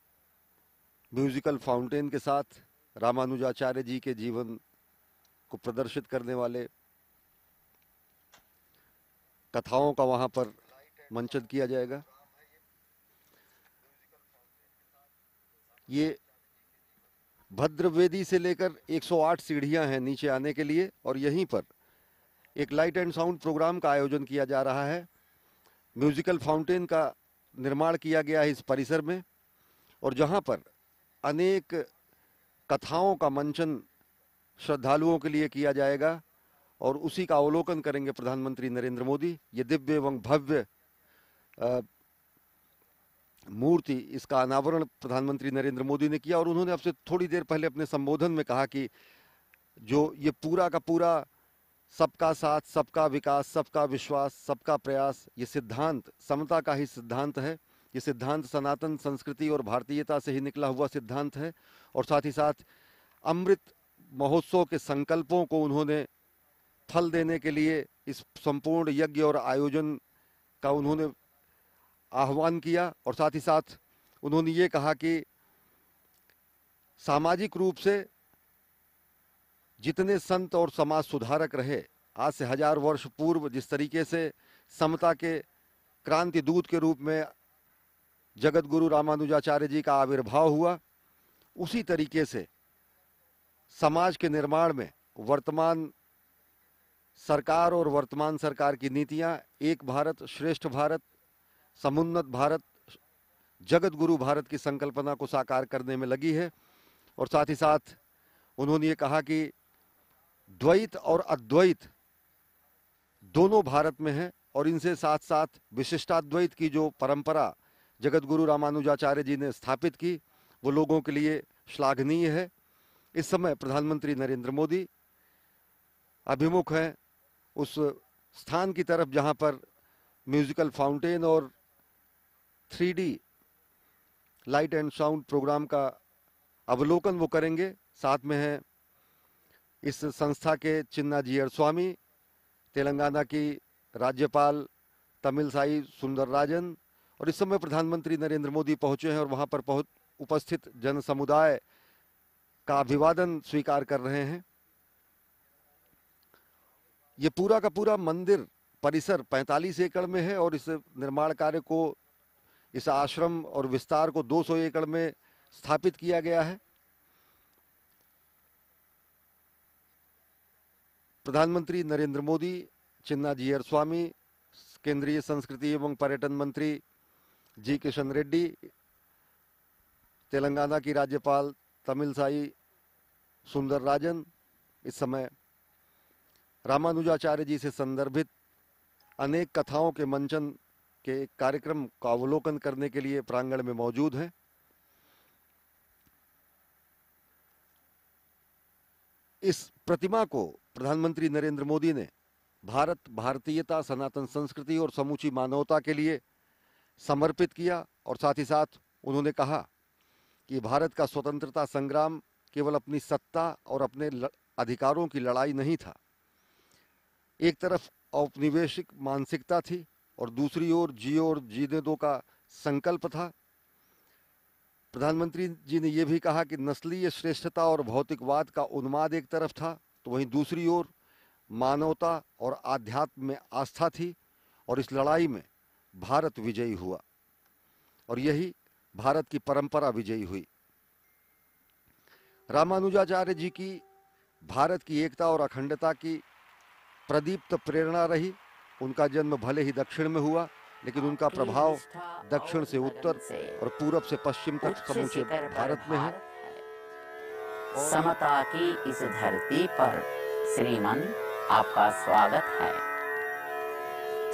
म्यूजिकल फाउंटेन के साथ रामानुजाचार्य जी के जीवन को प्रदर्शित करने वाले कथाओं का वहाँ पर मंचन किया जाएगा। ये भद्रवेदी से लेकर 108 सीढ़ियाँ हैं नीचे आने के लिए और यहीं पर एक लाइट एंड साउंड प्रोग्राम का आयोजन किया जा रहा है। म्यूजिकल फाउंटेन का निर्माण किया गया है इस परिसर में और जहाँ पर अनेक कथाओं का मंचन श्रद्धालुओं के लिए किया जाएगा और उसी का अवलोकन करेंगे प्रधानमंत्री नरेंद्र मोदी। ये दिव्य एवं भव्य मूर्ति इसका अनावरण प्रधानमंत्री नरेंद्र मोदी ने किया और उन्होंने अब से थोड़ी देर पहले अपने संबोधन में कहा कि जो ये पूरा का पूरा सबका साथ, सबका विकास, सबका विश्वास, सबका प्रयास, ये सिद्धांत, समता का ही सिद्धांत है। ये सिद्धांत सनातन संस्कृति और भारतीयता से ही निकला हुआ सिद्धांत है और साथ ही साथ अमृत महोत्सव के संकल्पों को उन्होंने फल देने के लिए इस संपूर्ण यज्ञ और आयोजन का उन्होंने आह्वान किया और साथ ही साथ उन्होंने ये कहा कि सामाजिक रूप से जितने संत और समाज सुधारक रहे, आज से हज़ार वर्ष पूर्व जिस तरीके से समता के क्रांति दूत के रूप में जगत गुरु रामानुजाचार्य जी का आविर्भाव हुआ, उसी तरीके से समाज के निर्माण में वर्तमान सरकार और वर्तमान सरकार की नीतियाँ, एक भारत, श्रेष्ठ भारत, समुन्नत भारत जगत गुरु भारत की संकल्पना को साकार करने में लगी है। और साथ ही साथ उन्होंने ये कहा कि द्वैत और अद्वैत दोनों भारत में हैं और इनसे साथ साथ विशिष्टाद्वैत की जो परंपरा जगत गुरु रामानुजाचार्य जी ने स्थापित की, वो लोगों के लिए श्लाघनीय है। इस समय प्रधानमंत्री नरेंद्र मोदी अभिमुख हैं उस स्थान की तरफ़, जहाँ पर म्यूजिकल फाउंटेन और three light and sound program का अवलोकन वो करेंगे। साथ में है इस संस्था के चिन्ना जीयर स्वामी तेलंगाना की राज्यपाल तमिल तमिलसाई सुंदरराजन और इस समय प्रधानमंत्री नरेंद्र मोदी पहुँचे हैं और वहाँ पर पहुँच उपस्थित जन समुदाय का अभिवादन स्वीकार कर रहे हैं। ये पूरा का पूरा मंदिर परिसर 45 एकड़ में है और इस निर्माण कार्य को, इस आश्रम और विस्तार को 200 एकड़ में स्थापित किया गया है। प्रधानमंत्री नरेंद्र मोदी, चिन्ना जीयर स्वामी केंद्रीय संस्कृति एवं पर्यटन मंत्री जी किशन रेड्डी, तेलंगाना की राज्यपाल तमिलसाई सुंदर राजन इस समय रामानुजाचार्य जी से संदर्भित अनेक कथाओं के मंचन के कार्यक्रम का अवलोकन करने के लिए प्रांगण में मौजूद हैं। इस प्रतिमा को प्रधानमंत्री नरेंद्र मोदी ने भारत भारतीयता, सनातन संस्कृति और समूची मानवता के लिए समर्पित किया और साथ ही साथ उन्होंने कहा कि भारत का स्वतंत्रता संग्राम केवल अपनी सत्ता और अपने अधिकारों की लड़ाई नहीं था। एक तरफ़ औपनिवेशिक मानसिकता थी और दूसरी ओर जियो और जीने दो का संकल्प था प्रधानमंत्री जी ने यह भी कहा कि नस्लीय श्रेष्ठता और भौतिकवाद का उन्माद एक तरफ़ था तो वहीं दूसरी ओर मानवता और आध्यात्म में आस्था थी और इस लड़ाई में भारत विजयी हुआ और यही भारत की परंपरा विजयी हुई। रामानुजाचार्य जी की भारत की एकता और अखंडता की प्रदीप्त प्रेरणा रही, उनका जन्म भले ही दक्षिण में हुआ लेकिन उनका प्रभाव दक्षिण से उत्तर और पूरब से पश्चिम तक समूचे भारत में है। समता की इस धरती पर श्रीमन आपका स्वागत है।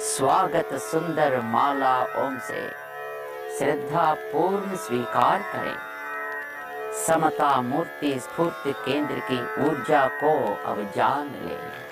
स्वागत सुंदर माला ओम से श्रद्धा पूर्ण स्वीकार करें। समता मूर्ति स्फूर्ति केंद्र की ऊर्जा को अब जान ले।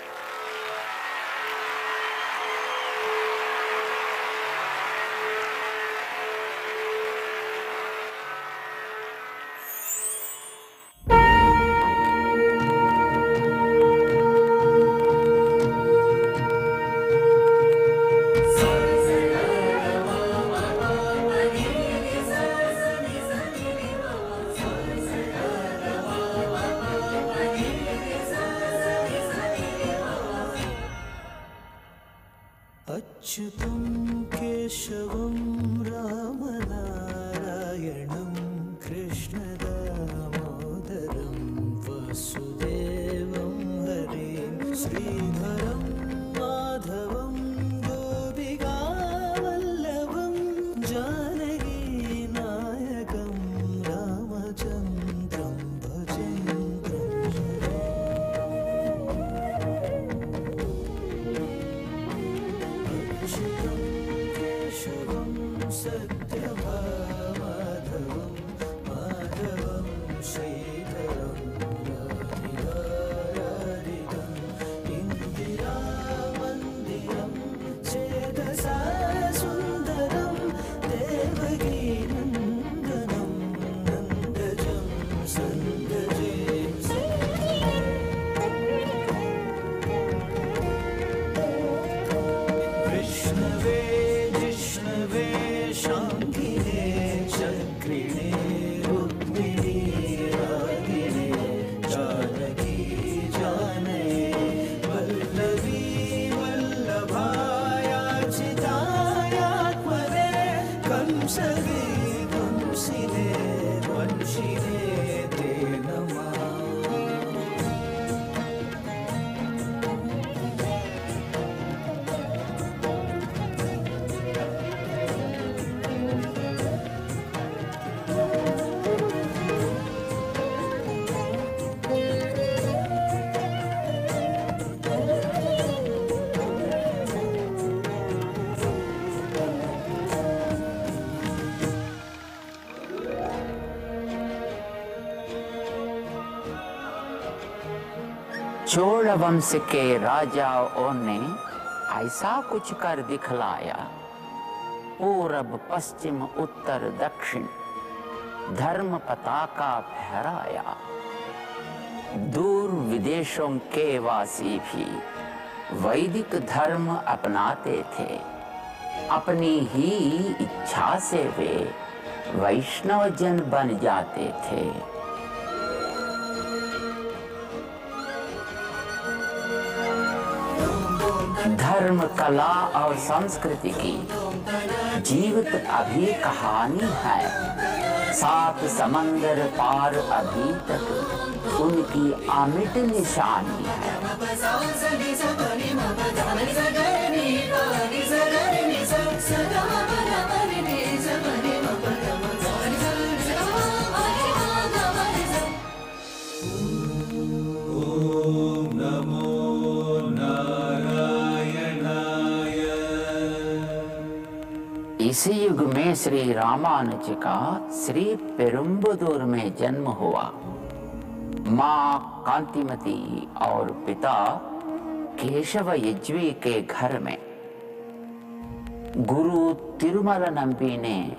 वंश के राजाओं ने ऐसा कुछ कर दिखलाया। पूरब, पश्चिम, उत्तर, दक्षिण, धर्म पताका फहराया। दूर विदेशों के वासी भी वैदिक धर्म अपनाते थे। अपनी ही इच्छा से वे वैष्णव जन बन जाते थे। धर्म कला और संस्कृति की जीवित अभी कहानी है। सात समंदर पार अभी तक उनकी अमिट निशानी है। युग में श्री रामानुज का श्री पेरुम्बदूर में जन्म हुआ। माँ कांतिमती और पिता केशव यज्वी के घर में। गुरु तिरुमल नंबी ने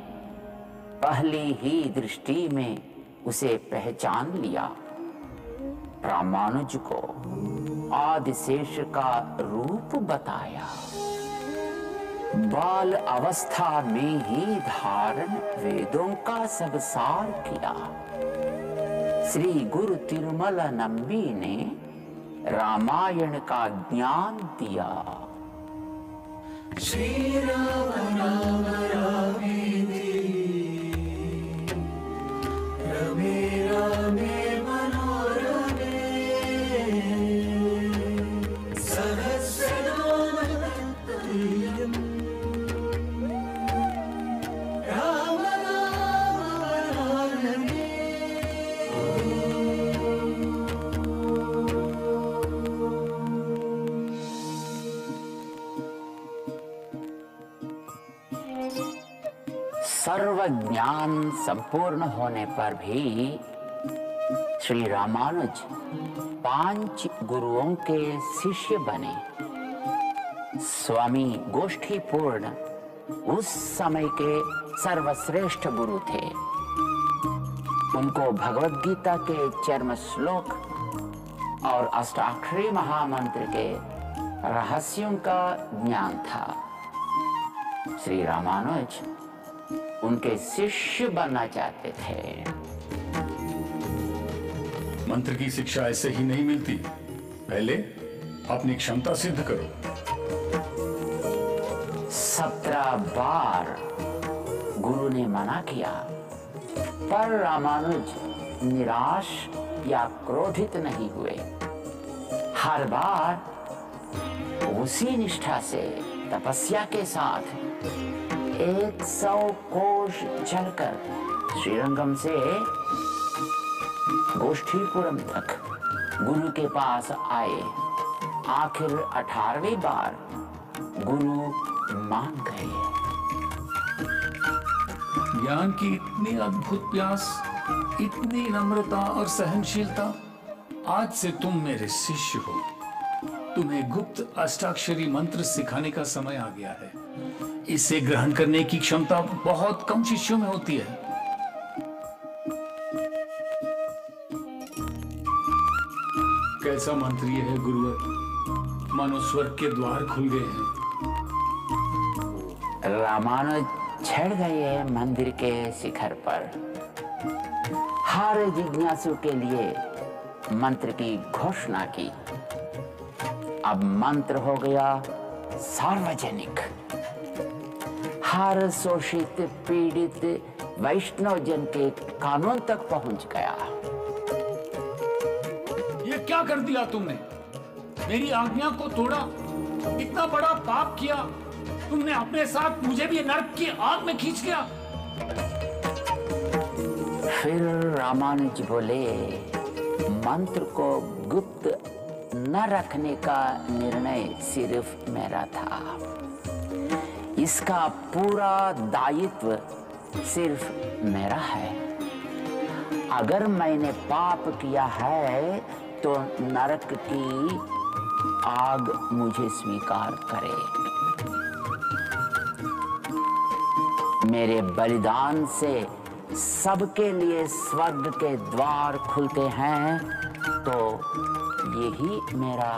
पहली ही दृष्टि में उसे पहचान लिया। रामानुज को आदिशेष का रूप बताया। बाल अवस्था में ही धारण वेदों का सब सार किया। श्री गुरु तिरुमल नंबी ने रामायण का ज्ञान दिया। श्री राम राम, रमे सर्व ज्ञान संपूर्ण होने पर भी श्री रामानुज पाँच गुरुओं के शिष्य बने। स्वामी गोष्ठी पूर्ण उस समय के सर्वश्रेष्ठ गुरु थे। उनको भगवत गीता के चर्म श्लोक और अष्टाक्षरी महामंत्र के रहस्यों का ज्ञान था। श्री रामानुज उनके शिष्य बनना चाहते थे। मंत्र की शिक्षा ऐसे ही नहीं मिलती। पहले अपनी क्षमता सिद्ध करो। सत्रह बार गुरु ने मना किया पर रामानुज निराश या क्रोधित नहीं हुए। हर बार उसी निष्ठा से तपस्या के साथ एक सौ कोष चलकर श्रीरंगम से गोष्ठीपुरम तक गुरु के पास आए। आखिर अठारहवीं बार गुरु मान गए। ज्ञान की इतनी अद्भुत प्यास, इतनी नम्रता और सहनशीलता, आज से तुम मेरे शिष्य हो। तुम्हें गुप्त अष्टाक्षरी मंत्र सिखाने का समय आ गया है। इसे ग्रहण करने की क्षमता बहुत कम शिष्यों में होती है। कैसा मंत्र है, गुरुवर? मानो स्वर्ग के द्वार खुल गए हैं। रामानुज चढ़ गए हैं मंदिर के शिखर पर। हर जिज्ञासु के लिए मंत्र की घोषणा की। अब मंत्र हो गया सार्वजनिक। हर शोषित पीड़ित वैष्णव जन के कानून तक पहुँच गया। ये क्या कर दिया तुमने? मेरी आज्ञा को तोड़ा इतना बड़ा पाप किया तुमने अपने साथ मुझे भी नर्क की आग में खींच गया फिर रामानुज बोले मंत्र को गुप्त न रखने का निर्णय सिर्फ़ मेरा था। इसका पूरा दायित्व सिर्फ़ मेरा है। अगर मैंने पाप किया है तो नरक की आग मुझे स्वीकार करे। मेरे बलिदान से सबके लिए स्वर्ग के द्वार खुलते हैं तो यही मेरा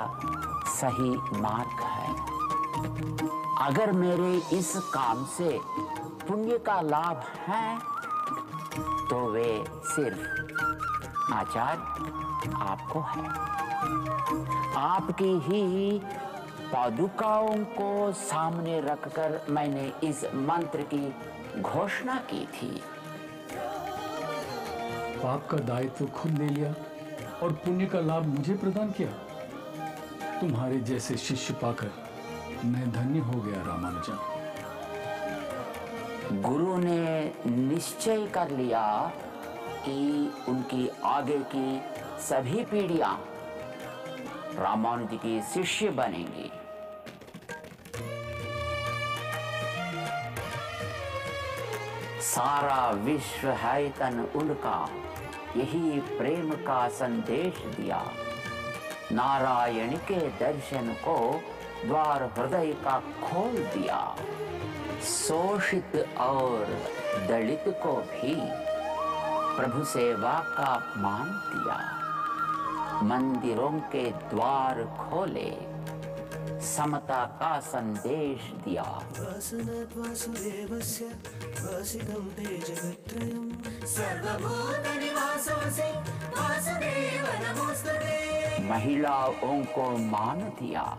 सही मार्ग है। अगर मेरे इस काम से पुण्य का लाभ है तो वे सिर्फ़ आचार्य आपको है। आपकी ही पादुकाओं को सामने रखकर मैंने इस मंत्र की घोषणा की थी। पाप का दायित्व खुद ले लिया और पुण्य का लाभ मुझे प्रदान किया। तुम्हारे जैसे शिष्य पाकर मैं धन्य हो गया रामानुजा। गुरु ने निश्चय कर लिया कि उनकी आगे की सभी पीढ़ियाँ रामानुज की शिष्य बनेंगी। सारा विश्व है तन उनका, यही प्रेम का संदेश दिया। नारायण के दर्शन को द्वार हृदय का खोल दिया। शोषित और दलित को भी प्रभु सेवा का मान दिया। मंदिरों के द्वार खोले समता का संदेश दिया। महिलाओं को मान दिया।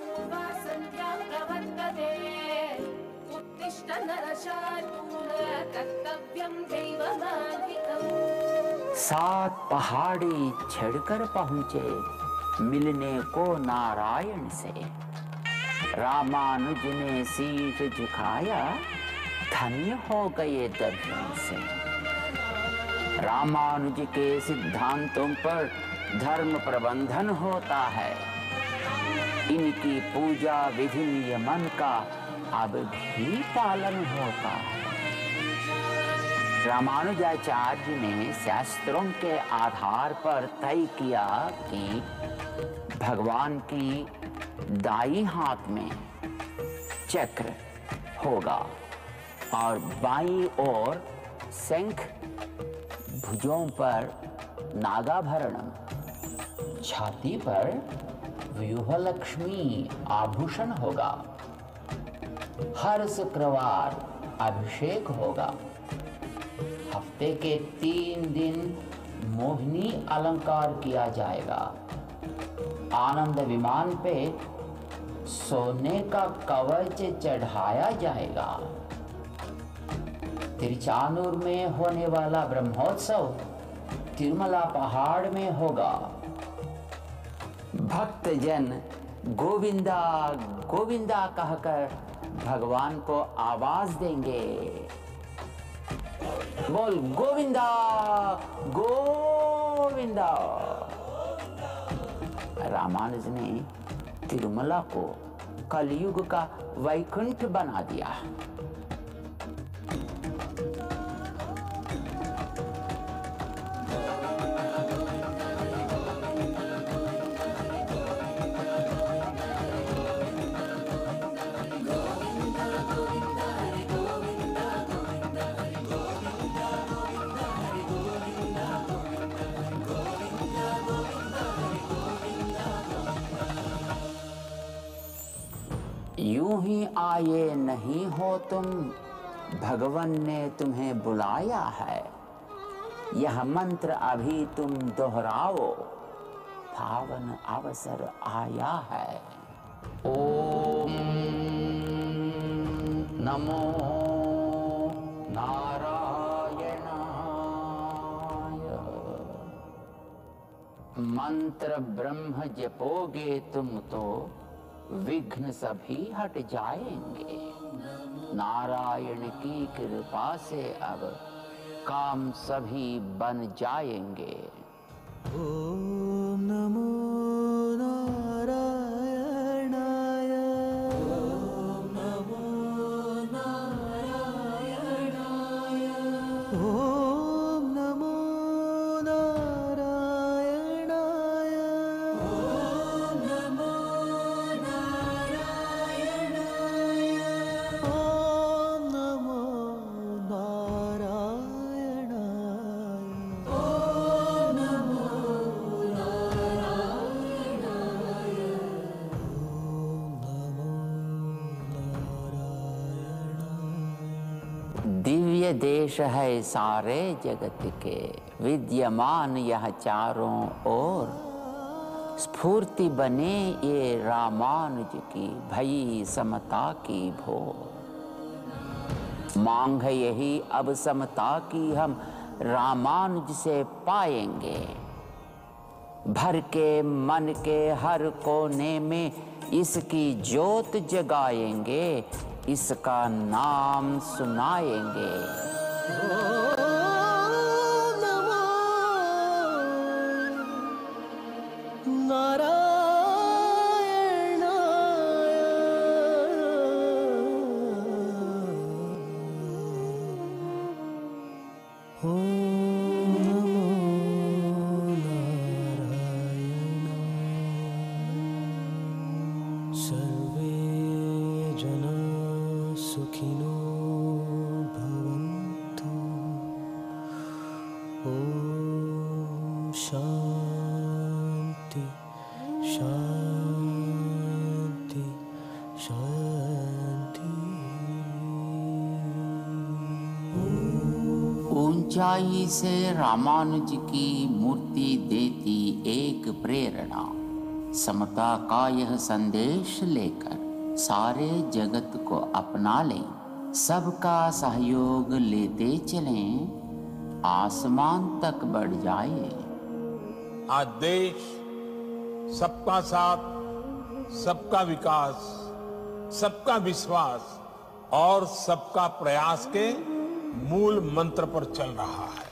सात पहाड़ी छेड़कर पहुँचे, मिलने को नारायण से। रामानुज ने शीश झुकाया, धन्य हो गए दर्शन से। रामानुज के सिद्धांतों पर धर्म प्रबंधन होता है। इनकी पूजा विधि नियमन का अब भी पालन होता है। रामानुजाचार्य ने शास्त्रों के आधार पर तय किया कि भगवान की दाई हाथ में चक्र होगा और बाई ओर शंख भुजों पर नागाभरणम, छाती पर व्यूहलक्ष्मी आभूषण होगा। हर शुक्रवार अभिषेक होगा। हफ़्ते के तीन दिन मोहिनी अलंकार किया जाएगा। आनंद विमान पे सोने का कवच चढ़ाया जाएगा। तिरचानूर में होने वाला ब्रह्मोत्सव तिरुमला पहाड़ में होगा। भक्त जन गोविंदा गोविंदा कहकर भगवान को आवाज़ देंगे। बोल, गोविंदा गोविंदा। रामानुज ने तिरुमला को कलयुग का वैकुंठ बना दिया। यूँ ही आए नहीं हो तुम? भगवान ने तुम्हें बुलाया है। यह मंत्र अभी तुम दोहराओ। पावन अवसर आया है। ओम नमो नारायणाय। मंत्र ब्रह्म जपोगे तुम तो। विघ्न सभी हट जाएँगे। नारायण की कृपा से अब काम सभी बन जाएँगे। ओम नमो नारायणाय है सारे जगत के। विद्यमान यह चारों ओर। स्फूर्ति बने ये रामानुज की भई समता की भोर। मांग है यही, अब समता की हम रामानुज से पाएँगे। भर के मन के हर कोने में इसकी ज्योत जगाएँगे, इसका नाम सुनाएँगे। सर्वे रामानुज की मूर्ति देती एक प्रेरणा। समता का यह संदेश लेकर सारे जगत को अपना लें। सबका सहयोग लेते चलें। आसमान तक बढ़ जाए। आज देश, सबका साथ, सबका विकास, सबका विश्वास और सबका प्रयास के मूल मंत्र पर चल रहा है।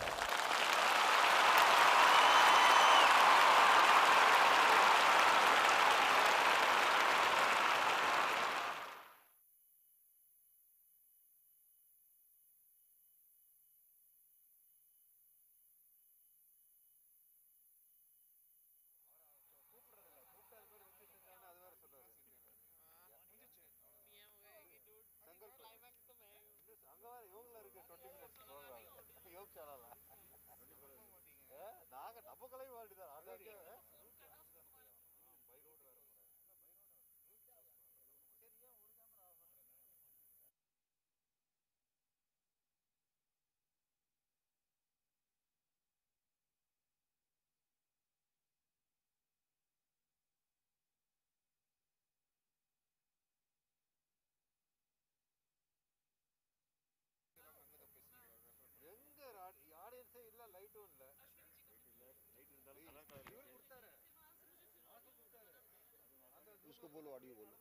उसको बोलो ऑडियो बोलो।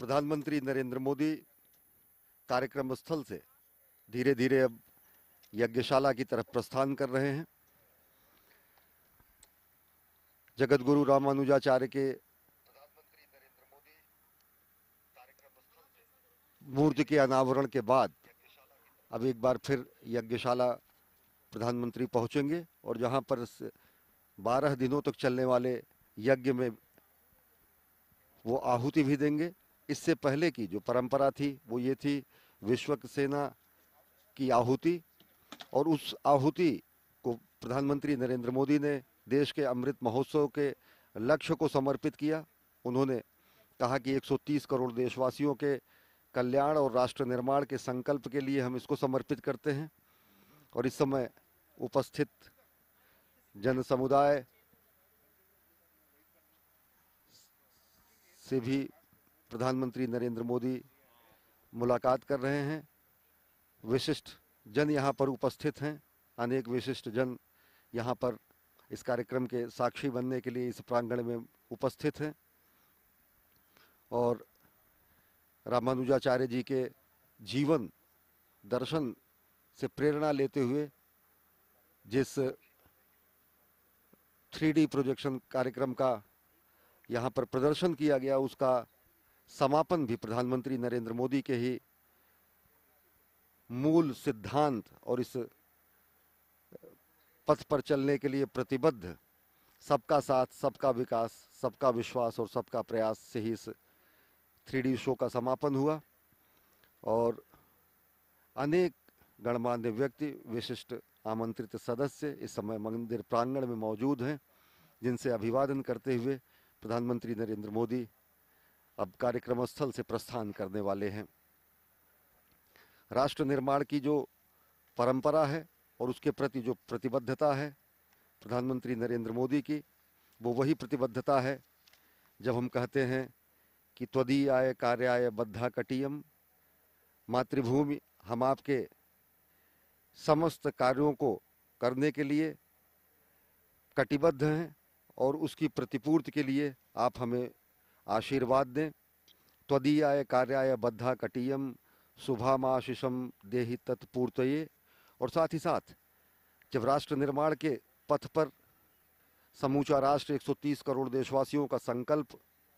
प्रधानमंत्री नरेंद्र मोदी कार्यक्रम स्थल से धीरे धीरे अब यज्ञशाला की तरफ़ प्रस्थान कर रहे हैं। जगत गुरु रामानुजाचार्य के मूर्ति के अनावरण के बाद अब एक बार फिर यज्ञशाला प्रधानमंत्री पहुँचेंगे और जहाँ पर बारह दिनों तक चलने वाले यज्ञ में वो आहुति भी देंगे। इससे पहले की जो परंपरा थी, वो ये थी विश्व सेना की आहुति और उस आहुति को प्रधानमंत्री नरेंद्र मोदी ने देश के अमृत महोत्सव के लक्ष्य को समर्पित किया। उन्होंने कहा कि 130 करोड़ देशवासियों के कल्याण और राष्ट्र निर्माण के संकल्प के लिए हम इसको समर्पित करते हैं और इस समय उपस्थित जन समुदाय से भी प्रधानमंत्री नरेंद्र मोदी मुलाकात कर रहे हैं। विशिष्ट जन यहाँ पर उपस्थित हैं। अनेक विशिष्ट जन यहाँ पर इस कार्यक्रम के साक्षी बनने के लिए इस प्रांगण में उपस्थित हैं और रामानुजाचार्य जी के जीवन दर्शन से प्रेरणा लेते हुए जिस थ्री प्रोजेक्शन कार्यक्रम का यहाँ पर प्रदर्शन किया गया, उसका समापन भी प्रधानमंत्री नरेंद्र मोदी के ही मूल सिद्धांत और इस पथ पर चलने के लिए प्रतिबद्ध। सबका साथ, सबका विकास, सबका विश्वास और सबका प्रयास से ही इस थ्री शो का समापन हुआ। और अनेक गणमान्य व्यक्ति, विशिष्ट आमंत्रित सदस्य इस समय मंदिर प्रांगण में मौजूद हैं, जिनसे अभिवादन करते हुए प्रधानमंत्री नरेंद्र मोदी अब कार्यक्रम स्थल से प्रस्थान करने वाले हैं। राष्ट्र निर्माण की जो परंपरा है और उसके प्रति जो प्रतिबद्धता है प्रधानमंत्री नरेंद्र मोदी की, वो वही प्रतिबद्धता है। जब हम कहते हैं कि त्वदीयाय कार्याय बद्धा कटियम मातृभूमि, हम आपके समस्त कार्यों को करने के लिए कटिबद्ध हैं और उसकी प्रतिपूर्ति के लिए आप हमें आशीर्वाद दें। त्वदीयाय कार्याय बद्धा कटियम शुभामाशिषम देहि तत्पूर्तये। और साथ ही साथ जब राष्ट्र निर्माण के पथ पर समूचा राष्ट्र 130 करोड़ देशवासियों का संकल्प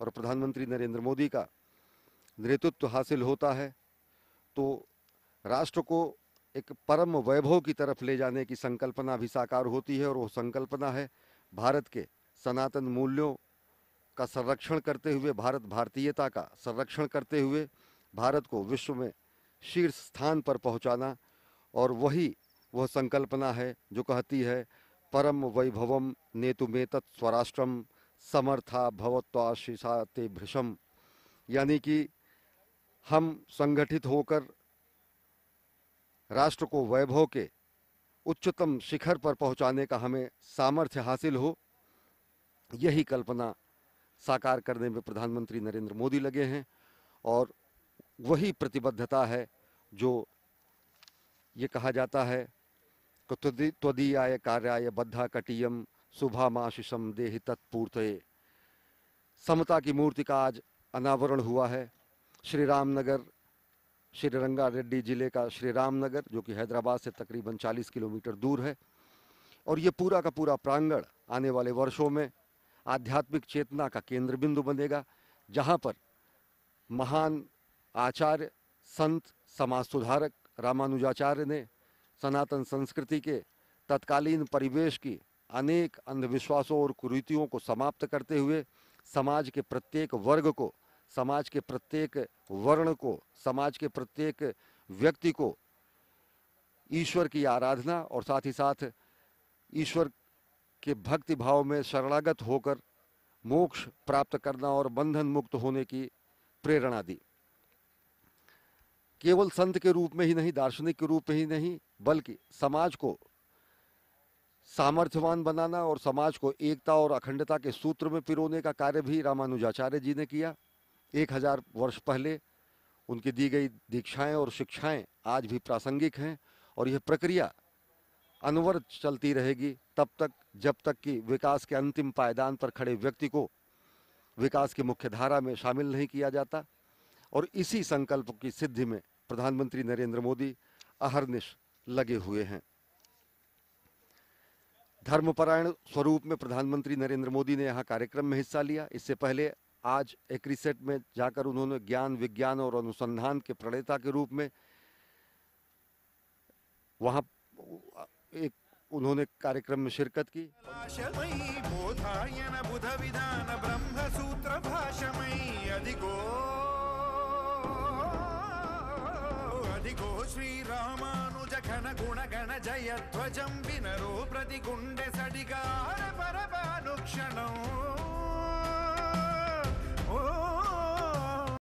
और प्रधानमंत्री नरेंद्र मोदी का नेतृत्व हासिल होता है तो राष्ट्र को एक परम वैभव की तरफ़ ले जाने की संकल्पना भी साकार होती है और वो संकल्पना है भारत के सनातन मूल्यों का संरक्षण करते हुए, भारत भारतीयता का संरक्षण करते हुए, भारत को विश्व में शीर्ष स्थान पर पहुंचाना और वही वह संकल्पना है जो कहती है, परम वैभवम नेतु में स्वराष्ट्रम समर्था भवत्वाशीषा ते भृशम। यानी कि हम संगठित होकर राष्ट्र को वैभव के उच्चतम शिखर पर पहुँचाने का हमें सामर्थ्य हासिल हो, यही कल्पना साकार करने में प्रधानमंत्री नरेंद्र मोदी लगे हैं और वही प्रतिबद्धता है जो ये कहा जाता है कि त्वदीयाय कार्याय बद्धा कटियम शुभामाशिषम देहि तत्पूर्तये समता की मूर्ति का आज अनावरण हुआ है। श्री रामनगर श्री रंगा रेड्डी ज़िले का श्री रामनगर जो कि हैदराबाद से तकरीबन 40 किलोमीटर दूर है। और ये पूरा का पूरा प्रांगण आने वाले वर्षों में आध्यात्मिक चेतना का केंद्र बिंदु बनेगा, जहाँ पर महान आचार्य, संत, समाज सुधारक रामानुजाचार्य ने सनातन संस्कृति के तत्कालीन परिवेश की अनेक अंधविश्वासों और कुरीतियों को समाप्त करते हुए समाज के प्रत्येक वर्ग को, समाज के प्रत्येक वर्ण को, समाज के प्रत्येक व्यक्ति को ईश्वर की आराधना और साथ ही साथ ईश्वर के भक्ति भाव में शरणागत होकर मोक्ष प्राप्त करना और बंधन मुक्त होने की प्रेरणा दी। केवल संत के रूप में ही नहीं, दार्शनिक के रूप में ही नहीं, बल्कि समाज को सामर्थ्यवान बनाना और समाज को एकता और अखंडता के सूत्र में पिरोने का कार्य भी रामानुजाचार्य जी ने किया। एक हज़ार वर्ष पहले उनकी दी गई दीक्षाएँ और शिक्षाएँ आज भी प्रासंगिक हैं और यह प्रक्रिया अनवरत चलती रहेगी तब तक, जब तक कि विकास के अंतिम पायदान पर खड़े व्यक्ति को विकास की मुख्य धारा में शामिल नहीं किया जाता। और इसी संकल्प की सिद्धि में प्रधानमंत्री नरेंद्र मोदी अहरनिश लगे हुए हैं। धर्मपरायण स्वरूप में प्रधानमंत्री नरेंद्र मोदी ने यहाँ कार्यक्रम में हिस्सा लिया। इससे पहले आज एक्रिसेट में जाकर उन्होंने ज्ञान, विज्ञान और अनुसंधान के प्रणेता के रूप में वहाँ एक उन्होंने कार्यक्रम में शिरकत की। बुध विधान ब्रह्म सूत्र అదిగో శ్రీరామానుజ ఘన గుణ గణ జయ ధ్వజం వినరో ప్రతి గుండె సడిగార పరమానుక్షణం